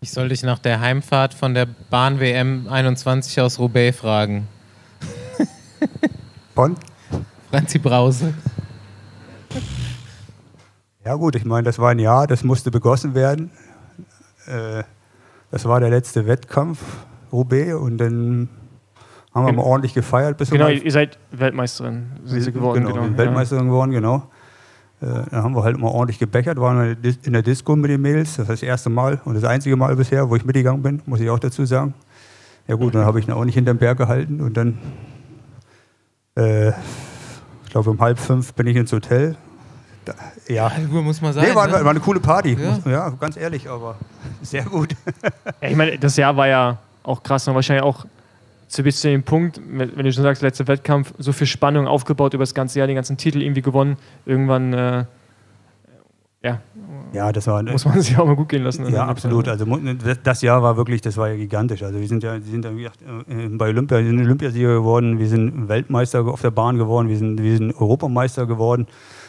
Ich soll dich nach der Heimfahrt von der Bahn WM 21 aus Roubaix fragen.
Von?
Franzi Brause.
Ja gut, ich meine, das war ein Jahr, das musste begossen werden. Das war der letzte Wettkampf, Roubaix, und dann haben wir mal ordentlich gefeiert.
Bis genau, ihr seid Weltmeisterin sind sie geworden.
Genau, genau Weltmeisterin ja. geworden, genau. Äh, dann haben wir halt mal ordentlich gebechert, waren wir in der Disco mit den Mädels. Das ist das erste Mal und das einzige Mal bisher, wo ich mitgegangen bin, muss ich auch dazu sagen. Ja gut, dann habe ich ihn auch nicht hinterm Berg gehalten und dann, äh, glaube um halb fünf bin ich ins Hotel.
Da, ja. ja muss man sagen.
Nee, war, ne? war eine coole Party. Ja. Ja. ganz ehrlich, aber sehr gut.
ja, ich meine, das Jahr war ja auch krass und wahrscheinlich auch zu bis zu dem Punkt, wenn du schon sagst, letzter Wettkampf, so viel Spannung aufgebaut über das ganze Jahr, den ganzen Titel irgendwie gewonnen, irgendwann, äh, ja,
ja, das war,
muss man sich auch mal gut gehen lassen.
Ja, absolut. Also das Jahr war wirklich, das war ja gigantisch. Also wir sind ja, wir sind ja wie gesagt, äh, bei Olympia, wir sind Olympiasieger geworden, wir sind Weltmeister auf der Bahn geworden, wir sind, wir sind Europameister geworden,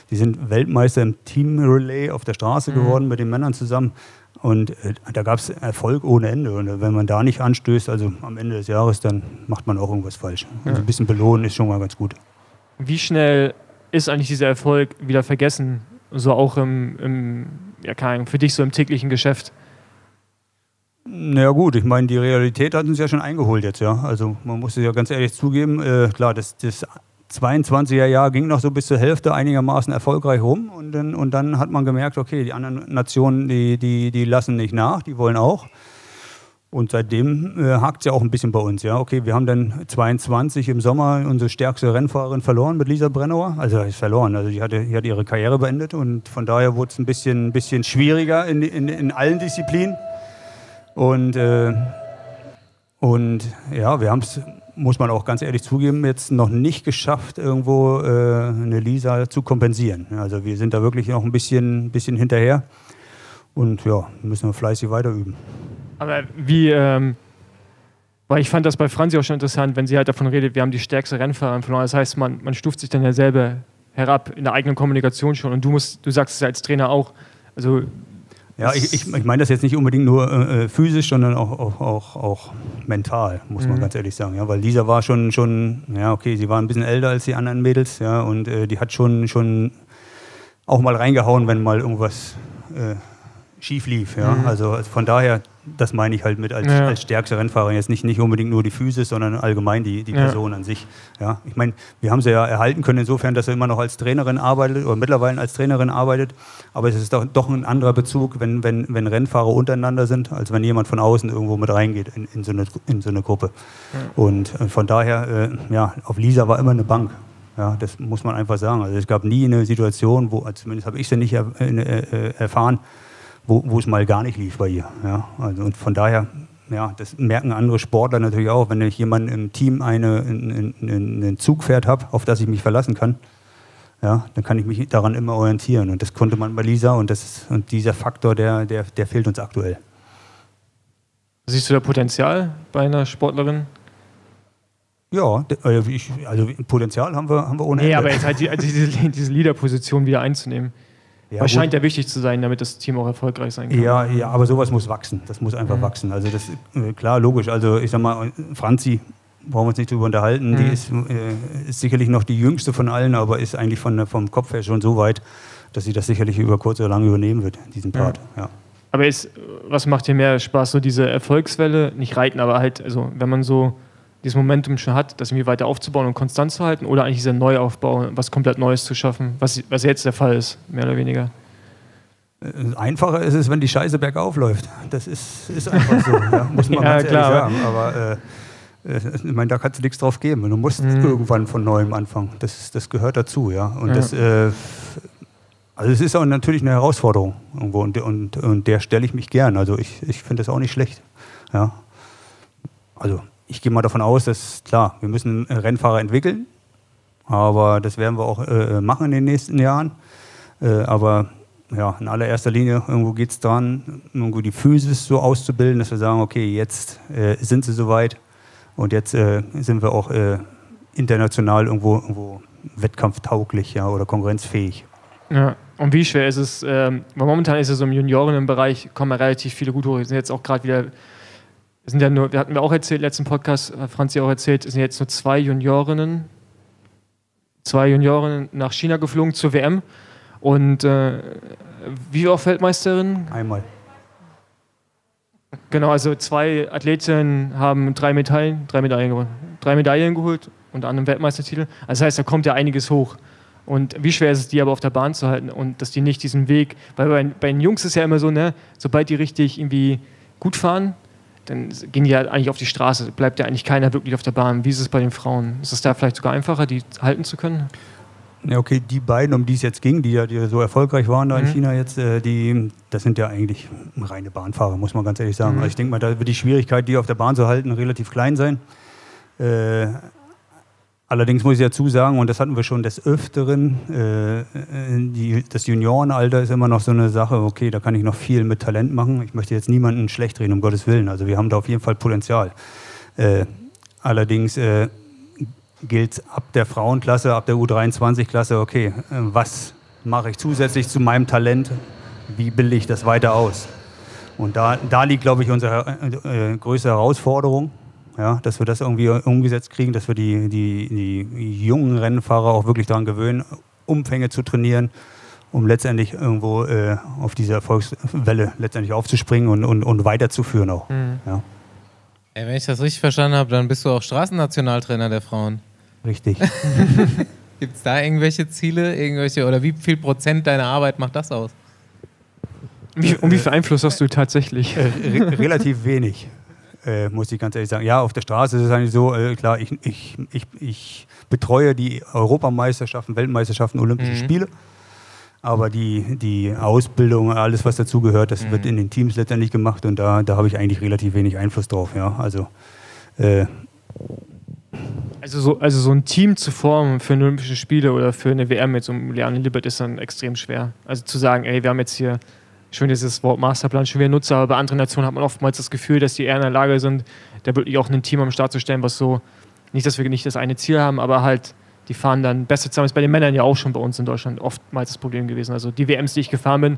wir sind Weltmeister im Team Relay auf der Straße mhm. geworden mit den Männern zusammen. Und äh, da gab es Erfolg ohne Ende. Und äh, wenn man da nicht anstößt, also am Ende des Jahres, dann macht man auch irgendwas falsch. Also ein bisschen belohnen ist schon mal ganz gut.
Wie schnell ist eigentlich dieser Erfolg wieder vergessen? So auch im, im ja, keine für dich so im täglichen Geschäft?
Naja gut, ich meine, die Realität hat uns ja schon eingeholt jetzt, ja. Also man muss es ja ganz ehrlich zugeben, äh, klar, das, das 22er Jahr ging noch so bis zur Hälfte einigermaßen erfolgreich rum und dann, und dann hat man gemerkt, okay, die anderen Nationen, die, die, die lassen nicht nach, die wollen auch. Und seitdem äh, hakt es ja auch ein bisschen bei uns. Ja, okay, wir haben dann 22 im Sommer unsere stärkste Rennfahrerin verloren mit Lisa Brennauer. Also ist verloren. Also die hatte, die hat ihre Karriere beendet und von daher wurde es ein bisschen, bisschen schwieriger in, in, in allen Disziplinen. Und, äh, und ja, wir haben es muss man auch ganz ehrlich zugeben, jetzt noch nicht geschafft, irgendwo äh, eine Lisa zu kompensieren. Also wir sind da wirklich noch ein bisschen, bisschen hinterher. Und ja, müssen wir fleißig weiter üben.
Aber wie, ähm, weil ich fand das bei Franzi auch schon interessant, wenn sie halt davon redet, wir haben die stärkste Rennfahrerin verloren. Das heißt, man, man stuft sich dann ja selber herab in der eigenen Kommunikation schon. Und du musst, du sagst es als Trainer auch. Also
ja, ich, ich, ich meine das jetzt nicht unbedingt nur äh, physisch, sondern auch, auch, auch, auch mental, muss man mhm. ganz ehrlich sagen. Ja, weil Lisa war schon, schon, ja, okay, sie war ein bisschen älter als die anderen Mädels, ja, und äh, die hat schon, schon auch mal reingehauen, wenn mal irgendwas äh, schief lief. Ja? Mhm. Also, also, von daher, das meine ich halt mit als, ja. als stärkste Rennfahrer. Jetzt nicht, nicht unbedingt nur die Physis, sondern allgemein die, die Person ja. an sich. Ja? Ich meine, wir haben sie ja erhalten können, insofern, dass sie immer noch als Trainerin arbeitet oder mittlerweile als Trainerin arbeitet. Aber es ist doch, doch ein anderer Bezug, wenn, wenn, wenn Rennfahrer untereinander sind, als wenn jemand von außen irgendwo mit reingeht in, in, so, eine, in so eine Gruppe. Ja. Und äh, von daher, äh, ja, auf Lisa war immer eine Bank. Ja, das muss man einfach sagen. Also es gab nie eine Situation, wo, zumindest habe ich sie nicht er, äh, äh, erfahren, wo, wo es mal gar nicht lief bei ihr. Ja, also und von daher, ja, das merken andere Sportler natürlich auch, wenn ich jemanden im Team eine, einen, einen Zugpferd habe, auf das ich mich verlassen kann, ja, dann kann ich mich daran immer orientieren. Und das konnte man bei Lisa und, das, und dieser Faktor, der, der, der fehlt uns aktuell.
Siehst du da Potenzial bei einer Sportlerin?
Ja, äh, also Potenzial haben wir, haben wir ohne
Nee, aber jetzt halt die, also diese, diese Leaderposition wieder einzunehmen. Ja, Aber scheint ja wichtig zu sein, damit das Team auch erfolgreich sein kann.
Ja, ja aber sowas muss wachsen. Das muss einfach mhm. wachsen. Also das äh, klar, logisch. Also ich sag mal, Franzi, brauchen wir uns nicht drüber unterhalten, mhm. die ist, äh, ist, sicherlich noch die jüngste von allen, aber ist eigentlich von, vom Kopf her schon so weit, dass sie das sicherlich über kurz oder lang übernehmen wird, diesen Part. Ja. ja.
Aber ist, was macht dir mehr Spaß, so diese Erfolgswelle, nicht reiten, aber halt, also wenn man so dieses Momentum schon hat, das irgendwie weiter aufzubauen und konstant zu halten oder eigentlich dieser Neuaufbau, was komplett Neues zu schaffen, was, was jetzt der Fall ist, mehr oder weniger?
Äh, einfacher ist es, wenn die Scheiße bergauf läuft. Das ist, ist einfach so, ja, muss man ja, ganz klar, ehrlich sagen. Aber äh, äh, ich meine, da kannst du nichts drauf geben. Du musst mhm. irgendwann von neuem anfangen. Das, das gehört dazu, ja. Und ja. das, äh, also es ist auch natürlich eine Herausforderung irgendwo und, und, und der stelle ich mich gern. Also ich, ich finde das auch nicht schlecht. Ja. Also ich gehe mal davon aus, dass, klar, wir müssen Rennfahrer entwickeln, aber das werden wir auch äh, machen in den nächsten Jahren. Äh, aber ja, in allererster Linie irgendwo geht es daran, irgendwo die Physis so auszubilden, dass wir sagen, okay, jetzt äh, sind sie soweit und jetzt äh, sind wir auch äh, international irgendwo, irgendwo wettkampftauglich ja, oder konkurrenzfähig.
Ja, und wie schwer ist es, ähm, momentan ist es im Juniorinnenbereich, kommen relativ viele gut hoch, wir sind jetzt auch gerade wieder es sind ja nur, wir hatten wir auch erzählt, letzten Podcast, hat Franzi auch erzählt, es sind jetzt nur zwei Juniorinnen, zwei Juniorinnen nach China geflogen zur WM. Und äh, wie oft Weltmeisterin?
Einmal.
Genau, also zwei Athletinnen haben drei Medaillen, drei Medaillen gewonnen. Drei Medaillen geholt, unter anderem Weltmeistertitel. Also das heißt, da kommt ja einiges hoch. Und wie schwer ist es, die aber auf der Bahn zu halten und dass die nicht diesen Weg, weil bei, bei den Jungs ist ja immer so, ne, sobald die richtig irgendwie gut fahren, dann gehen die ja eigentlich auf die Straße, bleibt ja eigentlich keiner wirklich auf der Bahn. Wie ist es bei den Frauen? Ist es da vielleicht sogar einfacher, die halten zu können?
Ja, okay, die beiden, um die es jetzt ging, die ja die so erfolgreich waren da mhm. in China jetzt, äh, die, das sind ja eigentlich reine Bahnfahrer, muss man ganz ehrlich sagen. Mhm. Also ich denke mal, da wird die Schwierigkeit, die auf der Bahn zu halten, relativ klein sein. Äh, Allerdings muss ich dazu sagen, und das hatten wir schon des Öfteren, äh, die, das Juniorenalter ist immer noch so eine Sache, okay, da kann ich noch viel mit Talent machen. Ich möchte jetzt niemanden schlecht reden, um Gottes Willen. Also wir haben da auf jeden Fall Potenzial. Äh, allerdings äh, gilt ab der Frauenklasse, ab der U23-Klasse, okay, äh, was mache ich zusätzlich zu meinem Talent? Wie bilde ich das weiter aus? Und da, da liegt, glaube ich, unsere äh, größte Herausforderung ja, dass wir das irgendwie umgesetzt kriegen, dass wir die, die, die jungen Rennfahrer auch wirklich daran gewöhnen, Umfänge zu trainieren, um letztendlich irgendwo äh, auf diese Erfolgswelle letztendlich aufzuspringen und, und, und weiterzuführen auch. Mhm. Ja.
Ey, wenn ich das richtig verstanden habe, dann bist du auch Straßennationaltrainer der Frauen.
Richtig.
Gibt es da irgendwelche Ziele, irgendwelche oder wie viel Prozent deiner Arbeit macht das aus?
Wie, und wie viel Einfluss hast du tatsächlich?
Äh, re relativ wenig äh, muss ich ganz ehrlich sagen. Ja, auf der Straße ist es eigentlich so, äh, klar, ich, ich, ich, ich betreue die Europameisterschaften, Weltmeisterschaften, Olympische mhm. Spiele. Aber die, die Ausbildung, alles, was dazugehört, das mhm. wird in den Teams letztendlich gemacht und da, da habe ich eigentlich relativ wenig Einfluss drauf. Ja. Also, äh,
also, so, also so ein Team zu formen für Olympische Spiele oder für eine WM mit so einem Leanne Lippert ist dann extrem schwer. Also zu sagen, ey, wir haben jetzt hier schon dieses Wort Masterplan schon wieder nutze, aber bei anderen Nationen hat man oftmals das Gefühl, dass die eher in der Lage sind, da wirklich auch ein Team am Start zu stellen, was so, nicht, dass wir nicht das eine Ziel haben, aber halt, die fahren dann besser zusammen. Das ist bei den Männern ja auch schon bei uns in Deutschland oftmals das Problem gewesen. Also die WMs, die ich gefahren bin,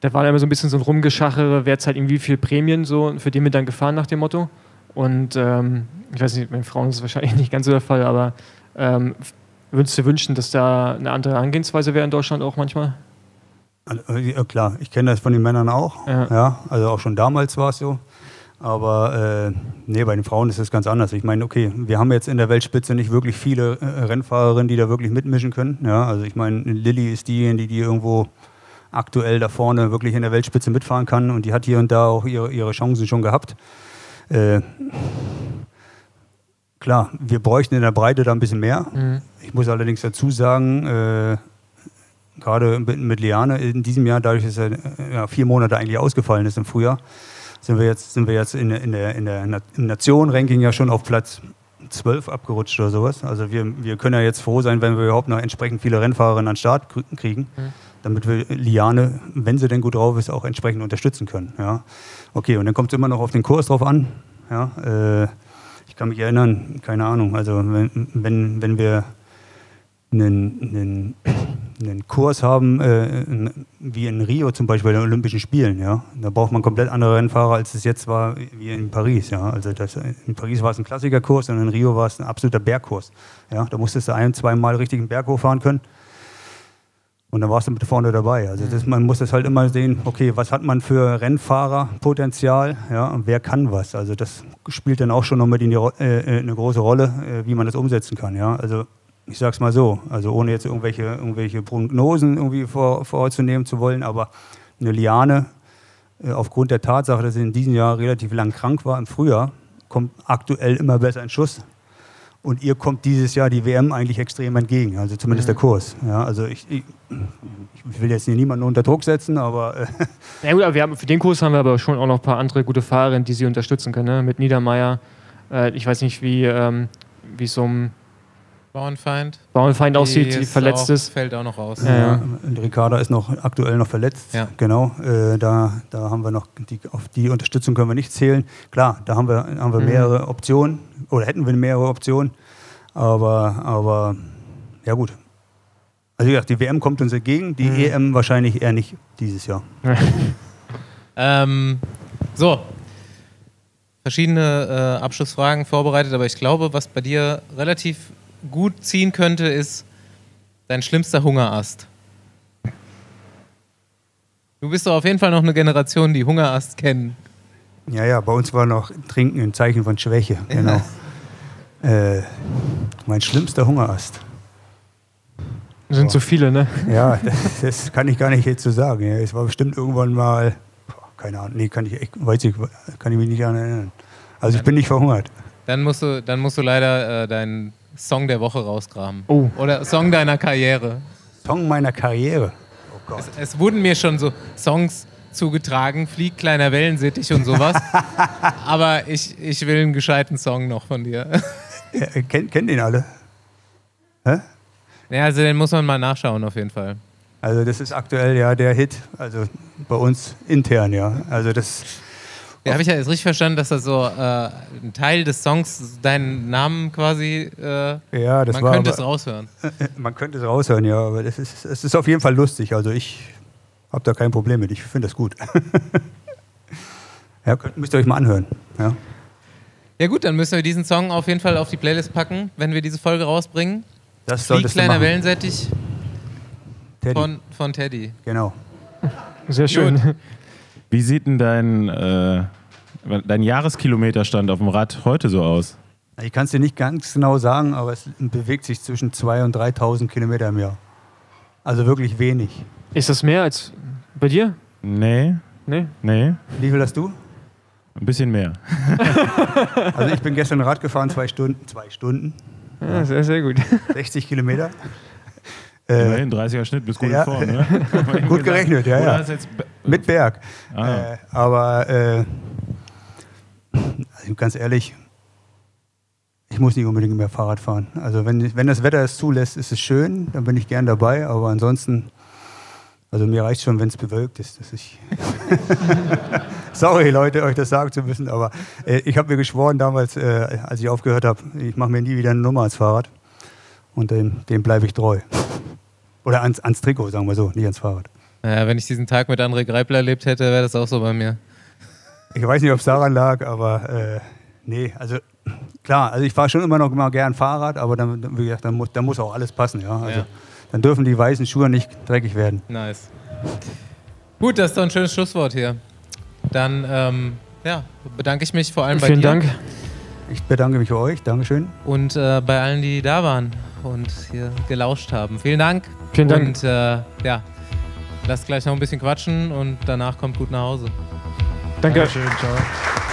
da war immer so ein bisschen so ein Rumgeschachere, wer zahlt irgendwie viel Prämien, so, für die wir dann gefahren nach dem Motto. Und ähm, ich weiß nicht, bei Frauen ist es wahrscheinlich nicht ganz so der Fall, aber ähm, würdest du wünschen, dass da eine andere Herangehensweise wäre in Deutschland auch manchmal?
Also, ja, klar, ich kenne das von den Männern auch.
Ja.
Ja. also auch schon damals war es so. Aber äh, nee, bei den Frauen ist es ganz anders. Ich meine, okay, wir haben jetzt in der Weltspitze nicht wirklich viele äh, Rennfahrerinnen, die da wirklich mitmischen können. Ja, also ich meine, Lilly ist diejenige, die irgendwo aktuell da vorne wirklich in der Weltspitze mitfahren kann und die hat hier und da auch ihre, ihre Chancen schon gehabt. Äh, klar, wir bräuchten in der Breite da ein bisschen mehr.
Mhm.
Ich muss allerdings dazu sagen, äh, gerade mit, Liane in diesem Jahr, dadurch, dass er äh, ja, vier Monate eigentlich ausgefallen ist im Frühjahr, sind wir jetzt, sind wir jetzt in, der- in der, in der Nation-Ranking ja schon auf Platz 12 abgerutscht oder sowas. Also wir, wir können ja jetzt froh sein, wenn wir überhaupt noch entsprechend viele Rennfahrerinnen an den Start kr- kriegen, damit wir Liane, wenn sie denn gut drauf ist, auch entsprechend unterstützen können. Ja. Okay, und dann kommt es immer noch auf den Kurs drauf an. Ja. Äh, ich kann mich erinnern, keine Ahnung, also wenn, wenn, wenn wir einen, einen, einen Kurs haben, äh, wie in Rio zum Beispiel, bei den Olympischen Spielen, ja, da braucht man komplett andere Rennfahrer, als es jetzt war, wie in Paris, ja. Also das, in Paris war es ein Klassikerkurs und in Rio war es ein absoluter Bergkurs. Ja, da musstest du ein, zweimal richtig einen Berg hochfahren können. Und dann warst du mit vorne dabei. Also das, man muss das halt immer sehen, okay, was hat man für Rennfahrerpotenzial, ja, und wer kann was. Also das spielt dann auch schon nochmal die, Ro- äh, äh, eine große Rolle, äh, wie man das umsetzen kann, ja. Also ich sag's mal so, also ohne jetzt irgendwelche, irgendwelche Prognosen irgendwie vor, vorzunehmen zu wollen, aber eine Liane, äh, aufgrund der Tatsache, dass sie in diesem Jahr relativ lang krank war im Frühjahr, kommt aktuell immer besser in Schuss. Und ihr kommt dieses Jahr die WM eigentlich extrem entgegen, also zumindest der Kurs. Ja, also ich, ich, ich will jetzt hier niemanden unter Druck setzen, aber äh,
Ja gut, aber wir haben, für den Kurs haben wir aber schon auch noch ein paar andere gute Fahrerinnen, die sie unterstützen können. Ne? Mit Niedermeyer, äh, ich weiß nicht, wie ähm, wie so ein
Bauernfeind.
Bauernfeind aussieht, die
ist
verletzt
auch,
ist.
Fällt auch noch raus.
Ja, ja.
Ricarda ist noch aktuell noch verletzt.
Ja.
Genau. Äh, da, da haben wir noch die, auf die Unterstützung können wir nicht zählen. Klar, da haben wir, haben wir
Mhm.
mehrere Optionen oder hätten wir mehrere Optionen. Aber, aber ja gut. Also wie gesagt, die WM kommt uns entgegen, die
Mhm.
EM wahrscheinlich eher nicht dieses Jahr.
Ähm, so. Verschiedene äh, Abschlussfragen vorbereitet, aber ich glaube, was bei dir relativ gut ziehen könnte, ist dein schlimmster Hungerast. Du bist doch auf jeden Fall noch eine Generation, die Hungerast kennen.
Ja, ja, bei uns war noch Trinken ein Zeichen von Schwäche. Genau. Äh, mein schlimmster Hungerast.
sind so viele, ne?
Ja, das, das kann ich gar nicht jetzt so sagen. Ja, es war bestimmt irgendwann mal, keine Ahnung, nee, kann ich echt, weiß ich, kann ich mich nicht an erinnern. Also ich bin nicht verhungert.
Dann musst du, dann musst du leider äh, deinen Song der Woche rausgraben.
Oh.
Oder Song deiner Karriere.
Song meiner Karriere. Oh Gott.
Es, es wurden mir schon so Songs zugetragen, Flieg, kleiner Wellensittich und sowas. Aber ich, ich will einen gescheiten Song noch von dir.
Ja, kennt, kennt ihn alle? Hä?
Ja, also den muss man mal nachschauen auf jeden Fall.
Also das ist aktuell ja der Hit, also bei uns intern ja. Also das,
Ja, habe ich ja jetzt richtig verstanden, dass das so äh, ein Teil des Songs deinen Namen quasi, äh,
ja, das
man
war
könnte es
aber,
raushören.
man könnte es raushören, ja, aber das ist, es ist auf jeden Fall lustig. Also ich habe da kein Problem mit. Ich finde das gut. ja, könnt, müsst ihr euch mal anhören. Ja.
Ja gut, dann müssen wir diesen Song auf jeden Fall auf die Playlist packen, wenn wir diese Folge rausbringen.
Das solltest du
kleiner
machen.
Wellensittich
Teddy.
von, von Teddy.
Genau.
Sehr schön.
Wie sieht denn dein, äh, dein Jahreskilometerstand auf dem Rad heute so aus?
Ich kann es dir nicht ganz genau sagen, aber es bewegt sich zwischen 2.000 und 3.000 Kilometer im Jahr. Also wirklich wenig.
Ist das mehr als bei dir?
Nee,
Nee?
nee,
Wie viel hast du?
ein bisschen mehr.
Also ich bin gestern Rad gefahren, zwei Stunden, zwei Stunden,
Ja, sehr, sehr gut.
60 Kilometer. Äh,
Immerhin 30er Schnitt, bis gut
ja.
vorne. Ne?
gut gerechnet, ja,
Oder
ja.
hast jetzt
Mit Berg.
Ah.
Äh, aber äh, also ganz ehrlich, ich muss nicht unbedingt mehr Fahrrad fahren. Also wenn, wenn das Wetter es zulässt, ist es schön, dann bin ich gern dabei. Aber ansonsten Also mir reicht schon, wenn es bewölkt ist. Dass ich Sorry, Leute, euch das sagen zu müssen, aber äh, ich habe mir geschworen damals, äh, als ich aufgehört habe, ich mache mir nie wieder eine Nummer als Fahrrad. Und dem, dem bleibe ich treu. Oder ans, ans Trikot, sagen wir so, nicht ans Fahrrad.
Naja, wenn ich diesen Tag mit André Greipel erlebt hätte, wäre das auch so bei mir.
Ich weiß nicht, ob es daran lag, aber äh, nee, also klar, also ich fahre schon immer noch mal gern Fahrrad, aber dann, wie gesagt, dann, muss, dann muss auch alles passen, ja. Also,
Ja.
Dann dürfen die weißen Schuhe nicht dreckig werden.
Nice. Gut, das ist doch ein schönes Schlusswort hier. Dann ähm, ja, bedanke ich mich vor allem bei
Vielen
dir
Dank.
Ich bedanke mich für euch, Dankeschön.
und äh, bei allen, die da waren und hier gelauscht haben. Vielen Dank.
Vielen Dank.
Und äh, ja, lasst gleich noch ein bisschen quatschen und danach kommt gut nach Hause.
Danke.
Ciao.